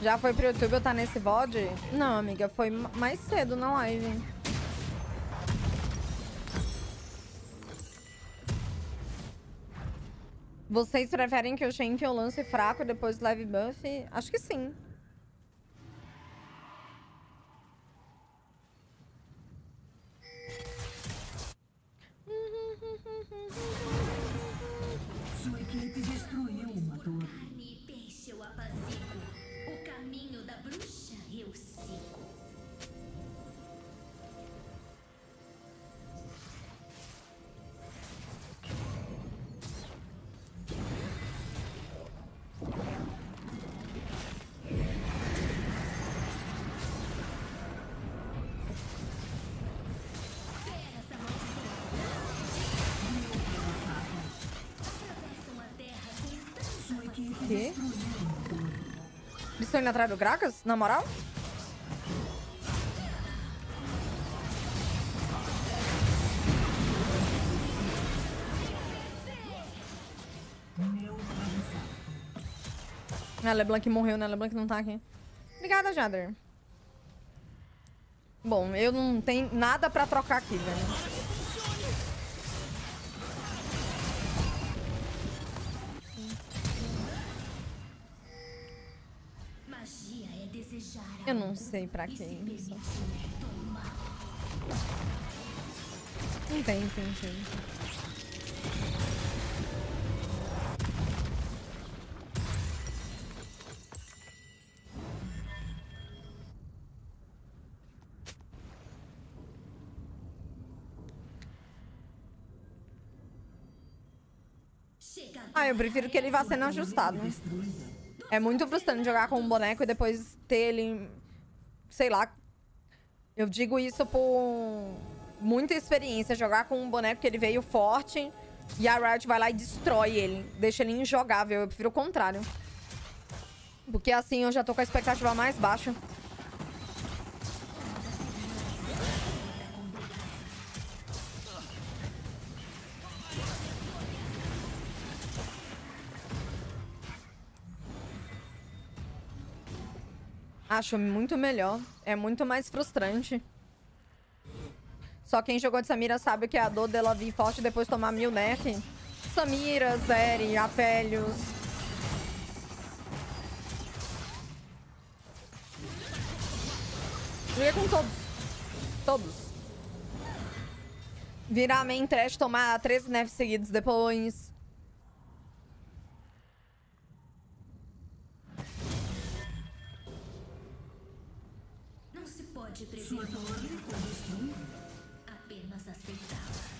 Já foi pro YouTube ou tá nesse VOD? Não, amiga, foi ma- mais cedo na live. Vocês preferem que o Champion lance fraco e depois leve buff? Acho que sim. Indo atrás do Gragas? Na moral? A LeBlanc morreu, né? A LeBlanc não tá aqui. Obrigada, Jader. Bom, eu não tenho nada pra trocar aqui, velho. Sei pra que isso. Não tem sentido. Ah, eu prefiro que ele vá sendo ajustado. É muito frustrante jogar com um boneco e depois ter ele. Sei lá. Eu digo isso por muita experiência. Jogar com um boneco que ele veio forte e a Riot vai lá e destrói ele. Deixa ele injogável. Eu prefiro o contrário. Porque assim eu já tô com a expectativa mais baixa. Acho muito melhor. É muito mais frustrante. Só quem jogou de Samira sabe o que é a dor dela vir forte e depois tomar mil nerf. Samira, Zeri, Apelios. Joguei com todos. Todos. Virar main trash, tomar 13 nerfs seguidos depois. Sua torre foi destruída. Apenas aceitá-la.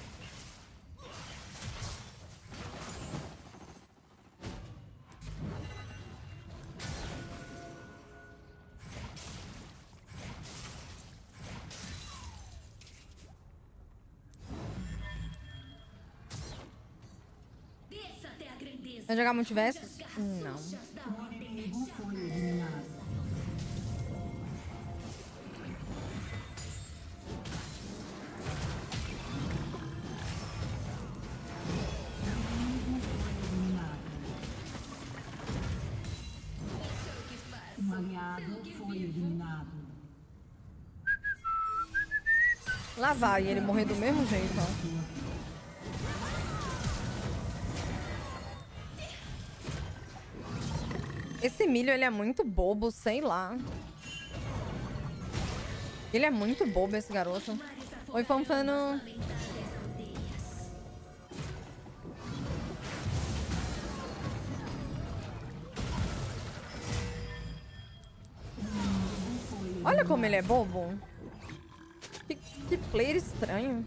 Vai jogar multiversos? Das Não. Lá vai ele morrer do mesmo jeito, ó. Esse milho, ele é muito bobo, sei lá. Ele é muito bobo, esse garoto. Oi, Fanfano. Olha como ele é bobo. Que, que player estranho.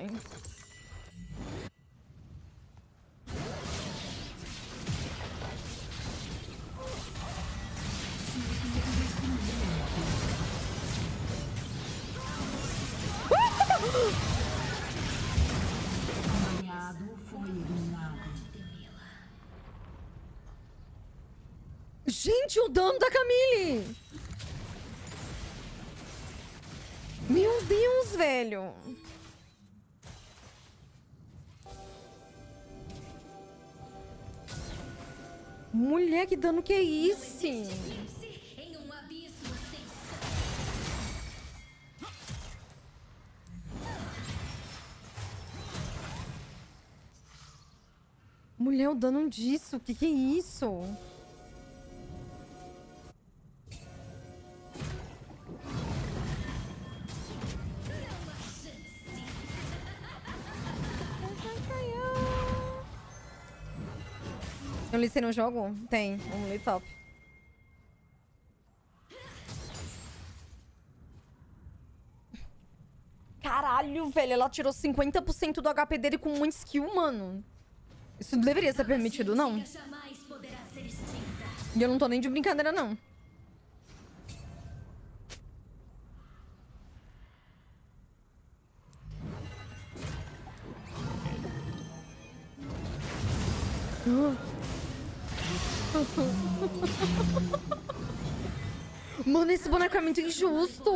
Eliminado. Gente, o dano da Camille! Meu Deus, velho! Que dano que é Mulher, Mulher, o dano disso. O que, que é isso? Tem um Lee no jogo? Tem, um Lee top. Caralho, velho, ela tirou 50% do HP dele com uma skill, mano. Isso não deveria ser permitido, não. E eu não tô nem de brincadeira, não. Mano, esse boneco é muito injusto.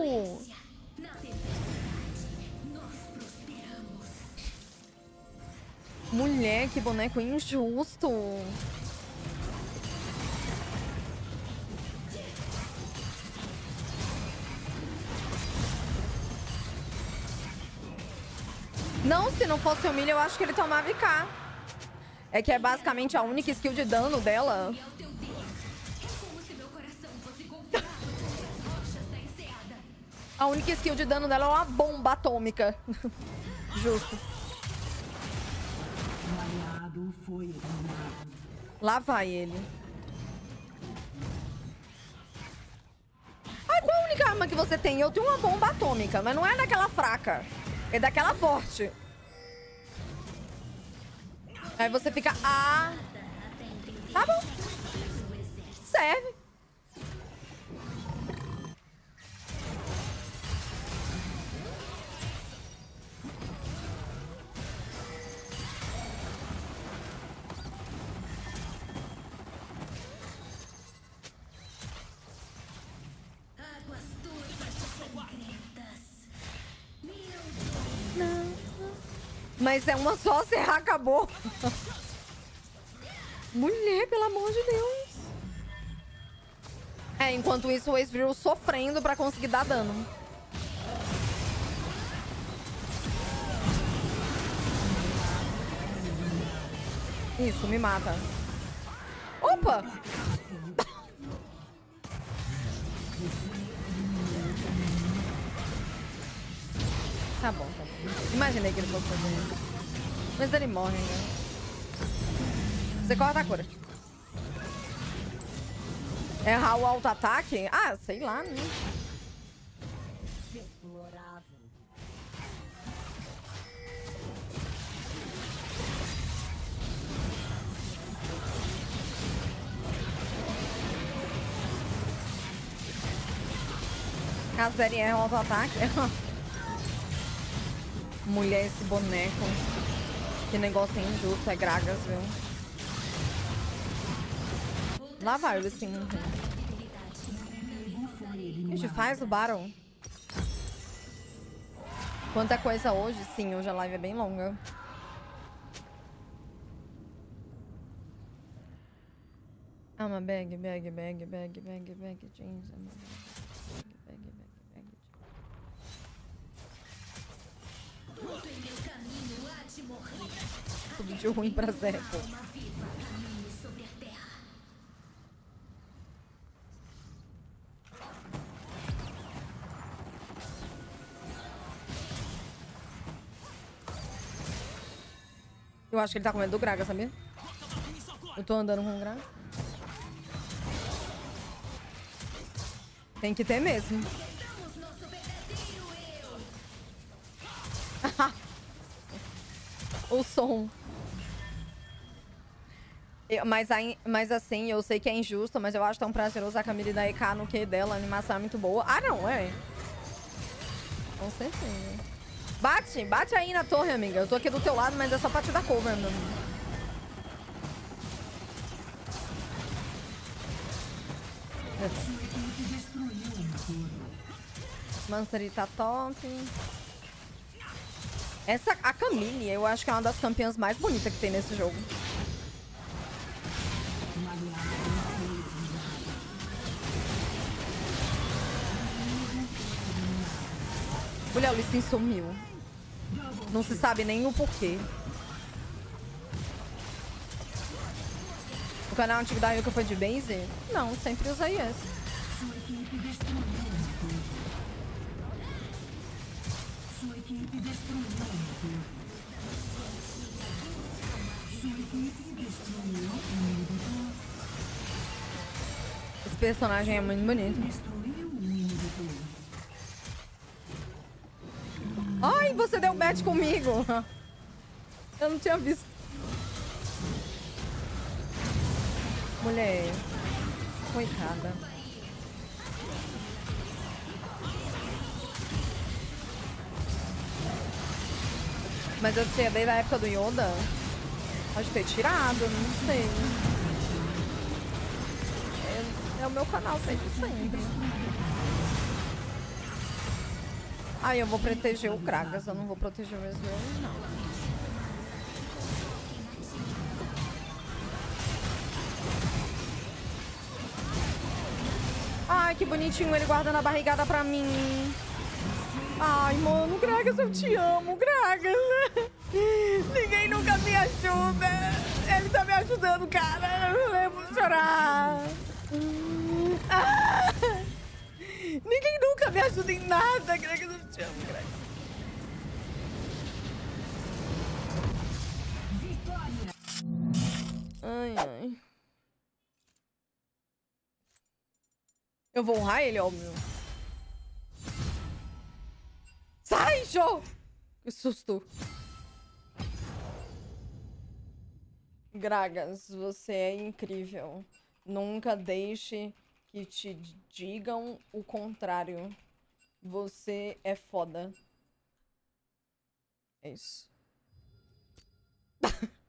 Mulher, que boneco injusto. Não, se não fosse o milho, eu acho que ele tomava IK. É que é basicamente a única skill de dano dela. A única skill de dano dela é uma bomba atômica. Justo. Lá vai ele. Ai, qual a única arma que você tem? Eu tenho uma bomba atômica, mas não é daquela fraca. É daquela forte. Aí você fica... Ah... Tá bom. Serve. Mas é uma só, serra acabou. Mulher, pelo amor de Deus. É, enquanto isso, o Ezreal sofrendo pra conseguir dar dano. Isso, me mata. Opa! Tá bom. Imaginei que ele fosse fazer isso. Mas ele morre, né? Você corta a cura. Errar o auto-ataque? Ah, sei lá, né? A série erra o auto-ataque? Mulher, esse boneco. Que negócio injusto, é Gragas, viu? Lá vai o assim. Gente, faz o Battle. Quanta coisa hoje, sim, hoje a live é bem longa. I'm a bag, bag, bag, bag, bag, bag, jeans. I'm a bag, Tudo de ruim pra a terra. Eu acho que ele tá com medo do Graga, sabia? Eu tô andando com o Graga. Tem que ter mesmo. O som. Eu- mas, aí- mas assim, eu sei que é injusto, mas eu acho tão prazeroso a Camille da EK no que dela. A animação é muito boa. Ah, não, é. Com certeza. Bate, bate aí na torre, amiga. Eu tô aqui do teu lado, mas é só pra te dar cover, meu amigo. Mansari tá top. Essa, a Camille, eu acho que é uma das campeãs mais bonitas que tem nesse jogo. Mulher, o Lee Sin sumiu. Não se sabe nem o porquê. O canal antigo da Yuka foi de base? Não, sempre usei esse. Equipe destruiu um. Sua equipe destruiu um inimigo. Esse personagem é muito bonito. Ai, você deu match comigo. Eu não tinha visto. Mulher. Coitada. Mas eu sei, desde a época do Yoda. Pode ter tirado, não sei. É, é o meu canal desde sempre. Ai, eu vou proteger o Kragas, eu não vou proteger o Ezreal, não. Ai, que bonitinho ele guardando a barrigada pra mim. Ai, mano, Gragas, eu te amo, Gragas. Ninguém nunca me ajuda. Ele tá me ajudando, cara. Eu vou chorar. Ah! Ninguém nunca me ajuda em nada, Gragas, eu te amo, Gragas. Ai, ai. Eu vou honrar ele, óbvio. Sai, Jô! Que susto. Gragas, você é incrível. Nunca deixe que te digam o contrário. Você é foda. É isso.